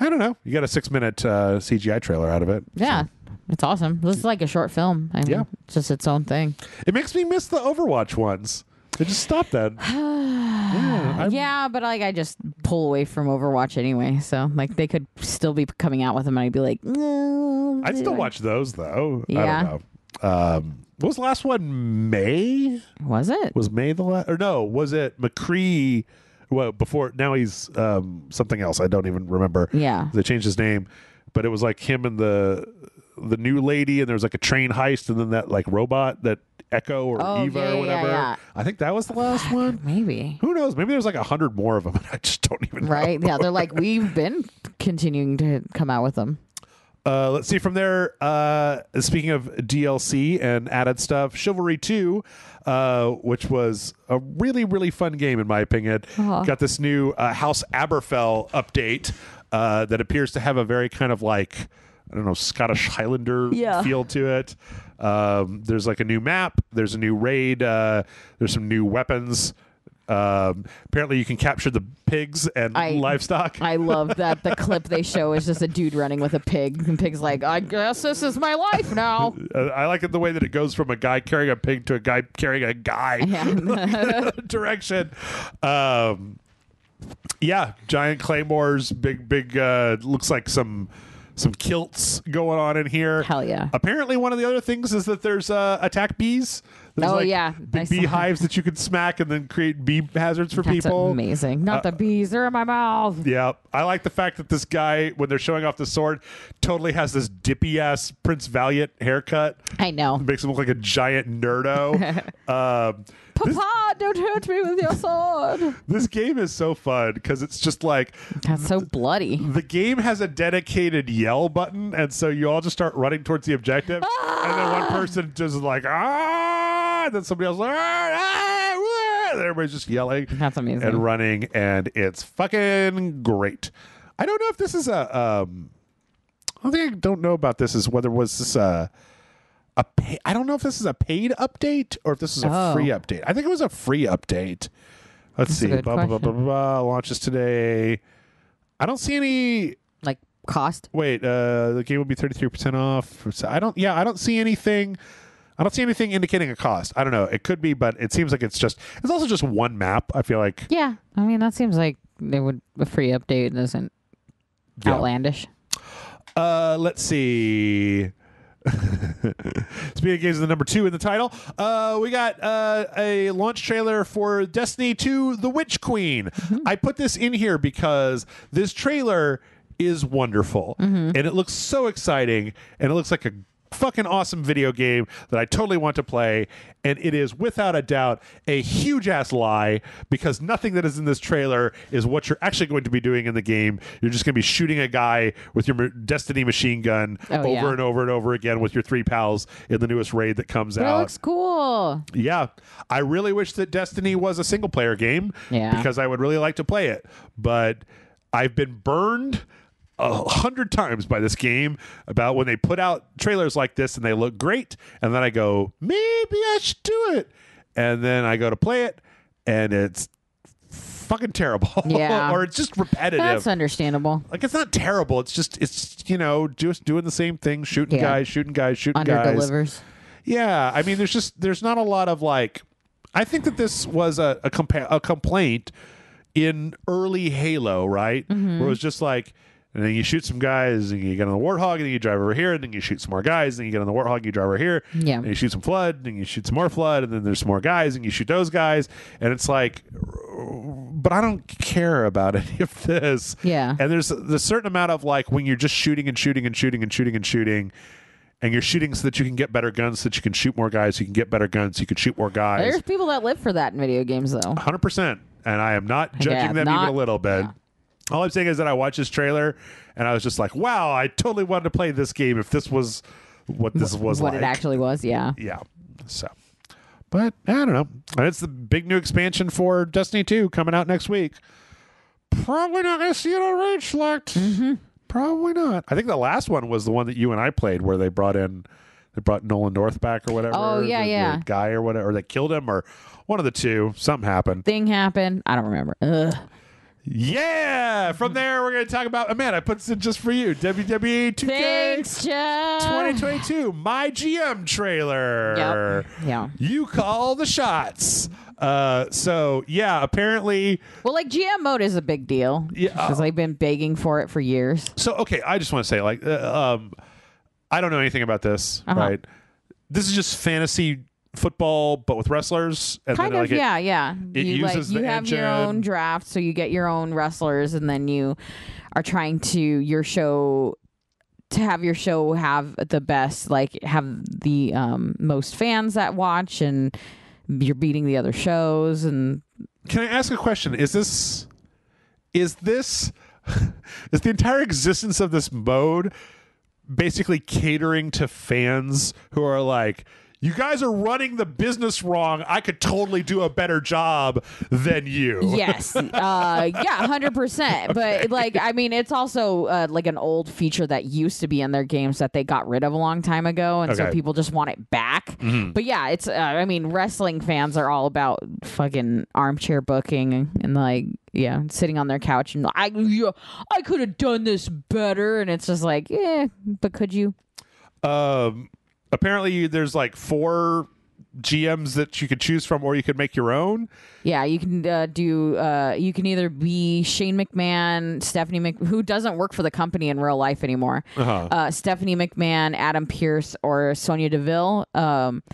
I don't know. You got a six minute uh, CGI trailer out of it. Yeah. It's awesome. This is like a short film. I mean, Yeah. it's just its own thing. It makes me miss the Overwatch ones. They just stopped that. yeah, yeah, but like I just pull away from Overwatch anyway. So like they could still be coming out with them, and I'd be like, no. I'd still watch those though. I Yeah. don't know. Um, what was the last one? Mei Was it? was Mei the last, or no? Was it McCree? Well, before now he's um, something else. I don't even remember. Yeah. They changed his name, but it was like him and the the new lady, and there was like a train heist, and then that like robot that Echo or Oh, Eva yeah, or whatever. yeah. I think that was the last one. Maybe. Who knows? Maybe there's like a hundred more of them, and I just don't even know. Right? Yeah. They're like we've been continuing to come out with them. Uh, let's see from there. Uh, speaking of DLC and added stuff, Chivalry 2, uh, which was a really, really fun game, in my opinion, Aw. got this new uh, House Aberfell update uh, that appears to have a very kind of like, I don't know, Scottish Highlander Yeah. feel to it. Um, there's like a new map, there's a new raid, uh, there's some new weapons. Um, apparently, you can capture the pigs and I- livestock. I love that the clip they show is just a dude running with a pig, and pig's like, I guess this is my life now. I like it the way that it goes from a guy carrying a pig to a guy carrying a guy Yeah. direction. Um, yeah, giant claymores, big, big. Uh, looks like some some kilts going on in here. Hell yeah. Apparently, one of the other things is that there's uh, attack bees. There's Oh, like yeah. Big saw that. that you can smack and then create bee hazards for That's people. amazing. Not the bees, they're in my mouth. Yeah, I like the fact that this guy, when they're showing off the sword, totally has this dippy ass Prince Valiant haircut. I know. Makes him look like a giant nerdo. um, Papa, don't hurt me with your sword. this game is so fun because it's just like That's so bloody. the game has a dedicated yell button, and so you all just start running towards the objective, and then one person just is like ah, ah! then somebody else like ah, ah, ah, and everybody's just yelling That's amazing. and running, and it's fucking great. I don't know if this is a. Um, one thing I don't know about this is whether was this a a pay, I don't know if this is a paid update or if this is a Oh. free update. I think it was a free update. Let's That's see. Blah, blah, blah, blah, question. blah, launches today. I don't see any. like cost. Wait, uh, the game will be thirty three percent off. So I don't. Yeah, I don't see anything. I don't see anything indicating a cost. I don't know. It could be, but it seems like it's just. It's also just one map. I feel like. Yeah, I mean that seems like they would a free update isn't Yeah. outlandish. Uh, let's see. Speaking of games, the number two in the title, uh, we got uh, a launch trailer for Destiny 2: The Witch Queen. I put this in here because this trailer is wonderful and it looks so exciting and it looks like a fucking awesome video game that I totally want to play. And it is without a doubt a huge ass lie because nothing that is in this trailer is what you're actually going to be doing in the game. You're just going to be shooting a guy with your Destiny machine gun Oh, over yeah. and over and over again with your three pals in the newest raid that comes But it out. looks cool. Yeah, I really wish that Destiny was a single player game Yeah. because I would really like to play it. But I've been burned a hundred times by this game about when they put out trailers like this and they look great, and then I go, maybe I should do it, and then I go to play it, and it's fucking terrible. Yeah. or it's just repetitive. That's understandable. like it's not terrible. It's just it's you know just doing the same thing, shooting Yeah. guys, shooting guys, shooting Under guys. delivers. Yeah, I mean, there's just there's not a lot of like. I think that this was a a, compa- a complaint in early Halo, right? Mm-hmm. Where it was just like, and then you shoot some guys, and you get on the Warthog, and then you drive over here, and then you shoot some more guys, and then you get on the Warthog, and you drive over here, Yeah. and you shoot some Flood, and you shoot some more Flood, and then there's some more guys, and you shoot those guys, and it's like, but I don't care about any of this. Yeah. And there's a certain amount of like when you're just shooting and shooting and shooting and shooting and shooting, and you're shooting so that you can get better guns, so that you can shoot more guys, so you can get better guns, so you can shoot more guys. There's people that live for that in video games, though. Hundred percent. And I am not judging Yeah, them not- even a little bit. yeah. All I'm saying is that I watched this trailer and I was just like, wow, I totally wanted to play this game if this was what this was what like. it actually was, yeah. yeah. So, but I don't know. And it's the big new expansion for Destiny 2 coming out next week. Probably not going to see it on Rage Select. Mm-hmm. Probably not. I think the last one was the one that you and I played where they brought in, they brought Nolan North back or whatever. Oh, yeah, the- the yeah. guy or whatever, or they killed him or one of the two. Something happened. Thing happened. I don't remember. Ugh. Yeah. From there, we're going to talk about, Amanda, I put this in just for you WWE 2K. Thanks, Jeff. 2022 my gm trailer Yep. Yeah. you call the shots uh so yeah apparently Well, like GM mode is a big deal. Yeah. Because I've been begging for it for years. so okay i just want to say like uh, um i don't know anything about this Uh-huh. right this is just fantasy football but with wrestlers and Kind then of, like it- yeah, yeah. it you like uses you the have your own draft, so you get your own wrestlers, and then you are trying to your show to have your show have the best, like have the um, most fans that watch, and you're beating the other shows, and can i ask a question is this is this is the entire existence of this mode basically catering to fans who are like you guys are running the business wrong i could totally do a better job than you yes, uh, yeah, hundred percent. But like, I mean, it's also uh, like an old feature that used to be in their games that they got rid of a long time ago, and so people just want it back. But yeah, it's. Uh, I mean, wrestling fans are all about fucking armchair booking and, and like. Yeah, sitting on their couch and I, yeah, I could have done this better, and it's just like, yeah, but could you? um apparently there's like four gms that you could choose from or you could make your own Yeah, you can uh, do. Uh, you can either be Shane McMahon, Stephanie Mc, who doesn't work for the company in real life anymore. Uh-huh. Uh, Stephanie McMahon, Adam Pearce, or Sonya Deville. Um,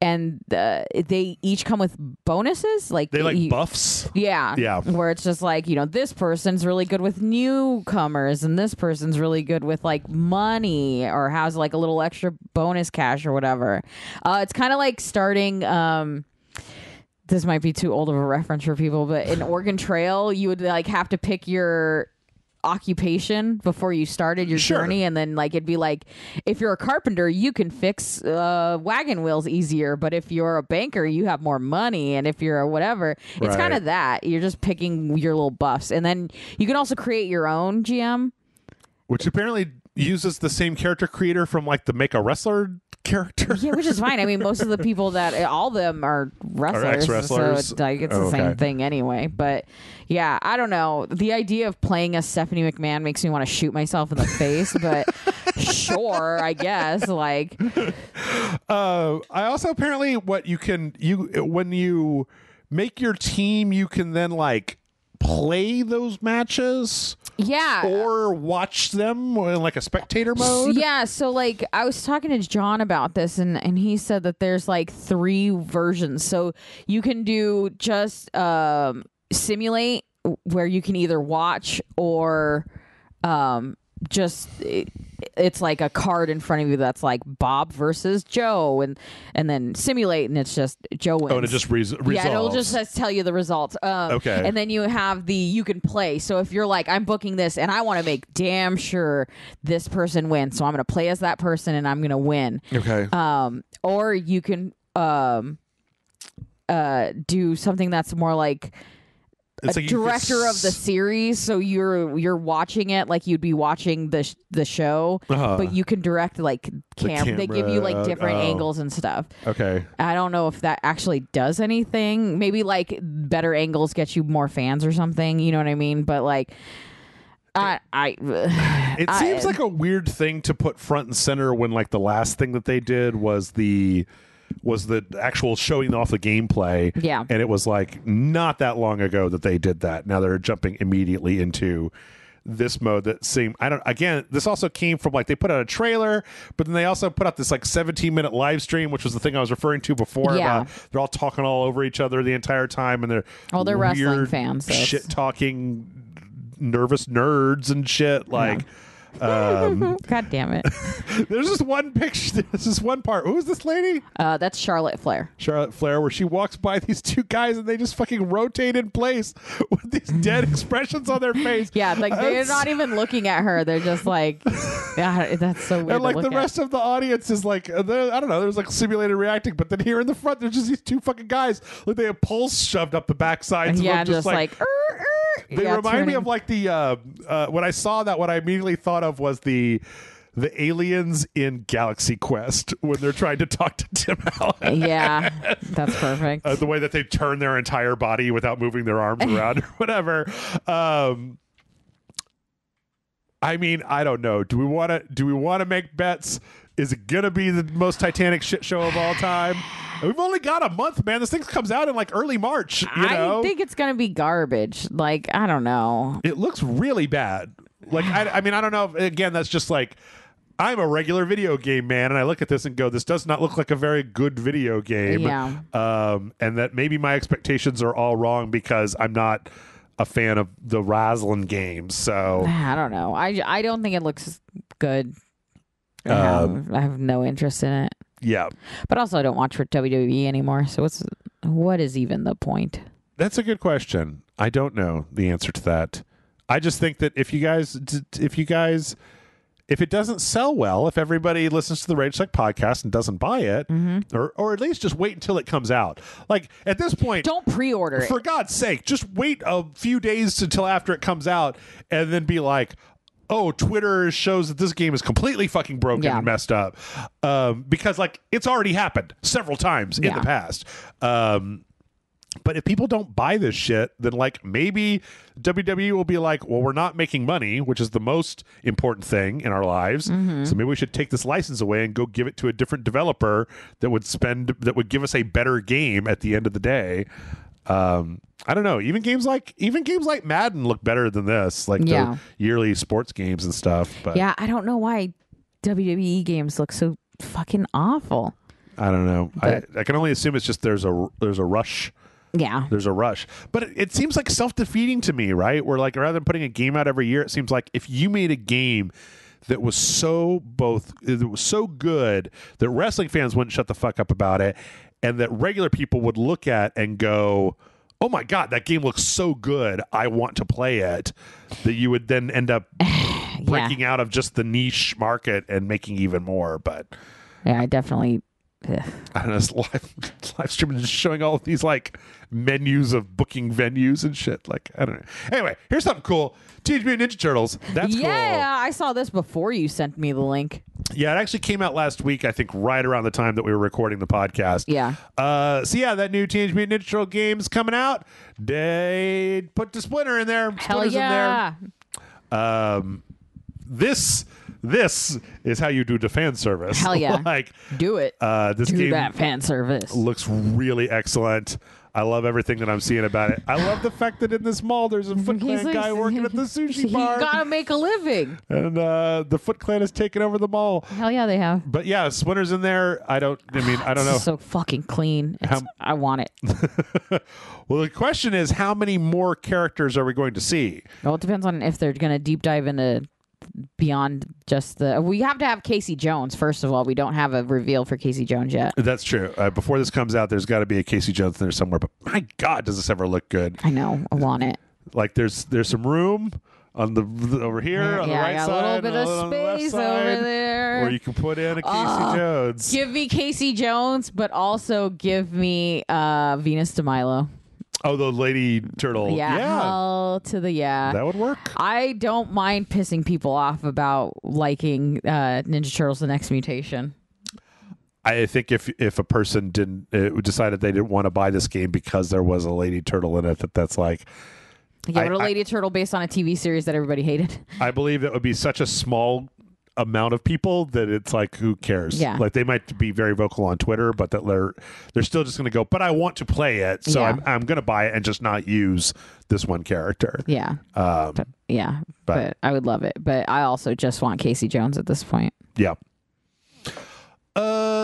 and uh, they each come with bonuses. Like they like you- buffs Yeah, Yeah. Where it's just like you know, this person's really good with newcomers, and this person's really good with like money, or has like a little extra bonus cash or whatever. Uh, it's kind of like starting. Um, this might be too old of a reference for people, but in Oregon Trail, you would like have to pick your occupation before you started your Sure. journey. And then like it'd be like if you're a carpenter you can fix uh, wagon wheels easier. But if you're a banker you have more money. And if you're a whatever it's kind of that. You're just picking your little buffs. And then you can also create your own gm which apparently uses the same character creator from like the make a wrestler character. yeah which is fine i mean most of the people that all of them are wrestlers, ex-wrestlers? so it's like it's Oh, the okay. same thing anyway but yeah i don't know the idea of playing a stephanie mcmahon makes me want to shoot myself in the face but sure i guess like Uh, I also apparently what you can you when you make your team, you can then like play those matches yeah or watch them in like a spectator mode. Yeah, so like I was talking to John about this and and he said that there's like three versions. So you can do just um simulate where you can either watch or um just it, it's like a card in front of you that's like Bob versus Joe and and then simulate and it's just Joe wins. Oh, and it just res- resolves. Yeah, it'll just tell you the results. Um, Okay. And then you have the you can play. So if you're like, I'm booking this and I want to make damn sure this person wins, so I'm going to play as that person and I'm going to win. okay. Um, or you can um, uh, do something that's more like It's a like director of the series. So you're you're watching it like you'd be watching the sh- the show, Uh-huh. but you can direct like cam. They give you like camera, different oh. angles and stuff. Okay. I don't know if that actually does anything. Maybe like better angles get you more fans or something. You know what I mean? But like, I, I, It I- seems like a weird thing to put front and center when like the last thing that they did was the was the actual showing off the gameplay. Yeah. And it was like not that long ago that they did that. Now they're jumping immediately into this mode that seemed I don't again this also came from like they put out a trailer but then they also put out this like 17 minute live stream which was the thing I was referring to before Yeah. about they're all talking all over each other the entire time and they're all they're wrestling fans, shit talking nervous nerds and shit like um God damn it. there's this one picture there's this one part who's this lady Uh, that's Charlotte Flair. charlotte flair where she walks by these two guys and they just fucking rotate in place with these dead expressions on their face Yeah, like they're not even looking at her. They're just like, yeah, that's so weird. and like the look rest of the audience is like uh, I don't know. There's like simulated reacting, but then here in the front, there's just these two fucking guys. Like they have poles shoved up the backsides. at. of Yeah, them, just, like, "Er, er." They Yeah, remind me of like the uh, uh, when I saw that. What I immediately thought of was the the aliens in Galaxy Quest when they're trying to talk to Tim Allen. yeah, that's perfect. Uh, the way that they turn their entire body without moving their arms around or whatever. Um, I mean, I don't know. Do we want to? Do we want to make bets? Is it gonna be the most Titanic shit show of all time? We've only got a month, man. This thing comes out in like early March. You know, I think it's gonna be garbage. Like, I don't know. it looks really bad. Like, I, I mean, I don't know. If, again, that's just like I'm a regular video game man, and I look at this and go, "This does not look like a very good video game." Yeah. Um, and that maybe my expectations are all wrong because I'm not a fan of the Roslyn games. So I don't know. I, I don't think it looks good. I Um, have, I have no interest in it. Yeah, But also, I don't watch for WWE anymore. So what's what is even the point? that's a good question. I don't know the answer to that. I just think that if you guys, if you guys, if it doesn't sell well, if everybody listens to the Rage Select podcast and doesn't buy it, mm-hmm. or or at least just wait until it comes out. Like at this point, Don't pre-order it. for God's sake, just wait a few days until after it comes out, and then be like, "Oh, Twitter shows that this game is completely fucking broken Yeah. and messed up," um, because like it's already happened several times in Yeah. the past. Um, but if people don't buy this shit, then like maybe WWE will be like, well, we're not making money, which is the most important thing in our lives. Mm-hmm. So maybe we should take this license away and go give it to a different developer that would spend that would give us a better game at the end of the day. Um, I don't know. Even games like even games like Madden look better than this, like Yeah. the yearly sports games and stuff. But yeah, I don't know why WWE games look so fucking awful. I don't know. I, But- I can only assume it's just there's a there's a rush Yeah. there's a rush. But it, it seems like self defeating to me, right? Where like rather than putting a game out every year, it seems like if you made a game that was so both that was so good that wrestling fans wouldn't shut the fuck up about it, and that regular people would look at and go, oh my god, that game looks so good, I want to play it, that you would then end up breaking out of just the niche market and making even more. But Yeah, I definitely. Ugh. I don't know, it's live, live streaming just showing all of these like menus of booking venues and shit. Like, I don't know. Anyway, here's something cool. Teenage Mutant Ninja Turtles. That's yeah, I saw this before you sent me the link. Yeah, it actually came out last week, I think, right around the time that we were recording the podcast. Yeah. Uh, so yeah, that new Teenage Mutant Ninja Turtle game's coming out. They put the Splinter in there. Hell Splinter's yeah. in there. Um, this this is how you do the fan service. Hell yeah. like Do it. uh, this Do game that fan service. looks really excellent. I love everything that I'm seeing about it. I love the fact that in this mall there's a Foot Clan like- guy working at the sushi bar. You gotta make a living. and uh, the Foot Clan has taken over the mall. Hell yeah, they have. But yeah, Splinter's in there. I don't. I mean, I don't know. So fucking clean. How- I want it. well, the question is, how many more characters are we going to see? Well, it depends on if they're gonna deep dive into beyond just the. We have to have Casey Jones first of all. We don't have a reveal for Casey Jones yet. That's true. Uh, before this comes out, there's got to be a Casey Jones there somewhere. But my God, does this ever look good? I know. I want it. Like there's there's some room on the over here on the yeah, right side, a little bit of on the left space over there. where you can put in a Casey Oh, Jones. Give me Casey Jones, but also give me uh, Venus de Milo. Oh, the lady turtle. Yeah, hell to the yeah. that would work. I don't mind pissing people off about liking uh, Ninja Turtles: The Next Mutation. I think if if a person didn't uh, decided they didn't want to buy this game because there was a lady turtle in it, that that's like Yeah, I- but a I- lady turtle based on a TV series that everybody hated. I believe that would be such a small amount of people that it's like who cares Yeah. like they might be very vocal on twitter but that they're they're still just going to go but i want to play it so Yeah. i'm, I'm going to buy it and just not use this one character Yeah, um yeah, But- but, I would love it. But I also just want Casey Jones at this point. yeah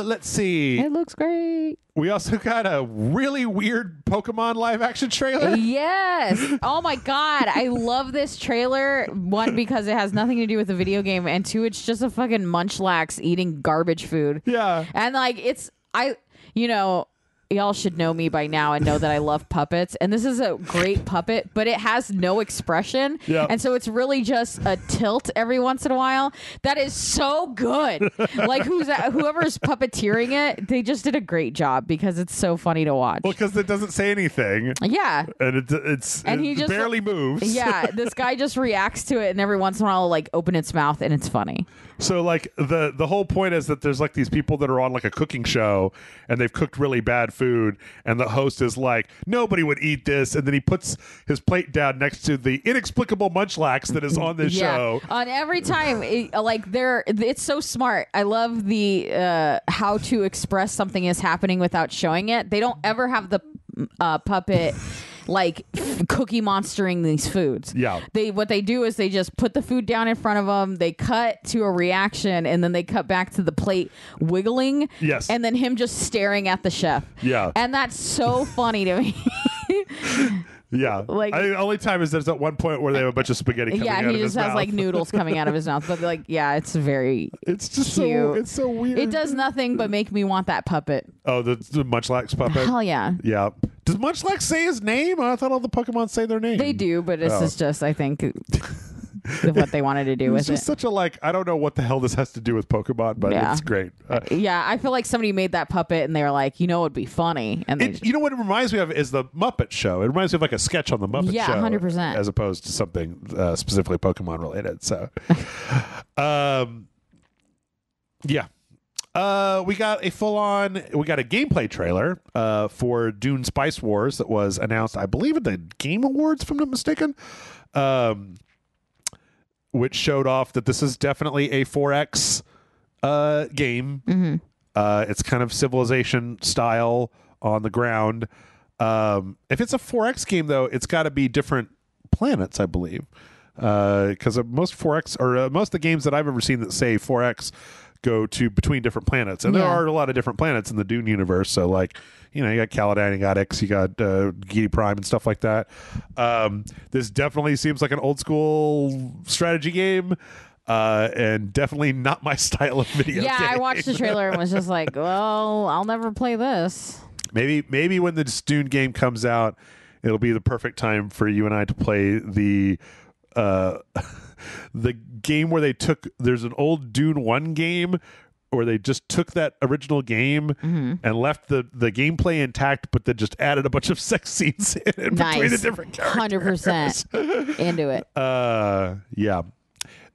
let's see It looks great. we also got a really weird pokemon live action trailer yes. Oh my god, I love this trailer. One because it has nothing to do with the video game, and two, it's just a fucking munchlax eating garbage food. yeah And like it's I you know, y'all should know me by now and know that I love puppets. And this is a great puppet, but it has no expression. Yeah. And so it's really just a tilt every once in a while. That is so good. like who's that, whoever's puppeteering it, they just did a great job because it's so funny to watch. well because it doesn't say anything yeah. and it, it's And he just- barely moves Yeah, this guy just reacts to it and every once in a while will, like open its mouth and it's funny. So like the the whole point is that there's like these people that are on like a cooking show and they've cooked really bad food and the host is like nobody would eat this and then he puts his plate down next to the inexplicable munchlax that is on this show. On every time, it, like they're, it's so smart. I love the uh, how to express something is happening without showing it. They don't ever have the uh, puppet like cookie monstering these foods. Yeah. They what they do is they just put the food down in front of them. They cut to a reaction, and then they cut back to the plate wiggling. Yes. And then him just staring at the chef. Yeah. And that's so funny to me. Yeah. Like- I, the only time is there's at one point where they have a bunch of spaghetti coming yeah, out he of just his has mouth. like noodles coming out of his mouth. But like, yeah, it's very It's just so it's so weird. It does nothing but make me want that puppet. Oh, the, the Munchlax puppet. Hell yeah. yeah. Does Munchlax say his name? I thought all the Pokemon say their name. They do, but this Oh. is just, I think, what they wanted to do It's with just it. such a like. I don't know what the hell this has to do with Pokemon, but Yeah. it's great. Uh, Yeah, I feel like somebody made that puppet and they were like, you know, it'd be funny, and they It, just, you know what it reminds me of is the Muppet Show. It reminds me of like a sketch on the Muppet Show. Yeah, Show, 100%. as opposed to something uh, specifically Pokemon related. So, um, yeah, uh, we got a full on. We got a gameplay trailer uh, for Dune Spice Wars that was announced, I believe, at the Game Awards, if I'm not mistaken. Um, which showed off that this is definitely a 4X uh, game. Uh, it's kind of civilization style on the ground. Um, if it's a 4X game, though, it's got to be different planets, I believe. Because uh, most 4X or uh, most of the games that I've ever seen that say 4X go to between different planets, and there are a lot of different planets in the Dune universe. So, like, you know, you got Caladan, you got X, you got uh, Giedi Prime, and stuff like that. Um, this definitely seems like an old school strategy game. Uh, and definitely not my style of video. yeah, I watched the trailer and was just like, well, I'll never play this. Maybe maybe when the Dune game comes out it'll be the perfect time for you and I to play the uh the game where they took there's an old Dune 1 game where they just took that original game Mm-hmm. and left the the gameplay intact but then just added a bunch of sex scenes in between the different characters. Hundred percent into it. Uh, yeah,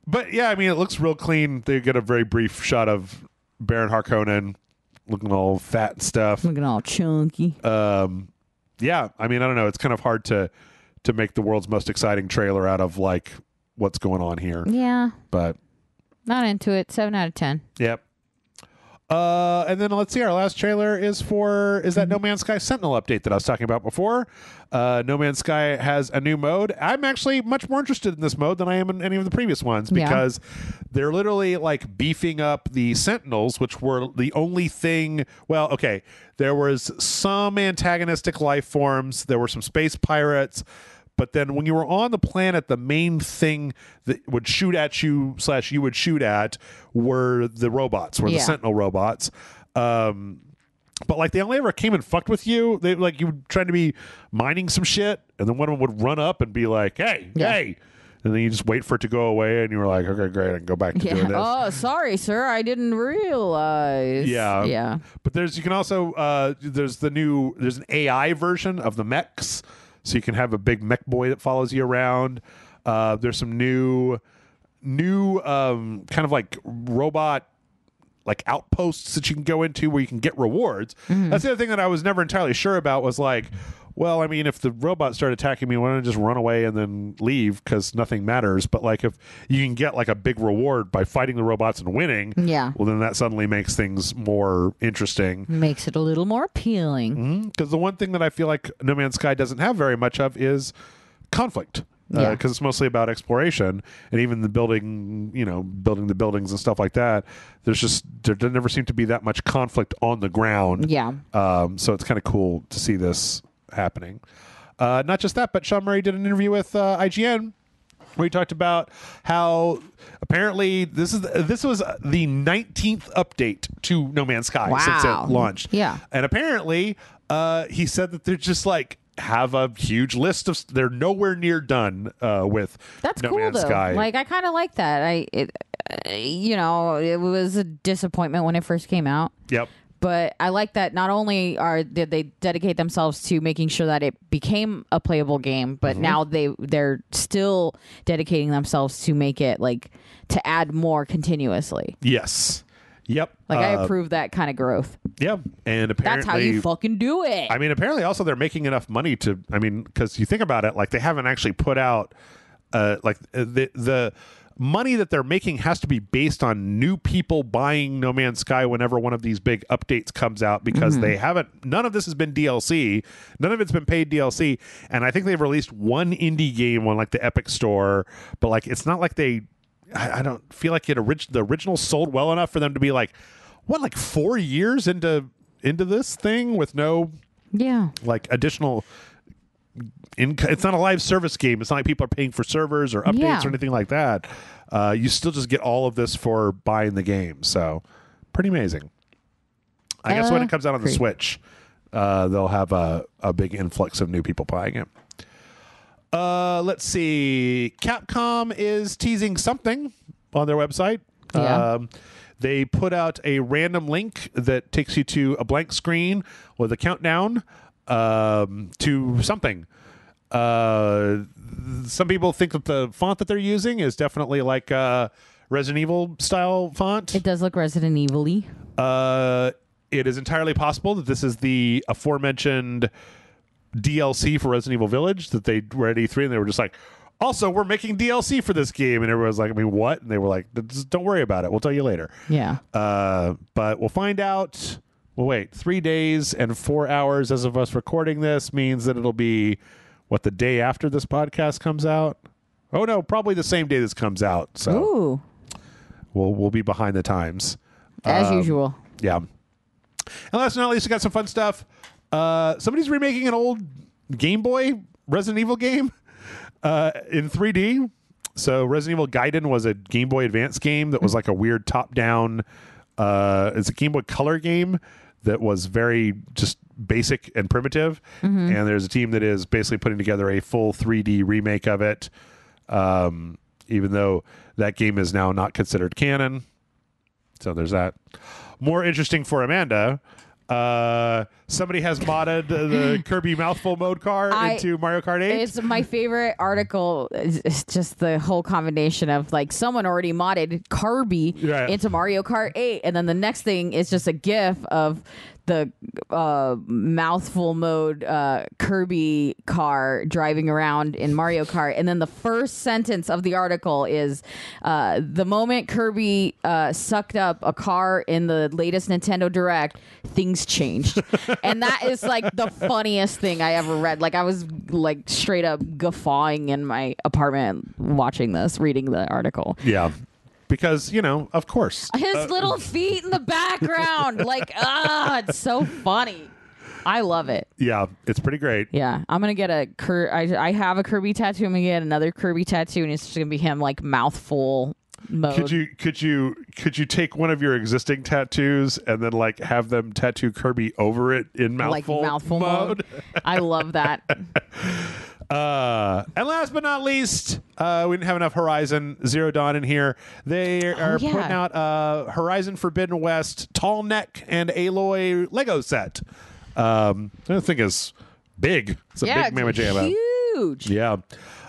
but yeah, I mean, it looks real clean. They get a very brief shot of Baron Harkonnen looking all fat and stuff. Looking all chunky. Um, yeah, I mean, I don't know. It's kind of hard to to make the world's most exciting trailer out of like what's going on here, Yeah, but not into it. Seven out of ten. yep. Uh, and then let's see. Our last trailer is for is that No Man's Sky Sentinel update that I was talking about before. Uh, no Man's Sky has a new mode. I'm actually much more interested in this mode than I am in any of the previous ones Yeah. because they're literally like beefing up the Sentinels, which were the only thing. Well, okay, there was some antagonistic life forms. There were some space pirates. But then when you were on the planet, the main thing that would shoot at you slash you would shoot at were the robots, were the Sentinel robots. Um, but like they only ever came and fucked with you. They like you would try to be mining some shit, and then one of them would run up and be like, "Hey, Yeah. hey," and then you just wait for it to go away, and you were like, "Okay, great, I can go back to doing Yeah. this." Oh, sorry, sir. I didn't realize. Yeah. Yeah. But there's you can also uh there's the new there's an AI version of the mechs, so you can have a big mech boy that follows you around. Uh, there's some new new um kind of like robot like outposts that you can go into where you can get rewards. That's the other thing that I was never entirely sure about was like, well, I mean, if the robots start attacking me, why don't I just run away and then leave because nothing matters? But like, if you can get like a big reward by fighting the robots and winning, Yeah. well, then that suddenly makes things more interesting. Makes it a little more appealing. Because the one thing that I feel like No Man's Sky doesn't have very much of is conflict. Because Yeah. it's mostly about exploration and even the building, you know, building the buildings and stuff like that. There's just there, there never seemed to be that much conflict on the ground. Yeah. Um, so it's kind of cool to see this happening. Uh, not just that, but Sean Murray did an interview with uh, IGN where he talked about how apparently this is this was the 19th update to No Man's Sky since it launched. Yeah. and apparently uh, he said that they're just like have a huge list of they're nowhere near done uh, with That's No cool Man's though. Sky. Like I kind of like that. I it, uh, you know, it was a disappointment when it first came out. yep. But I like that not only are did they dedicate themselves to making sure that it became a playable game, but Mm-hmm. now they they're still dedicating themselves to make it like to add more continuously. Yes. Yep. Like I Uh, approve that kind of growth. Yeah, and apparently That's how you fucking do it. I mean, apparently, also they're making enough money to. I mean, because you think about it, like they haven't actually put out, uh, like uh, the the money that they're making has to be based on new people buying No Man's Sky whenever one of these big updates comes out because mm-hmm. they haven't. None of this has been DLC. None of it's been paid DLC, and I think they've released one indie game on like the Epic Store, but like it's not like they. I, I don't feel like it orig- the original sold well enough for them to be like, what, like four years into into this thing with no yeah. like additional in it's not a live service game. It's not like people are paying for servers or updates Yeah. or anything like that. Uh, you still just get all of this for buying the game. So pretty amazing. I guess when Uh, it comes out on the great. switch uh, they'll have a, a big influx of new people buying it. Uh, let's see. Capcom is teasing something on their website. Yeah. um, they put out a random link that takes you to a blank screen with a countdown um, to something. Uh, some people think that the font that they're using is definitely like a Resident Evil style font. It does look Resident Evil-y. Uh, it is entirely possible that this is the aforementioned DLC for Resident Evil Village that they were at E3 and they were just like, also, we're making DLC for this game. And everyone's like, I mean, what? And they were like, don't worry about it. We'll tell you later. Yeah. Uh, but we'll find out. Well, wait, three days and four hours as of us recording this means that it'll be what the day after this podcast comes out. Oh no, probably the same day this comes out. So Ooh. we'll we'll be behind the times. As Um, usual. Yeah. And last but not least, we got some fun stuff. Uh, somebody's remaking an old Game Boy Resident Evil game uh, in 3D. So Resident Evil Gaiden was a Game Boy Advance game that was like a weird top-down. Uh, it's a Game Boy Color game that was very just basic and primitive, Mm-hmm. and there's a team that is basically putting together a full 3D remake of it. Um, even though that game is now not considered canon, so there's that. More interesting for Amanda. Uh, somebody has modded the Kirby mouthful mode car I- into Mario Kart 8. It's my favorite article. It's just the whole combination of like someone already modded Kirby Right. into Mario Kart 8, and then the next thing is just a GIF of the uh, mouthful mode uh, Kirby car driving around in Mario Kart, and then the first sentence of the article is uh, the moment Kirby uh, sucked up a car in the latest Nintendo Direct, things changed, and that is like the funniest thing I ever read. Like I was like straight up guffawing in my apartment watching this, reading the article. yeah, because you know, of course, His little feet in the background, like ah, it's so funny. I love it. yeah, it's pretty great. Yeah, I'm gonna get a Kir- I, I have a Kirby tattoo. I'm gonna get another Kirby tattoo, and it's just gonna be him like mouthful mode. Could you could you could you take one of your existing tattoos and then like have them tattoo Kirby over it in mouthful like mouthful mode. I love that. Uh, and last but not least, uh, we didn't have enough Horizon Zero Dawn in here. They are Oh, yeah. putting out uh, Horizon Forbidden West Tall Neck and Aloy Lego set. Um, I think it's big. It's a yeah, big mamma jamma. huge. Yeah.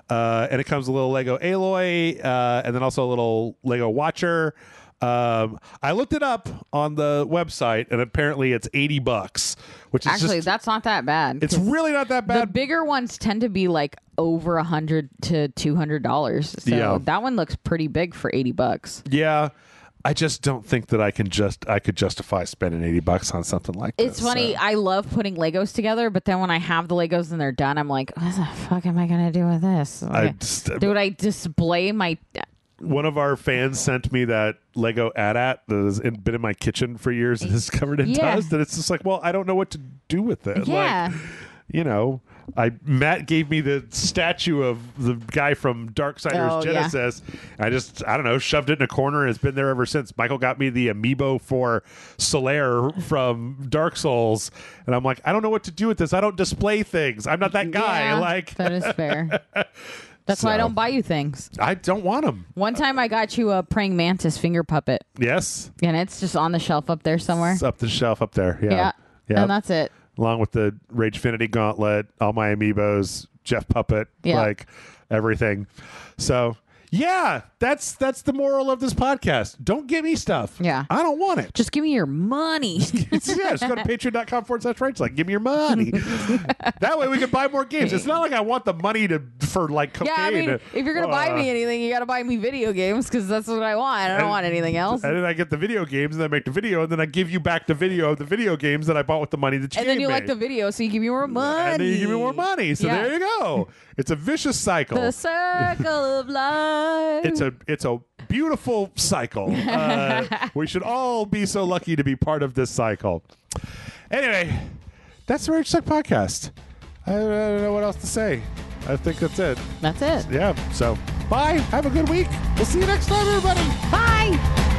Uh, and it comes with a little Lego Aloy, uh, and then also a little Lego Watcher. Um, I looked it up on the website, and apparently it's eighty bucks, which is Actually, just, that's not that bad. It's really not that bad. the bigger ones tend to be like over a hundred to two hundred dollars. So Yeah. that one looks pretty big for eighty bucks. yeah, I just don't think that I can just I could justify spending eighty bucks on something like It's this. funny. so. I love putting Legos together, but then when I have the Legos and they're done, I'm like, what the fuck am I gonna do with this? I Like, just- Dude, I display my. One of our fans sent me that Lego AT-AT that has been in my kitchen for years and is covered in Yeah. dust, and it's just like, well, I don't know what to do with it. Yeah. Like, you know, I Matt gave me the statue of the guy from Darksiders Oh, yeah. Genesis. I just I don't know, shoved it in a corner and it's been there ever since. Michael got me the amiibo for Solaire from Dark Souls, and I'm like, I don't know what to do with this. I don't display things. I'm not that guy. Yeah, like that is fair. That's why I So. don't buy you things. I don't want them. One time I got you a praying mantis finger puppet, Yes, and it's just on the shelf up there somewhere. it's up the shelf up there. Yeah, yeah. yeah. And that's it. along with the Ragefinity Gauntlet, all my amiibos, Jeff Puppet, Yeah. like everything. So yeah, that's that's the moral of this podcast. Don't give me stuff. Yeah. I don't want it. Just give me your money. It's, yeah, just go to patreon.com forward slash rights. Like, give me your money. that way we can buy more games. It's not like I want the money to for like cocaine. yeah, I mean, if you're gonna buy Uh, me anything, you gotta buy me video games because that's what I want. I don't want anything else. And then I get the video games, and then I make the video, and then I give you back the video of the video games that I bought with the money that you And then you me. like the video, so you give me more money. and then you give me more money. So Yeah. there you go. It's a vicious cycle. The circle of life. it's a it's a beautiful cycle. Uh, we should all be so lucky to be part of this cycle. Anyway, that's the Rage Suck podcast. I, I don't know what else to say. I think that's it. That's it. Yeah. So bye. Have a good week. We'll see you next time, everybody. Bye.